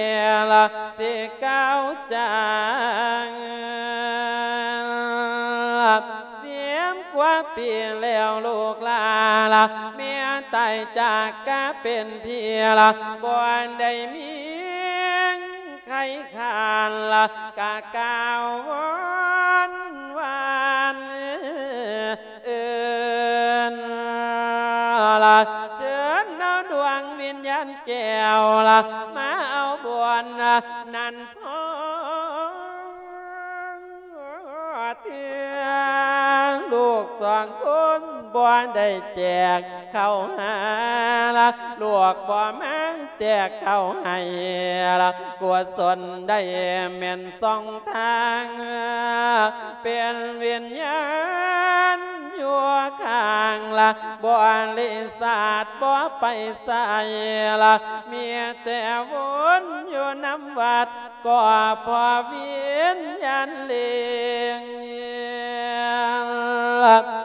ละสิเก้าจางเสียมกว่าเปลี่ยนแล้วลูกลาละเมียตายจากกะเป็นเพียละบ่อนได้มี ข่ขานละกะกาววันวานเอินละเชิญเอาดวงวิญญาณแก้วละมาเอาบวนนั่นพ่อ ลูกสองคนบ่ได้แจกเข้าหาละลูกบ่มาแจกเข้าให้ละกวดสนได้เม่นสองทาง เป็นเวิญญาณอยู่ข้างละบ่ลิศาสตร์บ่ไปใส่ละมีแต่วนอยู่น้ำวัดก็พอเวิญญาณเลียง uh,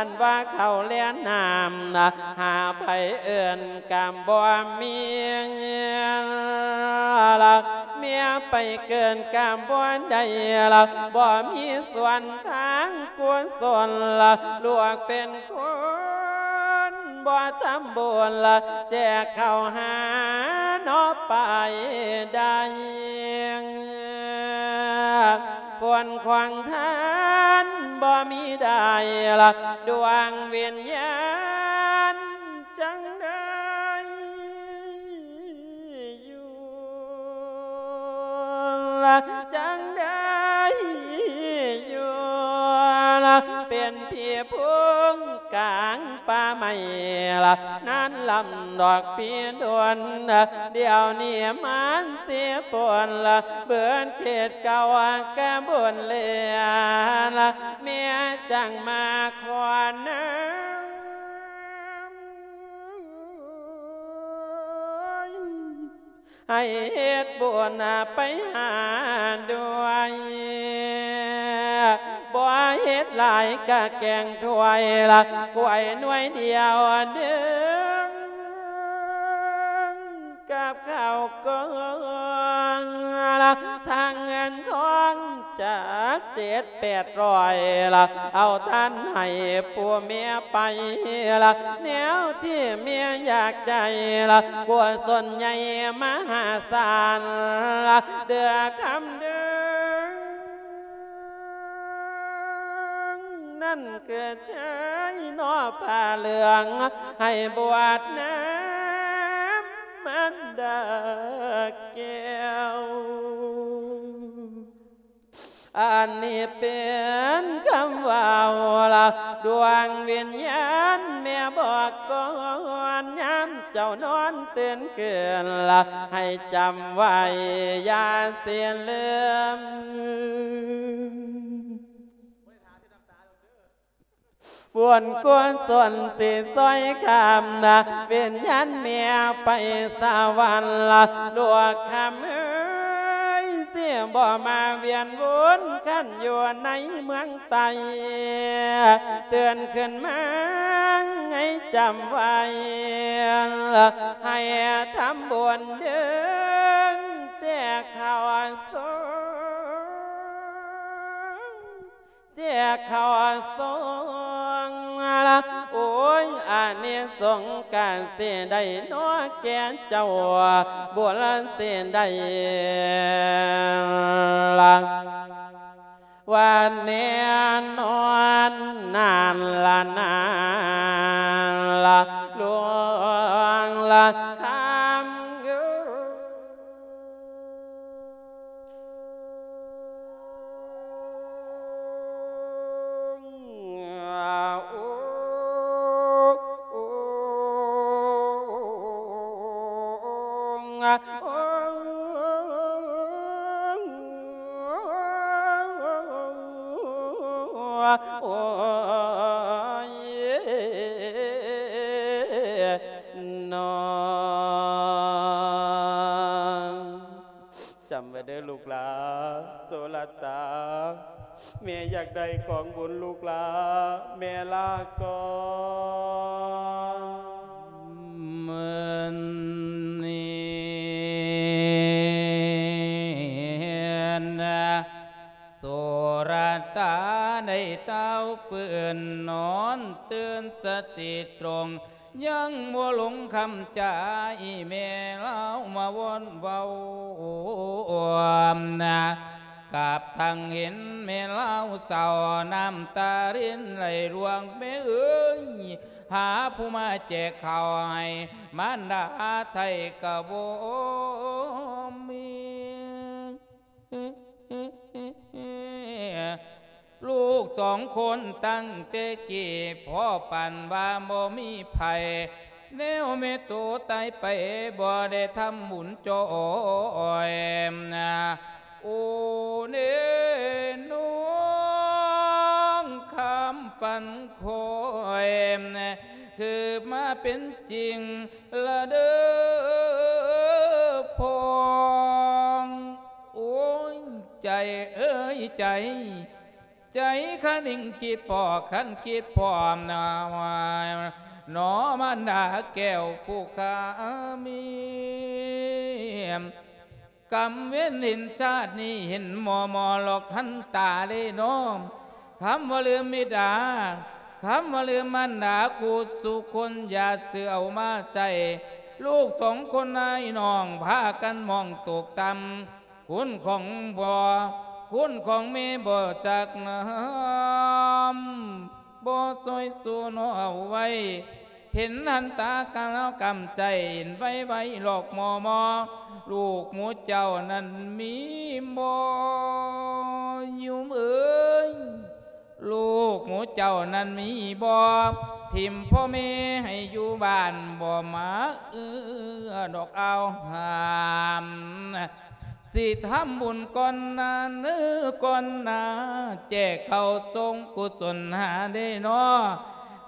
ันว่าเขาเลียนนามนะหาไปเอื่นกำบ่มีละเมียไปเกินกำบ่ได้ละบ่มีส่วนทางกวนส่วนละลวกเป็นคนบ่ทำบุญละแจกเขาหานอไปได้ ปวนควางทานบ่มีได้ละดวงเวียนญาณจังได้อยู่ละจัง นเพียงพุงกลางป่าไม้ละนั้นลำดอกเพียดวนเดี๋ยวนี้มันเสียปวนละเบื่อเขตเก่าแก้บนเลียละเมียจังมาควันน้ำให้เหตุบุญไปหาด้วย บ่เฮ็ดหลายกะแกงถ้วยละกล้วยหน่วยเดียวเด้อกับข้าวกองละทางเงินทองจากเจ็ดแปดร้อยละเอาท่านให้ปัวเมียไปละแนวที่เมียอยากใจละกลัวส่วนใหญ่มหาศาลละเดือคำเดือ นั่นคือใช้นอผ้าเหลือง ให้บวชน้ำมันดาแก้วอันนี้เป็นคำว่าละดวงวิญญาณแม่บอกก่อนย้ำเจ้านอนเตื่นขึ้นละให้จำไว้อย่าเสียลืม บวนกวนส่วนสีซอยคำนะเป็นยันเมียไปสวรรค์ละลวกคำเอ้ยเสียบ่มาเวียนวนกันอยู่ในเมืองไตเตือนขึ้นมาให้จำไว้ละให้ทำบุญเดินแจกข่าวสงแจกข้าวสง ละโอ้ยอันนี้สงการเสียได้น้อแก่เจ้าบัวละเสียได้ละวันนี้นอนนานละนานละลวงละ โอ้ยนอจำไว้เด้อลูกหลาโซลาตาแม่อยากได้ของ ต้าฝืนนอนเตือนสติตรง ยังมัวหลงคำจาอีเมเล่ามาวนเว้านะกับทางเห็นเมเล่าเศร้าน้ำตารินไหลรวงแม่เอ้ยหาผู้มาแจกข่าวให้มารดาไทยกะบ่ ลูกสองคนตั้งเตกี้พ่อปันว่าบ่มีไผแนวเมโตตายไปบ่ได้ทำหมุนจอยนะโอเนน้องคำฝันคอยนะคือมาเป็นจริงละเด้อพองโอ้ยใจเอ้ยใจ ใจขันิ่งคิดพอขันคิดพอมนาวายหนอมันดาแก้วผู้ขามีกำเว้นเห็นชาตินี้เห็นหมอมอหลอกทันตาเลยน้อมคำว่าลืมมิดาคำว่าลืมมันดากูสุคนอย่าเสือเอามาใจ ลูกสองคนนายน้องพากันมองตกต่ำคุณของบ่อ คุณของเมบ่จักน้ำบ่ซอยสูนเอาไว้ เห็นหันตากันแล้วกำใจเห็นไว้ไว้หลอกมอมอ ลูกหมูเจ้านั้นมีบ่ยุ่มเอ้ยลูกหมูเจ้านั้นมีบ่ทิมพ่อแม่ให้อยู่บ้านบ่มาเอื้อดอกเอาหาม สิทำบุญก่อนนาเนื้อก่อนนาแจกเขาทรงกุศลหาได้นอ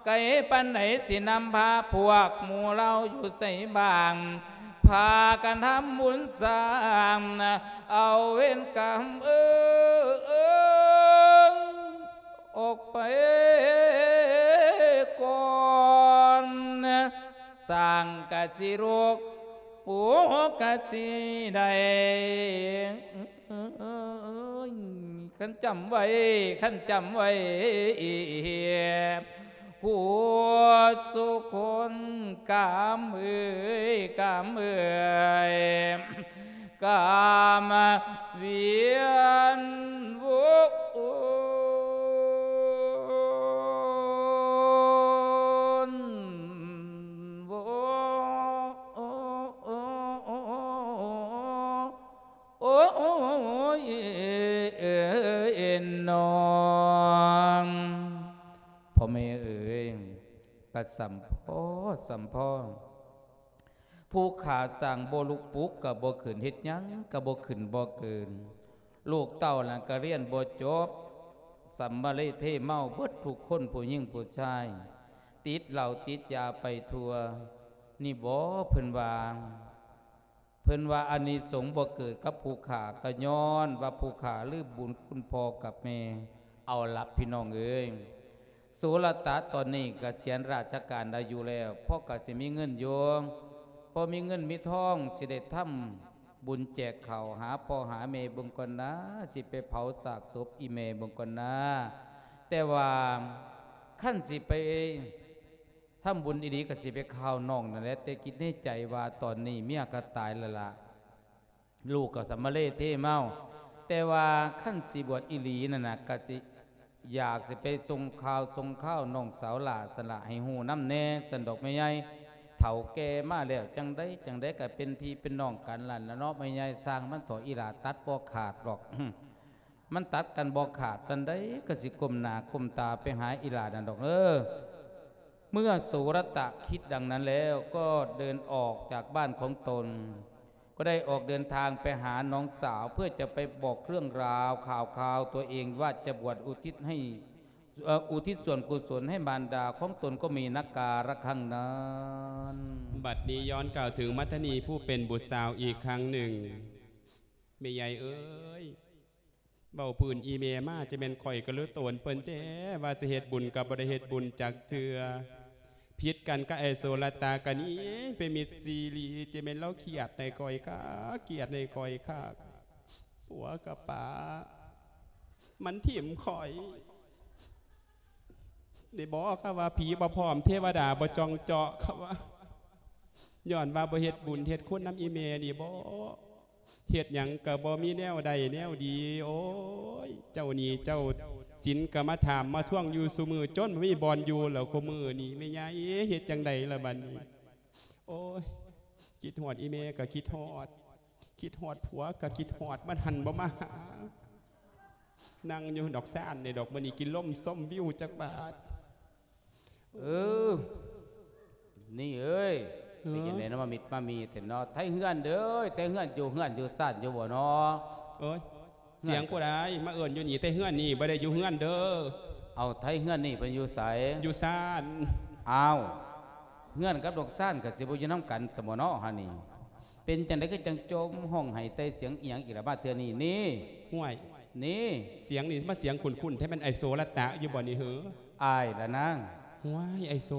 ไก่ปันไหนสินำพาพวกหมู่เราอยู่ใส่บาง พากันทำบุญสร้างเอาเว้นกรรมเออเออออกไปก่อนสร้างกสิโรก ปูกสิใดขันจำไว้ขันจำไว้หัวสุคนกามเอ่ยกามเอ่ยกามเวี สัมพ่อสัมพ่อผู้ขาสั่งโบลุกปุกกับโบขืนเฮ็ดยังกับโบขืนโบเกิน ลูกเต้าหลังกะเรียนโบจบสัมมาเลเทเมาเบิดทุกคนผู้ยิ่งผู้ชาย ติดเหล่าติดยาไปทัว นี่บ่เพิ่นว่าเพิ่นว่าอานิสงส์บ่เกิดกับผู้ขาก็ย้อน ว่าผู้ขาลืมบุญคุณพ่อกับแม่ เอาละพี่น้องเอ้ย สุรตะตอนนี้กเกษียณราชการได้อยู่แล้วพ่อก็สิมีเงินโยงพอมีเงินมีทองสิได้ทำบุญแจกเขาหาพ่อหาเมย์บุงกนนะสิไปเผาสากศพอีเมย์บุงกนนะแต่ว่าขั้นสิไปทำบุญอีดีก็สิไปข้าวน้องนั่นแหละแต่คิดในใจว่าตอนนี้เมียก็ตายล้วล่ะลูกก็สมมาเลเทเมาแต่ว่าขั้นสีบวชอิลีนั่นนะก็สิ อยากสิไปส่งข่าวส่งข้าวน้องสาวหลาสละให้หูน้ำแน่สันดอกไม่ใหญ่เฒ่าแก่มาแล้วจังได้จังได้ก็เป็นพี่เป็นน้องกันล่ะนะเนาะไม่ใหญ่สร้างมันถออีหลาตัดบ่ขาดหรอก มันตัดกันบ่ขาดกันได้ก็สิกลมหนากลมตาไปหาอีหลานั่นดอกเออเมื่อสุรตะคิดดังนั้นแล้วก็เดินออกจากบ้านของตน ก็ได้ออกเดินทางไปหาน้องสาวเพื่อจะไปบอกเรื่องราวข่าวข่าวตัวเองว่าจะบวชอุทิศให้อุทิศส่วนกุศลให้บารดาของตนก็มีนักการะครั้งนั้นบัดนี้ย้อนกล่าวถึงมัทนีผู้เป็นบุตรสาวอีกครั้งหนึ่งเมยใหญ่เอ้ยเบาปืนอีเมมาจะเป็นข่อยกระลือตนเปิ้นแท้ว่าสิเหตุบุญกับบริเหตุบุญจากเถือ พิษกันก็ไอโซลตากันนี้ไปมิดซีรีจะเป็นเล่าเขียดในก่อยข้าเกียดในก่อยข้าหัวกับป๋ามันถิ่มข่อยได้บอกค่ะว่าผีบ่พร้อมเทวดาบ่จองเจาะค่ะว่าย้อนว่าบ่เฮ็ดบุญเฮ็ดคุณน้ำอีเมนี่บ่เฮ็ดหยังก็บ่มีแนวใดแนวดี โอ้ย เจ้านี่เจ้า ศีลก็มาถามมาท่วงอยู่ซุมือจนบ่มีบอลอยู่แล้วก็มือนี่แม่ยายเฮ็ดจังใดล่ะบัดนี้โอ้ยคิดฮอดอีเมก็คิดฮอด คิดฮอดผัวก็คิดฮอดมันหันบ่มาหานั่งอยู่ดอกซ่านในดอกมื้อนี้กินล่มส้มวิวจักบาทเออ นี่เอ้ยเออเป็นยังไงนะมามิดมามีแต่เนาะไทยเฮือนเด้อแต่เฮือนอยู่เฮือนอยู่ซ่านอยู่บ่เนาะโอ้ย เสียงผู้ใดมาเอิ้นอยู่นี่แต่เฮือนนี่บ่ได้อยู่เฮือนเด้อเอาไทยเฮือนนี่เป็นอยู่ไสอยู่ซ่านอ้าวเฮือนกับดอกซ่านก็สิบ่อยู่นํกันสมอเนาะฮะนี่เป็นจังได๋ก็จังจมห้องไห้ใต้เสียงอีหยังอีกละบาดเทื่อนี้นี่ห่วยนี่เสียงนี่มาเสียงคุ้นๆแท้แม่นไอโซละตะอยู่บ่นี่เหออายละนางห่วยไอโซ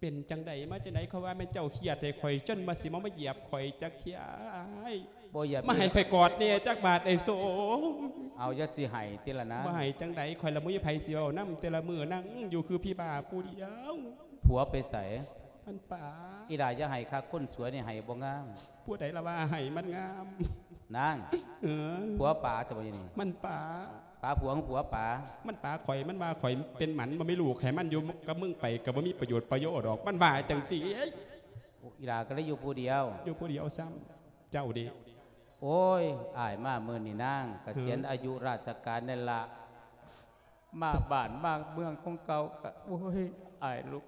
เป็นจังใดมาจังไดเขาว่าแม่นเจ้าเครียดให้ข่อยจนมาสิมามาเหยียบข่อยจักเที่ยอ้าย บ่อย่ามาให้ข่อยกอดเนี่ยจักบาทไอโซเอาอย่าสิให้ติละนะมาให้จังใดข่อยละมุยไผสิเอานํแต่ละมือนั่งอยู่คือพี่บ้าผู้เดียวผัวไปใส่มันป่าอีหลาอย่าให้คักคนสวยนี่ให้บ่งามผู้ใดละว่าให้มันงามนางเออผัวป่าจะบ่อย่างนี้มันป่าป่าผัวของผัวป่ามันป่าข่อยมันว่าข่อยเป็นหมันมันไม่รู้แข่มันอยู่กับมึงไปกับว่ามีประโยชน์ประโยชน์ดอกมันว่าจังสีอีหลาก็ได้อยู่ผู้เดียว อยู่ผู้เดียวซ้ำเจ้าเดี โอ้ยอายมามื้อนี้นางเกษียณอายุราชการนั่นละ มาบ้านมาเมืองของเก่าก็โอ้ยอายลูก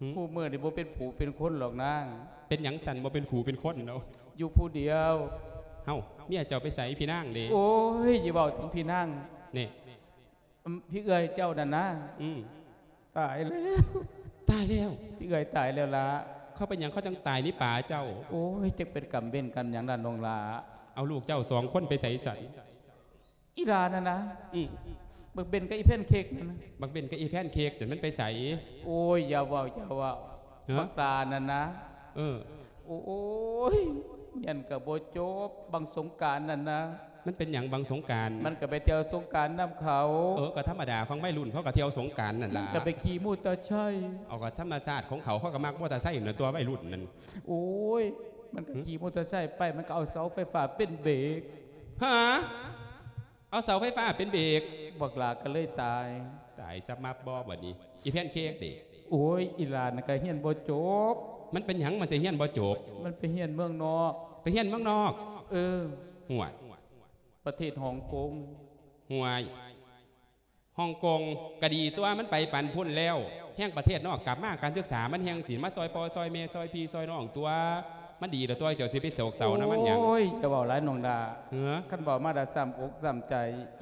หึ ผู้มื้อนี่บ่เป็นผู้เป็นคนหรอกนางเป็นหยังสันบ่เป็นขู่เป็นคนเนาะอยู่ผู้เดียว เฮ้าเมียเจ้าไปใส่พี่นางเดีโอ้ยอย่าเว้าถึงพี่นางนี่อืมพี่เอ้ยเจ้านั่นนะอืมตายแล้วตายแล้ว พี่เอ้ยตายแล้วล่ะเขาเป็นหยังเขาจังตายนี่ป่าเจ้า โอ้ยจะเป็นกรรมเว้นกันอย่างนั้นนองลา เอาลูกเจ้าสองคนไปใส่ใส่อีหลานั่นนะอืมบักเบนกับอีแพนเค้กนั่นนะบักเบนกับอีแพนเค้กเดี๋ยวมันไปใส่โอ้ยอย่าเว่าอย่าเว่าฮะบักตานั่นนะเออ โอ้ยยันกับโบโจบบางสงกรารนั่นนะมันเป็นอย่างบางสงกรานต์ มันก็ไปเที่ยวสงกรานต์นำเขา เออก็ธรรมดาของวัยรุ่นเขาก็เที่ยวสงกรานต์นั่นล่ะก็ไปขี่มอเตอร์ไซค์เอาก็ธรรมชาติของเขาเขาก็มักมอเตอร์ไซค์นั่นตัววัยรุ่นนั่น โอ้ย มันก็ขี่มอเตอร์ไซค์ไปมันก็เอาเสาไฟฟ้าเป็นเบรกฮะเอาเสาไฟฟ้าเป็นเบรกบักหลาก็เลยตาย ตายซับมาบอบัดนี้ อีแพนเค้กเด็กโอ้ยอีหลานน่ะก็เฮียนบ่จบ มันเป็นหยังมันจะเฮียนบ่จบ มันไปเฮียนเมืองนอก ไปเฮียนเมืองนอก เออห่วย ประเทศฮ่องกงห่วยฮ่องกงกะดีตัวมันไปปันพุ่นแล้ว แห่งประเทศนอกกลับมาการศึกษามันแห่งศีลมาซอยปอซอยเมซอยพีซอยน้องตัว มันดีแล้วตัวเจ้าสิไปโศกเศร้านะมันหยังโอ้ยจะบอกหลายหนองดาเออคันบอกมาดาซ้ำอกซ้ำใจ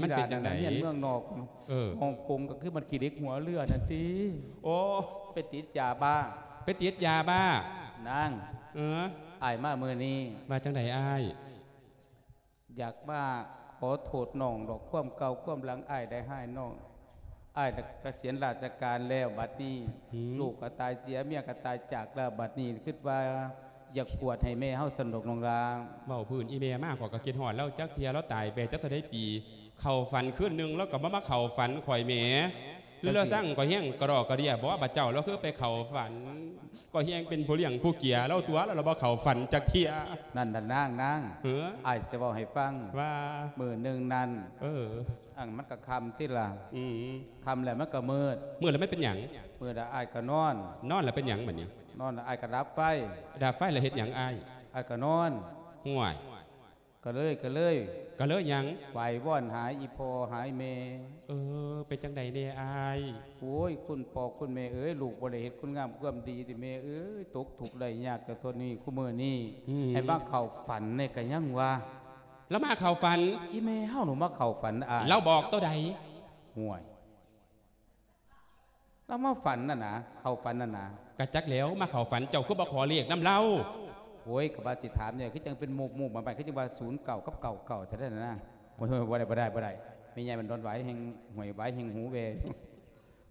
มันเป็นจังใดอีหลาะเฮียนเมืองนอกเออฮ่องกงก็คือมันขี่เด็กหัวเรือนั่นติโอ้ไปติดยาบ้า ไปติดยาบ้า นั่งเอออายมามือนี้มาจังไดอ้ายอยากมาขอโทษน้องดอกความเก่าความหลังอ้ายได้ให้น้องอ้ายน่ะเกษียณราชการแล้วบัดนี้หืมลูกก็ตายเสียเมียก็ตายจากแล้วบัดนี้คิดว่า อยากปวดให้แม่เฮาสนุกนองรางเบาพื้นอีเมมากกว่าก็กินหอดแล้วจักเทียแล้วตายไปจักจะได้ปี เข่าฝันขึ้นหนึงแล้วก็มามาเข่าฝันข่อยแหมหรือเราสร้างก็เฮี้ยงกระรอกกระเดียบอกว่าบัดเจ้าเราคือไปเข่าฝันก็เฮี้ยงเป็นผู้เลี้ยงผู้เกียร์เราตัวแล้วเราบ่เข่าฝันจักเทียนั่นน่ะนางนางเหืออ้ายสิเว้าให้ฟังว่ามื้อหนึงนั้นเอออังมันก็คำที่ล่ะอืมคำแล้วมันก็มืดเมื่อแล้วไม่เป็นหยังมื้อละอ้ายก็นอน นอนแล้วเป็นหยังบัดนี้น อนแล้วอ้ายก็รับไฟดาบไฟแล้วเฮ็ดหยังอ้ายอ้ายก็นอน ห่วย ก็เลยก็เลยก็เลยหยัง ไหวว่อนหายอีพอหายเมเออ เป็นจังใดเนี่ยอ้ายโอ้ยคุณปอคุณเมเอ้ยลูกบ่ได้เฮ็ดคุณงามความดีติเมเอ้ยตกทุกข์ได้ยากแต่ทนนี้คู่มื้อนี้อืมให้มาเข้าฝันเนี่ยก็ยังว่าแล้วมาเข่าฝัน อีเมเฮาหนูมาเข้าฝันอ่านเราบอกตัวใด ห่วย แล้วมาฝันน่ะนะเข้าฝันน่ะนะ กะจักแล้วมาเข่าฝันเจ้าคือบ่ขอเรียกน้ำเล่าโอ้ยก็ว่าสิถามเนี่ยคือจังเป็นหมู่ๆมาไปคือจังว่าศูนย์เก่ากับเก่าเก่าเท่านั้นนะโอ้ยบ่ได้บ่ได้บ่ได้ไม่ใหญ่มันโดนไหวแห่งห่วยไหวแห่งหูเว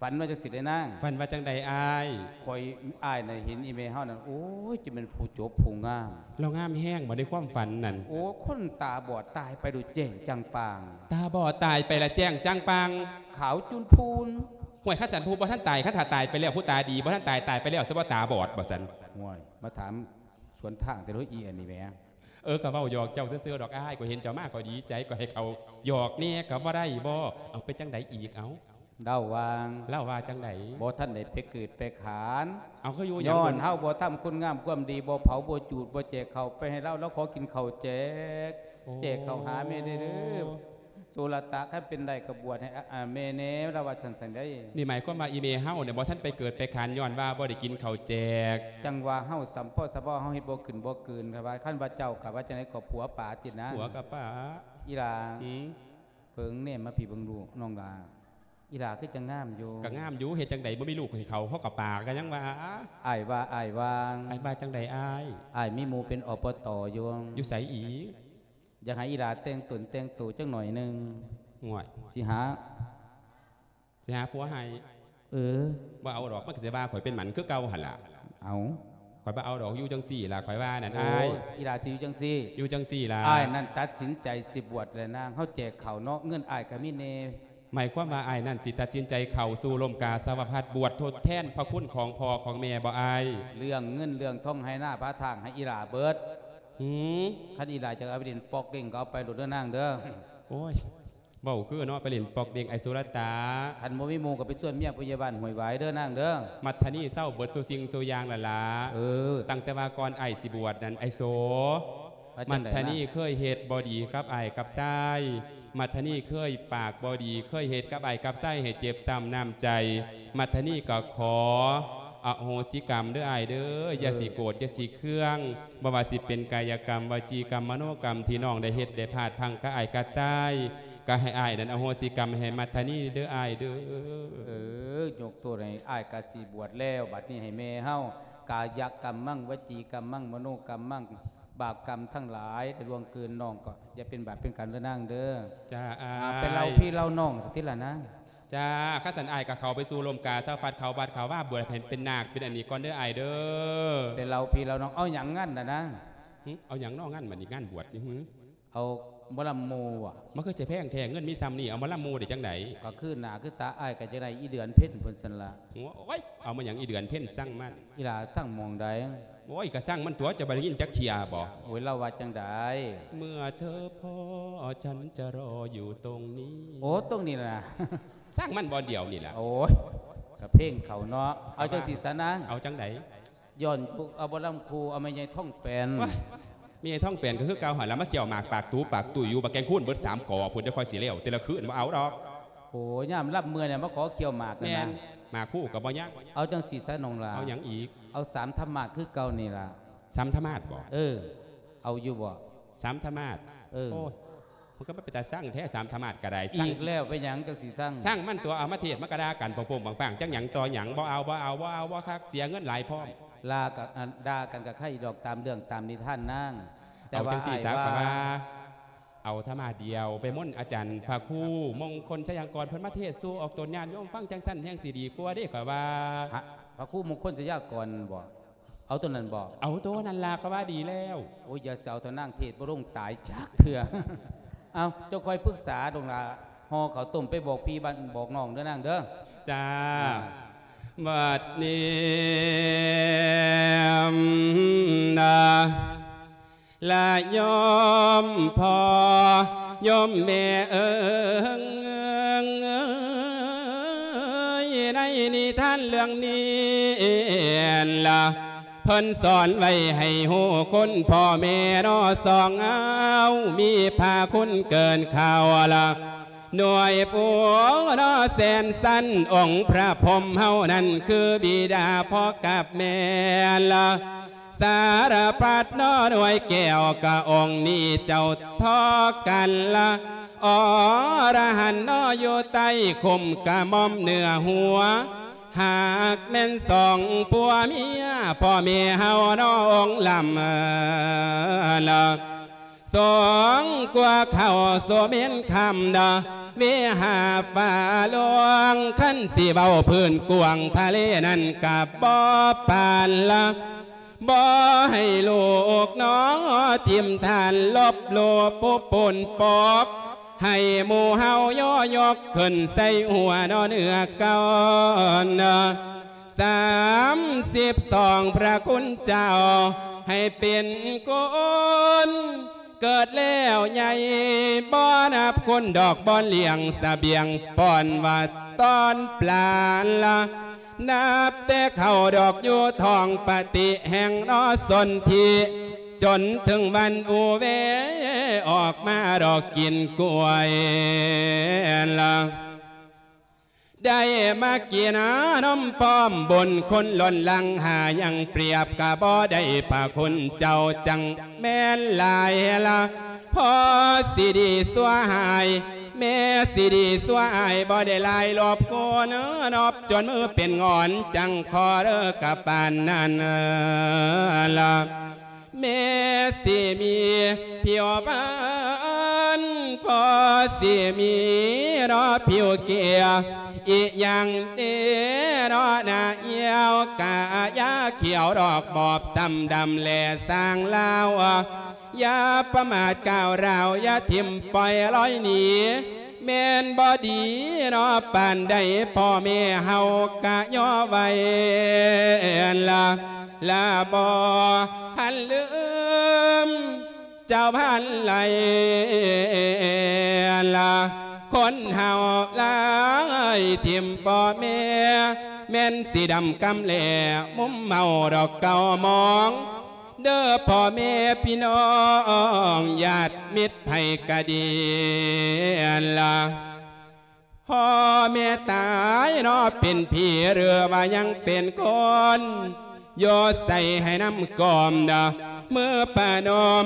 ฝันว่าจะสิได้นางฝันว่าจังใดอายคอยอ้ายน่ะเห็นอีเมลเฮานั่นโอ้ยจะเป็นผู้จบผู้งามเรางามแห้งบ่ได้ความฝันนั่นโอ้คนตาบอดตายไปดูแจ้งจังปาง ตาบอดตายไปละแจ้งจังปังขาวจุนพูน ห่วยข้าสันผู้บ่ท่านตายข้าถ้าตายไปแล้วผู้ตาดีบ่ท่านตายตายไปแล้วซะว่าตาบอดบ่สันห่วยมาถามสวนทางแต่รู้อีอันนี้แหม่เออก็เว้าหยอกเจ้าซื่อๆดอกอ้ายก็เห็นเจ้ามาก็ดีใจก็ให้เขาหยอกแน่ก็บ่ได้บ่เอาไปจังใดอีกเอาเด้าวางเล่าว่าจังใดบ่ท่านได้ไปเกิดไปขานเอาเขาอยู่หย้ยังอบ่นเฮาบ่ทำคุณงามความดีบ่เผาบ่จูดบ่แจกเขาวไปให้เราแล้วขอกินข้าวแจกแจกข้าวหาแม่เด้อเด้อ สุรตะคันเป็นได้ก็บวชให้อะอ่าแม่แหน่เราว่าฉันสันได้นี่หมายความว่าอีเมเฮาเนี่ยบ่ท่านไปเกิดไปขานย้อนว่าบ่ได้กินข้าวแจก จังว่าเฮาสัมพ่อสะพ่อเฮาเฮ็ดบ่ขึ้นบ่เกินครับว่าคันว่าเจ้ากับว่าจังได๋ก็ผัวป่าติดนะผัวกับป้าอีหลาอืมเพิงเนี่ยมาพี่เบิ่งดูน้องลาอีหลาคือจังงามอยู่ก็งามอยู่เฮ็ดจังใดบ่มีลูกให้เขาเขากับปากก็ยังว่าอ้ายว่าอ้ายวางไอ้บ้าจังใดอ้ายอ้ายมีหมู่เป็นอบตอยู่อยู่ไสอี อยากให้อีหลาแต่งตนแต่งตัวจังหน่อยหนึงง่วยสิหาสิหาผัวให้เออบ่เอาดอกมันก็สิว่าข่อยเป็นหมันคือเก่าหั่นล่ะเอาข่อยบ่เอาดอกอยู่จังซี่ล่ะข่อยว่านั่นโอ้อ้ายยอีหลาสิอยู่จังซี่อยู่จังซี่ล่ะอ้ายนั่นตัดสินใจสิบวชเลยนางเฮาแจกข้าวเนาะเงินอ้ายก็มีแน่หมายความว่าอ้ายนั่นสิตัดสินใจเข้าสู่ลมกาสาวพัดบวชทดแทนพระคุณของพ่อของแม่บ่อ้ายเรื่องเงินเรื่องทองให้หน้าพระทางให้อีหลาเบิด หืมคันอีหลาจะเอาไปเด่นปอกเด้งก็เอาไปหลุดเด้อนางเด้อโอ้ยเว้าคือเนาะไปเล่นปอกเด้งไอสุรตาคันบ่มีหมู่ก็ไปส่วนเมียพยาบาลห้วยหวายเด้อนางเด้อมัทธนี่เศร้าเบิดสุสิ่งสุอยางละล่ะเออตั้งแต่ว่าก่อนไอสิบวชนั่นไอโสว่าจัมังทใดธนี่เคยเฮ็ดบอดีกับไอกับไส้มัทธนี่เคยปากบอดี เคยเฮ็ดกับไอกับไส้ให้เจ็บซ้ำน้ำใจ มัทธนี่ก็ขอ อโหสิกรรมเด้อไอายเด้ออย่าสิโกรธอย่าสิเครื่องบ่ว่าสิเป็นกายกรรมวจีกรรมมโนกรรมที่น้องได้เฮ็ดได้พลาดพังกับไอกับไส้ก็ให้อายนั้นอโหสิกรรมให้มัทธนี่เด้อไอายเด้อเออยกตัวให้อ้ายก็สิบวชแล้ว บัดนี้ให้แม่เฮากายกรรมมั่งวจีกรรมมั่งมโนกรรมมั่งบาปกรรมทั้งหลายแต่ลวงเกินน้องก็อย่าเป็นบาปเป็นกรรมเด้อนางเด้อจ้าอาอ่าเป็นเรายพี่เราน้องสติละนะ จ้าข้าสันอายกับเขาไปสู่ลมกาเศร้าฟัดเขาบาดเขาว่าบวชเป็นเป็นนาคเป็นอันนี้ก่อนเด้ออายเด้อเป็นเราพี่เราน้องเอาอย่างงั้นนะนะหึเอาอย่างนอกงั้นมันนี่งานบวชนี่หึเอาบลำโมอะมันก็จะแพงแทงเงินมีซ้ำนี่เอามาละมูได้จังไหนก็คือหนาคือตาอ้ายก็จะได้อีเดือนเพ่นเพิ่นสันละโอ้ยเอามาอย่างอีเดือนเพ่นสั่งมันอีหลาสร้างหมองใดโอ้ยก็สร้างมันตัวจะบริยินจักเทียบ่โอ้ยเราว่าจังไดเมื่อเธอพอฉันจะรออยู่ตรงนี้ โอ้ตรงนี้นะ สร้างมันบอเดียวนี่แหละโอ้ยกับเพ่งเขาเนาะเอาจังสิสนะเอาจังไหนย้อนยุคเอาบลำครูเอาไม่ใหญ่ท่องแปลนว้ายมีไอ้ท่องเปลี่ยนก็คือเกาหันแล้วมาเกี่ยวหมากปากตูปากตุยอยู่บักแกงคูนเบิดสามก่อพุ่นจะคอยสีเหลวแต่ละคืนมาเอาดอกโอ้ยย่ามรับมือเนี่ยมาขอเคี่ยวหมากนะแม่นนะหมากคู่กับบ่ยังเอาจังสีสะนองลาเอาหยังอีก เอาสามธรรมะคือเก่านี่ล่ะซ้ำธรรมาสบ่เออ เอาอยู่บ่ซ้ำธรรมาสเออโอ้ย มันก็ไม่เป็นตาสร้างแท้สามธรรมาสกระไดสร้างอีกแล้วไปหยังจังสีสร้างสร้างมันตัวเอามาเทศมากระดากันปงๆบางๆจังหยังต่อหยังบ่เอาบ่เอาบ่เอาบ่คักเสียเงินหลายพร้อมลากับอันด่ากันกับใครดอกตามเรื่องตามนิทานนั่งแต่เอาว่าจังสี่อ้ายสามว่าว่าเอาธรรมาเดียวไปม่นอาจารย์พระครูมงคลชยางกรเพิ่นมาเทศสู่ออกตนญาณโยมฟังจังสั้นแห่งสิดีกว่าเด้ข่อยว่าฮะพระครู่มงคลจะยากก่อนบ่เอาตัวนั้นบ่เอาตัวนั้นลาก็ว่าดีแล้วโอ้ยอย่าเสเอาตัวนั่งเทศบ่ลงตายจักเถื่อ เอาเจ้าคอยปรึกษาดงลาฮอเขาวต้มไปบอกพี่บ้านบอกน้องเด้อนางเด้อจ้าอ่าบัดนี้นะละยอมพอยอมแม่เอิงเอิงเอยในนิทานเรื่องนี้ละ เพิ่นสอนไว้ให้หูคนพ่อแม่รอสองเอามีพาคุณเกินข่าวละหน่วยปัวนอแสนสั้นองค์พระพรมเฮานั้นคือบิดาพ่อกับแม่ละสารพัดนอหน่วยแก้วกะองค์นี้เจ้าทอกันละอรหันนออยู่ใต้คมกะม่อมเนื้อหัว หากแม่นสองปัวเมียพ่อแม่เฮานอองลำเอ่อละสองกว่าเขาโซเมนคำดาเวหาฝ่าลวงขั้นสีเบาพื้นกวางทะเลนั่นกับบ่อปานละบ่ให้ลูกน้องทิมทานลบโลปุปนปอบ ให้หมู่เฮาย่อยกขึ้นใส่หัวนอเนื้อเก่อนสามสิบสองพระคุณเจ้า ให้เป็นคนเกิดแล้วใหญ่บ่นับคนดอกบอนเลี้ยงสเสบียงป้อนว่าตอนปลาละนับแต่เข้าดอกอยู่ทองปฏิแห่งนอสนที จนถึงวันอูเวออกมาดอกกินกล้วยละได้มากินน้ำป้อมบนคนหล่นลังหายังเปรียบกะบ่ได้พาคนเจ้าจังแม่นลายละพอสิดีสวหายแม่สิดีสวายบ่ได้ลายหลบโกนนอบจนมือเป็นงอนจังคอเด้อกับปานนั้นละ แม่สิมีเพียวบ้านพอสิมีรอผิวเกียอีกอย่างเดรอหน้าเอียวกะยาเขียวดอกบอบซ้ำดำแลสร้างลาวอย่าประมาทก้าวราวอย่าทิมปล่อยลอยหนี แม่นบอดีรอปานใดพ่อแม่เฮากะย่อไว้ละลาบอหันลืม เจ้าพันไหลละคนเฮาลายทิมพ่อแม่แม่นสีดำกำแหล่มุมเมาดอกเก่ามอง เด้อพ่อแม่พี่น้องญาติมิตรไผกะดีละพ่อแม่ตายเนอเป็นพี่เรือว่ายังเป็นคนโยใส่ให้น้ำกอมดาเมื่อปานอม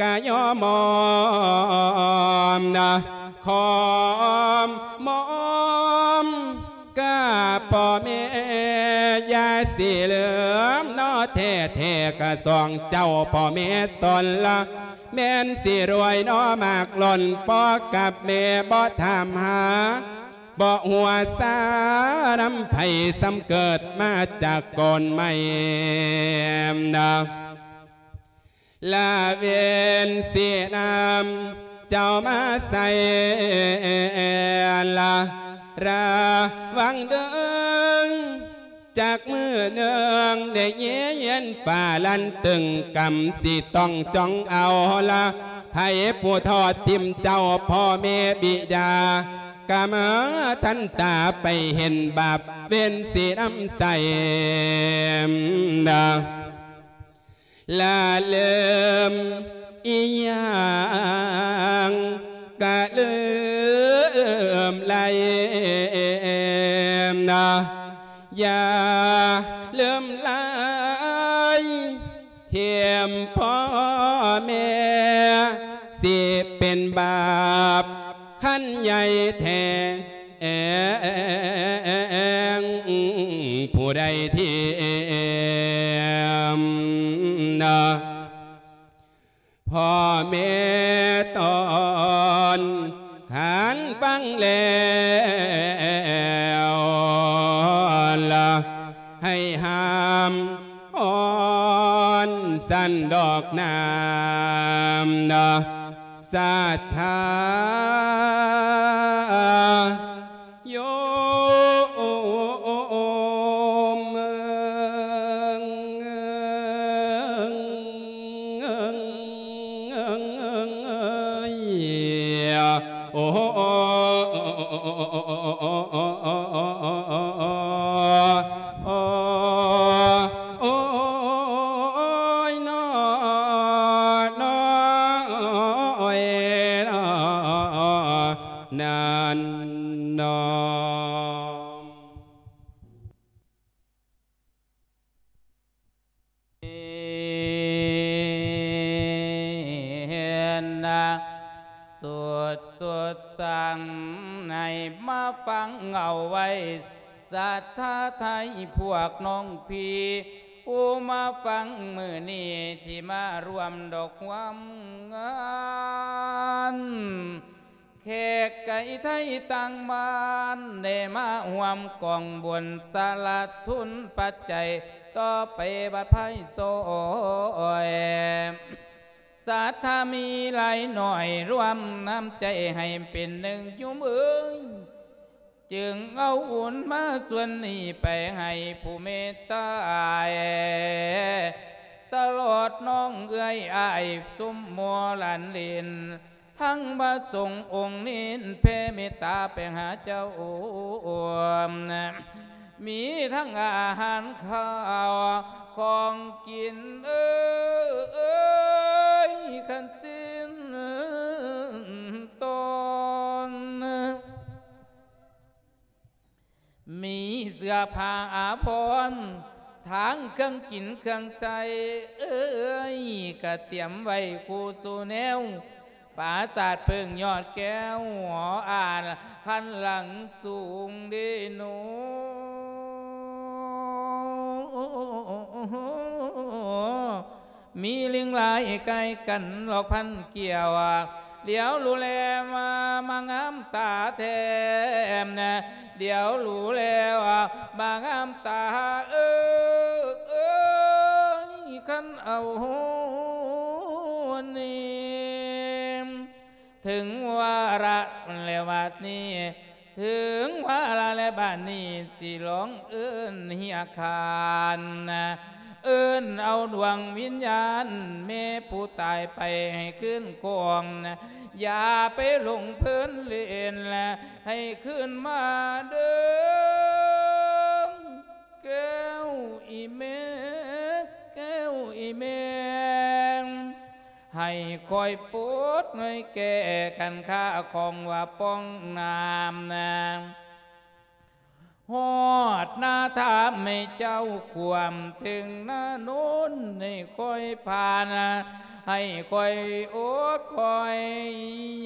กะยอมอมนะขอมมอม ป่อแม่ยาสีเหลือมนอแท้แท้กะสองเจ้าป่อแม่ตนละแม่นสิรวยนอมากหล่นปอกับแม่บ่ถามหาบ่หัวสานำไผ่สำเกิดมาจากก่อนไม่นะลาเวนเสียนำเจ้ามาใส่ละ ระวังเดิงจากมือเนืองได้เยียนฝ่าลันตึงกำสิต้องจ้องเอาละให้ผู้ทอดทิมเจ้าพ่อแม่บิดากะมทันตาไปเห็นบาปเว้นสีน้ำใสดาลาเลิมอีหยัง กะเลิมไหลนะอย่าเลื่อมลเทียมพ่อแม่สิเป็นบาปขั้นใหญ่แท้ผู้ใดที่นะพ่อแม่ต่อ งแล้วละให้หามอ่อนสันดอกน้ำนะสาธา เอาไว้สัทธาไทยพวกน้องพีผู้มาฟังมือนี้ที่มารวมดอกความงานแขกไก่ไทยต่างบ้านได้มาห่วมกองบนสลัดทุนปัจจัยต่อไปบัดไพโซยศรัทธามีหลายหน่อยรวมน้ำใจให้เป็นหนึ่งยุ่มเอ้ย จึงเอาอุ่นมาส่วนนี้ไปให้ผู้เมตตาตลอดน้องเอื้อยอายสุมมัวหลันลิน ทั้งบาทรงองค์นินเพเมตตาไปหาเจ้าอมมีทั้งอาหารข้าวของกินเอ้ยขันสิ้นตน มีเสื้อผ้าอาภรณ์ทางเครื่องกินเครื่องใจ เอ้ยก็เตรียมไว้คูสู่แนวปราศาสตร์เพิ่งยอดแก้วหออ่านขันหลังสูงดีหนูมีลิงลายไกลกันหลอกพันเกี่ยวอะ เดี๋ยวรู้แลมามางามตาแทมนะเดี๋ยวรู้แล้วมางามตาเออเอยขันเอานี่ถึงวาระแล้วบัดนี้ถึงวาระและบ้านนี้สิร้องเอื้นเฮียคานนะ เอื้นเอาดวงวิญญาณเมผู้ตายไปให้ขึ้นกองนะอย่าไปหลงเพิ่นเล่นละให้ขึ้นมาเดิมแก้วอีเมแก้วอีเมให้คอยปรดหน่อยแก่กันค่าของว่าป้องนามนาง ฮอดหน้าถามให้เจ้าความถึงหน้าโน้นให้คอยผ่านให้คอยโอดคอย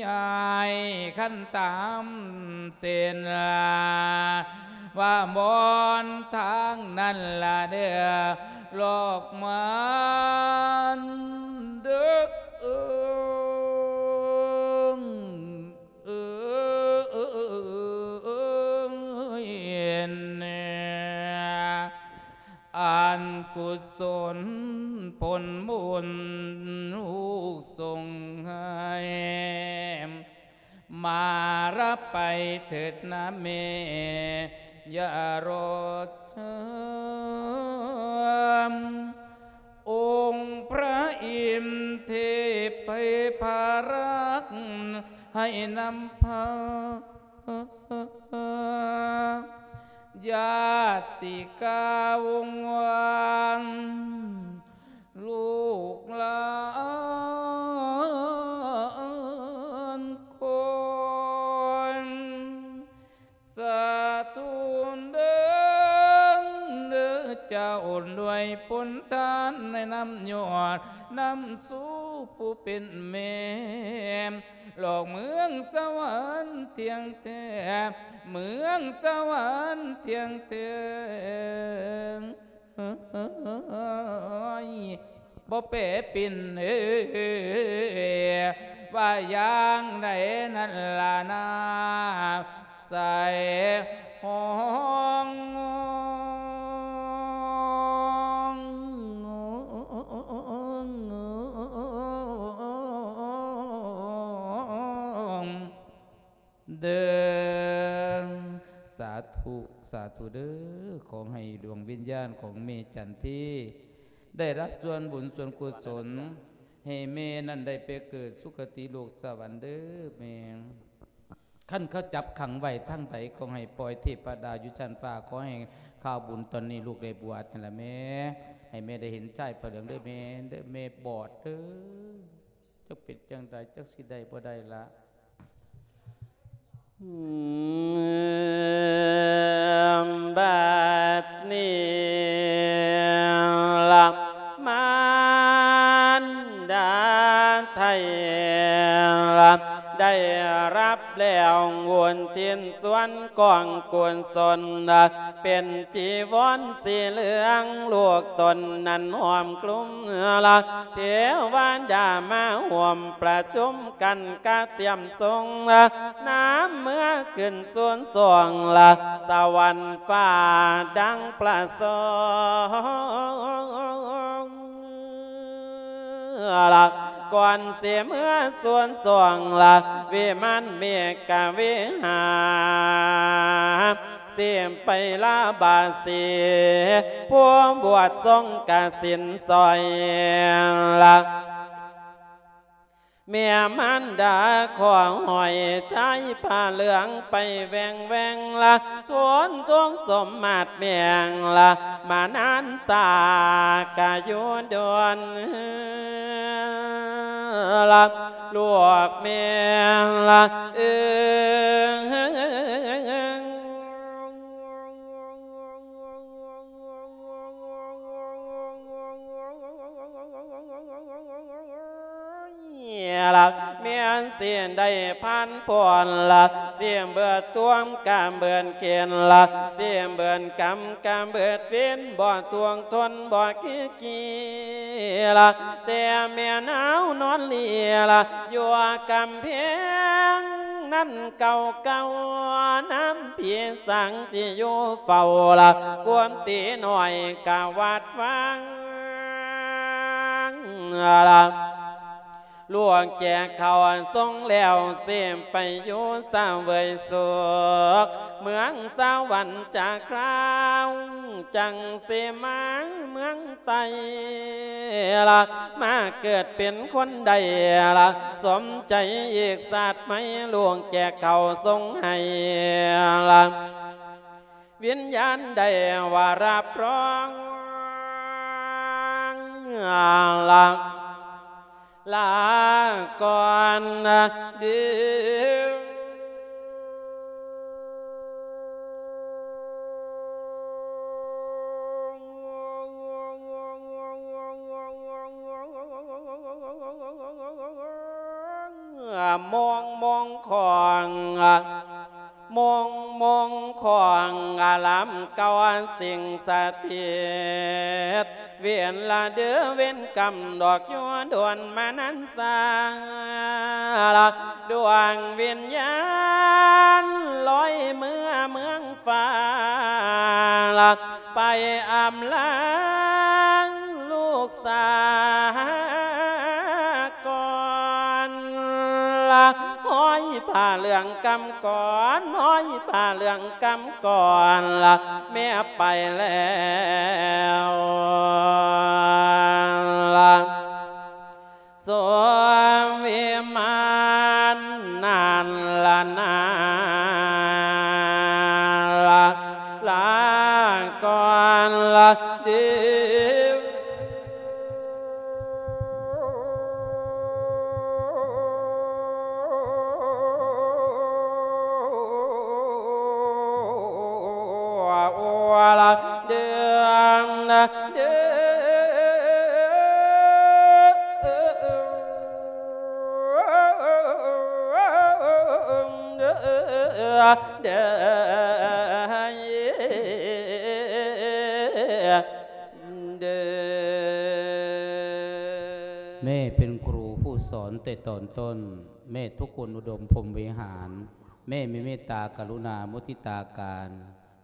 ยายขั้นตามเส้นลาว่าบอนทางนั่นละเด้อโลกมันด้อเอิง อันกุศลผลบุญลูกส่งให้มารับไปเถิดนะเมอย่ารอช้าองค์พระอินทร์เทพไปพารัก ให้นำพา ญาติกาวงวานลูกหลานคนสาธุเดิงเด้อเจ้าด้วยปุนทานในน้ำยอดนำสู่ผู้เป็นแม่ หลอกเมืองสวรรค์เทียงแท้เมืองสวรรค์เทียงแท้บ่เป๋ปินเอ้ยว่าอย่างใดนั่นล่ะนาใส่ห้อง เดินสาธุสาธุเด้อขอให้ดวงวิญญาณของเมจันทีได้รับส่วนบุญส่วนกุศลให้เมนั้นได้ไปเกิดสุคติโลกสวรรค์เด้อเมขั้นเขาจับขังไว้ทั้งใดก็ให้ปล่อยเทพดาอยู่ชั้นฟ้าขอให้ข้าวบุญตอนนี้ลูกได้บวชนั่นแหละแม่ให้แม่ได้เห็นชายพระเหลืองเด้อแม่เด้อแม่บอดเด้อจักเป็นจังใดจักสิได้บ่ได้ละ บัดนี้ลับมานดาไทยลับได้รับ แล้ววนเทียนสวนกองกวนสน เป็นจีวรสีเหลืองลูกตนนั้นหอมกลุ่มละเทวดามาห่วมประชุมกันกะเตรียมทรงน้ำเมื่อขึ้นส่วนสวงละสวรรค์ฟ้าดังประสงละ ก่อนเสียเมื่อส่วนสวงละวิมันเมียกะวิหาเสียมไปลาบาสีพวงบวชทรงกสินซอยละ เมียมันดาของหอยใช้ผ้าเหลืองไปแวงแวงละทวนทวงสมมาตรเมียงละมานานสากายุดวนละลวกเมียงละเออ ละเมียนเสียนได้พันปอนละเสียมเบิดตวมกามเบินเกียนละเสียมเบินกำกามเบิดเวียนบ่ตวงทนบ่ขี้กีละแต่เมียหนาวนอนเลียละอยู่กำเพียงนั่นเก่าเก่าน้ำเพียงสังที่อยู่เฝ้าละกวนตีหน่อยกะวัดฟังละ ลวงแก่เขาทรงแล้วเสียมไปอยู่สาวเวยสุกเมืองสวรรค์จากคราวจังเสมาเมืองไตละมาเกิดเป็นคนใดละสมใจอีกศาสตร์ไม่ลวงแก่เขาทรงให้ละวิญญาณใดว่ารับรองละ ลาก่อนเดือมองมองของมองมองของลามเกวันสิ่งสถิต เวียนละเดือเว้นกำดอกยัวดวนมานั้นสาละดวงวิญญาณลอยเมื่อเมืองฟ้าละไปอำลางลูกสา ห้อยผ้าเหลืองกำก่อนน้อยผ้าเหลืองกำก่อนละแม่ไปแล้ว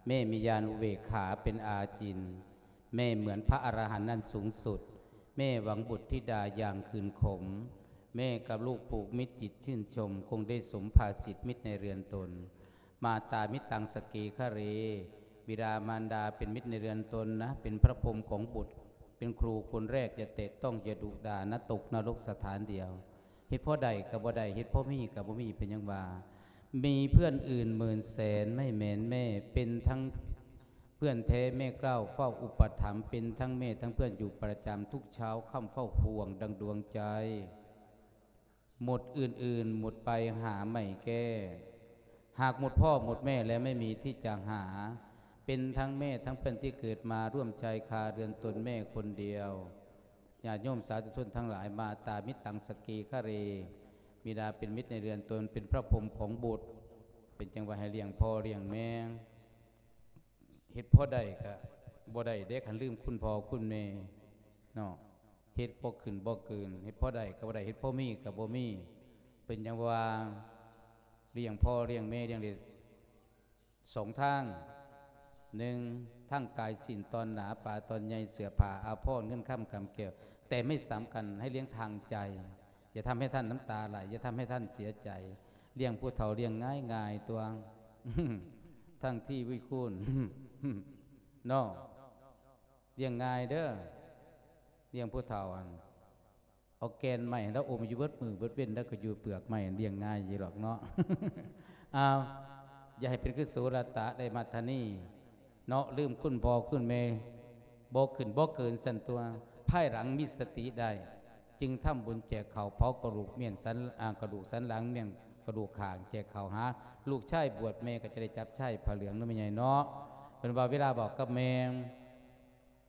แม่มีญาณอุเบกขาเป็นอาจิน แม่เหมือนพระอรหันต์นั้นสูงสุด แม่หวังบุตรธิดาอย่างคืนขม แม่กับลูกผูกมิตรจิตชื่นชม คงได้สมภาสิทธิมิตรในเรือนตน มาตามิตรตังสเกคะเร บิดามารดาเป็นมิตรในเรือนตนนะ เป็นพระพรหมของบุตร เป็นครูคนแรกจะเตะต้องอย่าดุดานะตกนรกสถานเดียวเฮ็ดพ่อใดกับบ่ใดเฮ็ดพ่อมีกับบ่มีเป็นยังว่า มีเพื่อนอื่นหมื่นแสนไม่แมนแม่ เป็นทั้งเพื่อนแท้แม่เกล้าเฝ้าอุปถัมภ์เป็นทั้งแม่ทั้งเพื่อนอยู่ประจำทุกเช้าค่ำเฝ้าห่วงดังดวงใจ หมดอื่นๆ หมดไปหาไม่แก้ หากหมดพ่อหมดแม่แล้วไม่มีที่จะหา เป็นทั้งแม่ทั้งเพื่อนที่เกิดมาร่วมใจคาเรือนตนแม่คนเดียวญาติโยมสาธุชนทั้งหลายมาตามิตรตังสกีคะเร บิดาเป็นมิตรในเรือนตนเป็นพระพรหมของบุตร เป็นจังหวะให้เลี้ยงพ่อเลี้ยงแม่เฮ็ดพ่อได้ก็บ่ได้เด็กหันลืมคุณพ่อคุณแม่เนาะเฮ็ดบ่ขึ้นบ่เกินเฮ็ดพ่อได้ก็บ่ได้เฮ็ดพ่อมีก็บ่มี เป็นจังหว่าเลี้ยงพ่อเลี้ยงแม่เลี้ยงได้สองทางหนึ่งทั้งกายสินตอนหนาป่าตอนใหญ่เสือผ่าอาพรเงินข้ามคำเกี่ยว แต่ไม่สำคัญให้เลี้ยงทางใจ อย่าทำให้ท่านน้ำตาไหลอย่าทำให้ท่านเสียใจ เลี้ยงผู้เฒ่าเลี้ยงง่ายง่ายตัวทั้งที่วิคุณเนาะเลี้ยงง่ายเด้อเลี้ยงผู้เฒ่าอันเอาแกนใหม่แล้วอมอยู่เบิดมือเบิดเว้นแล้วก็อยู่เปลือกใหม่เลี้ยงง่ายยี่หรอกเนาะอ้าวอย่าให้เป็นคือโสรตะได้มาทานี่เนาะลืมคุณพอคุณแม่บ่ขึ้นบ่เกินสันตัวภายหลังมีสติได้ จึงทำบุญแจกเขาวเผากระดูกเมียนสันกระดูกสันหลังเมียนกระดูกขางแจกเขาหา ลูกชายบวชแม่ก็จะได้จับชายผ้าเหลืองนั่นไม่ใหญ่เนาะเป็นว่าเวลาบอกกับแม่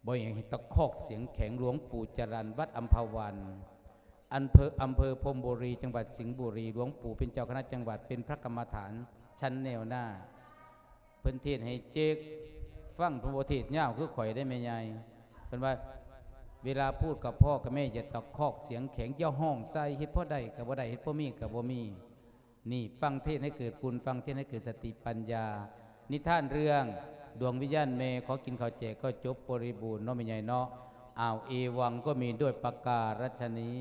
บ่อย่างตะคอกเสียงแข็งหลวงปู่จรันวัดอัมพวันอำเภออำเภอพรมบุรี จังหวัดสิงห์บุรีหลวงปู่เป็นเจ้าคณะจังหวัดเป็นพระกรรมฐานชั้นแนวหน้าเพิ่นเทศให้เจกฟังพระโอเทศน์ยาคือข่อยได้ไม่ใหญ่เพิ่นว่า เวลาพูดกับพ่อกับแม่อย่าตะคอกเสียงแข็งย่อห้องใส่เฮ็ดพ่อใดกับบ่ได้เฮ็ดพ่อมีกับบ่มี นี่ฟังเทศให้เกิดปุญฟังเทศให้เกิดสติปัญญา นิทานเรื่องดวงวิญญาณเมขอกินข้าวแจกก็จบบริบูรณ์เนาะไม่ใหญ่เนาะอ้าวเอวังก็มีด้วยประการรัชนี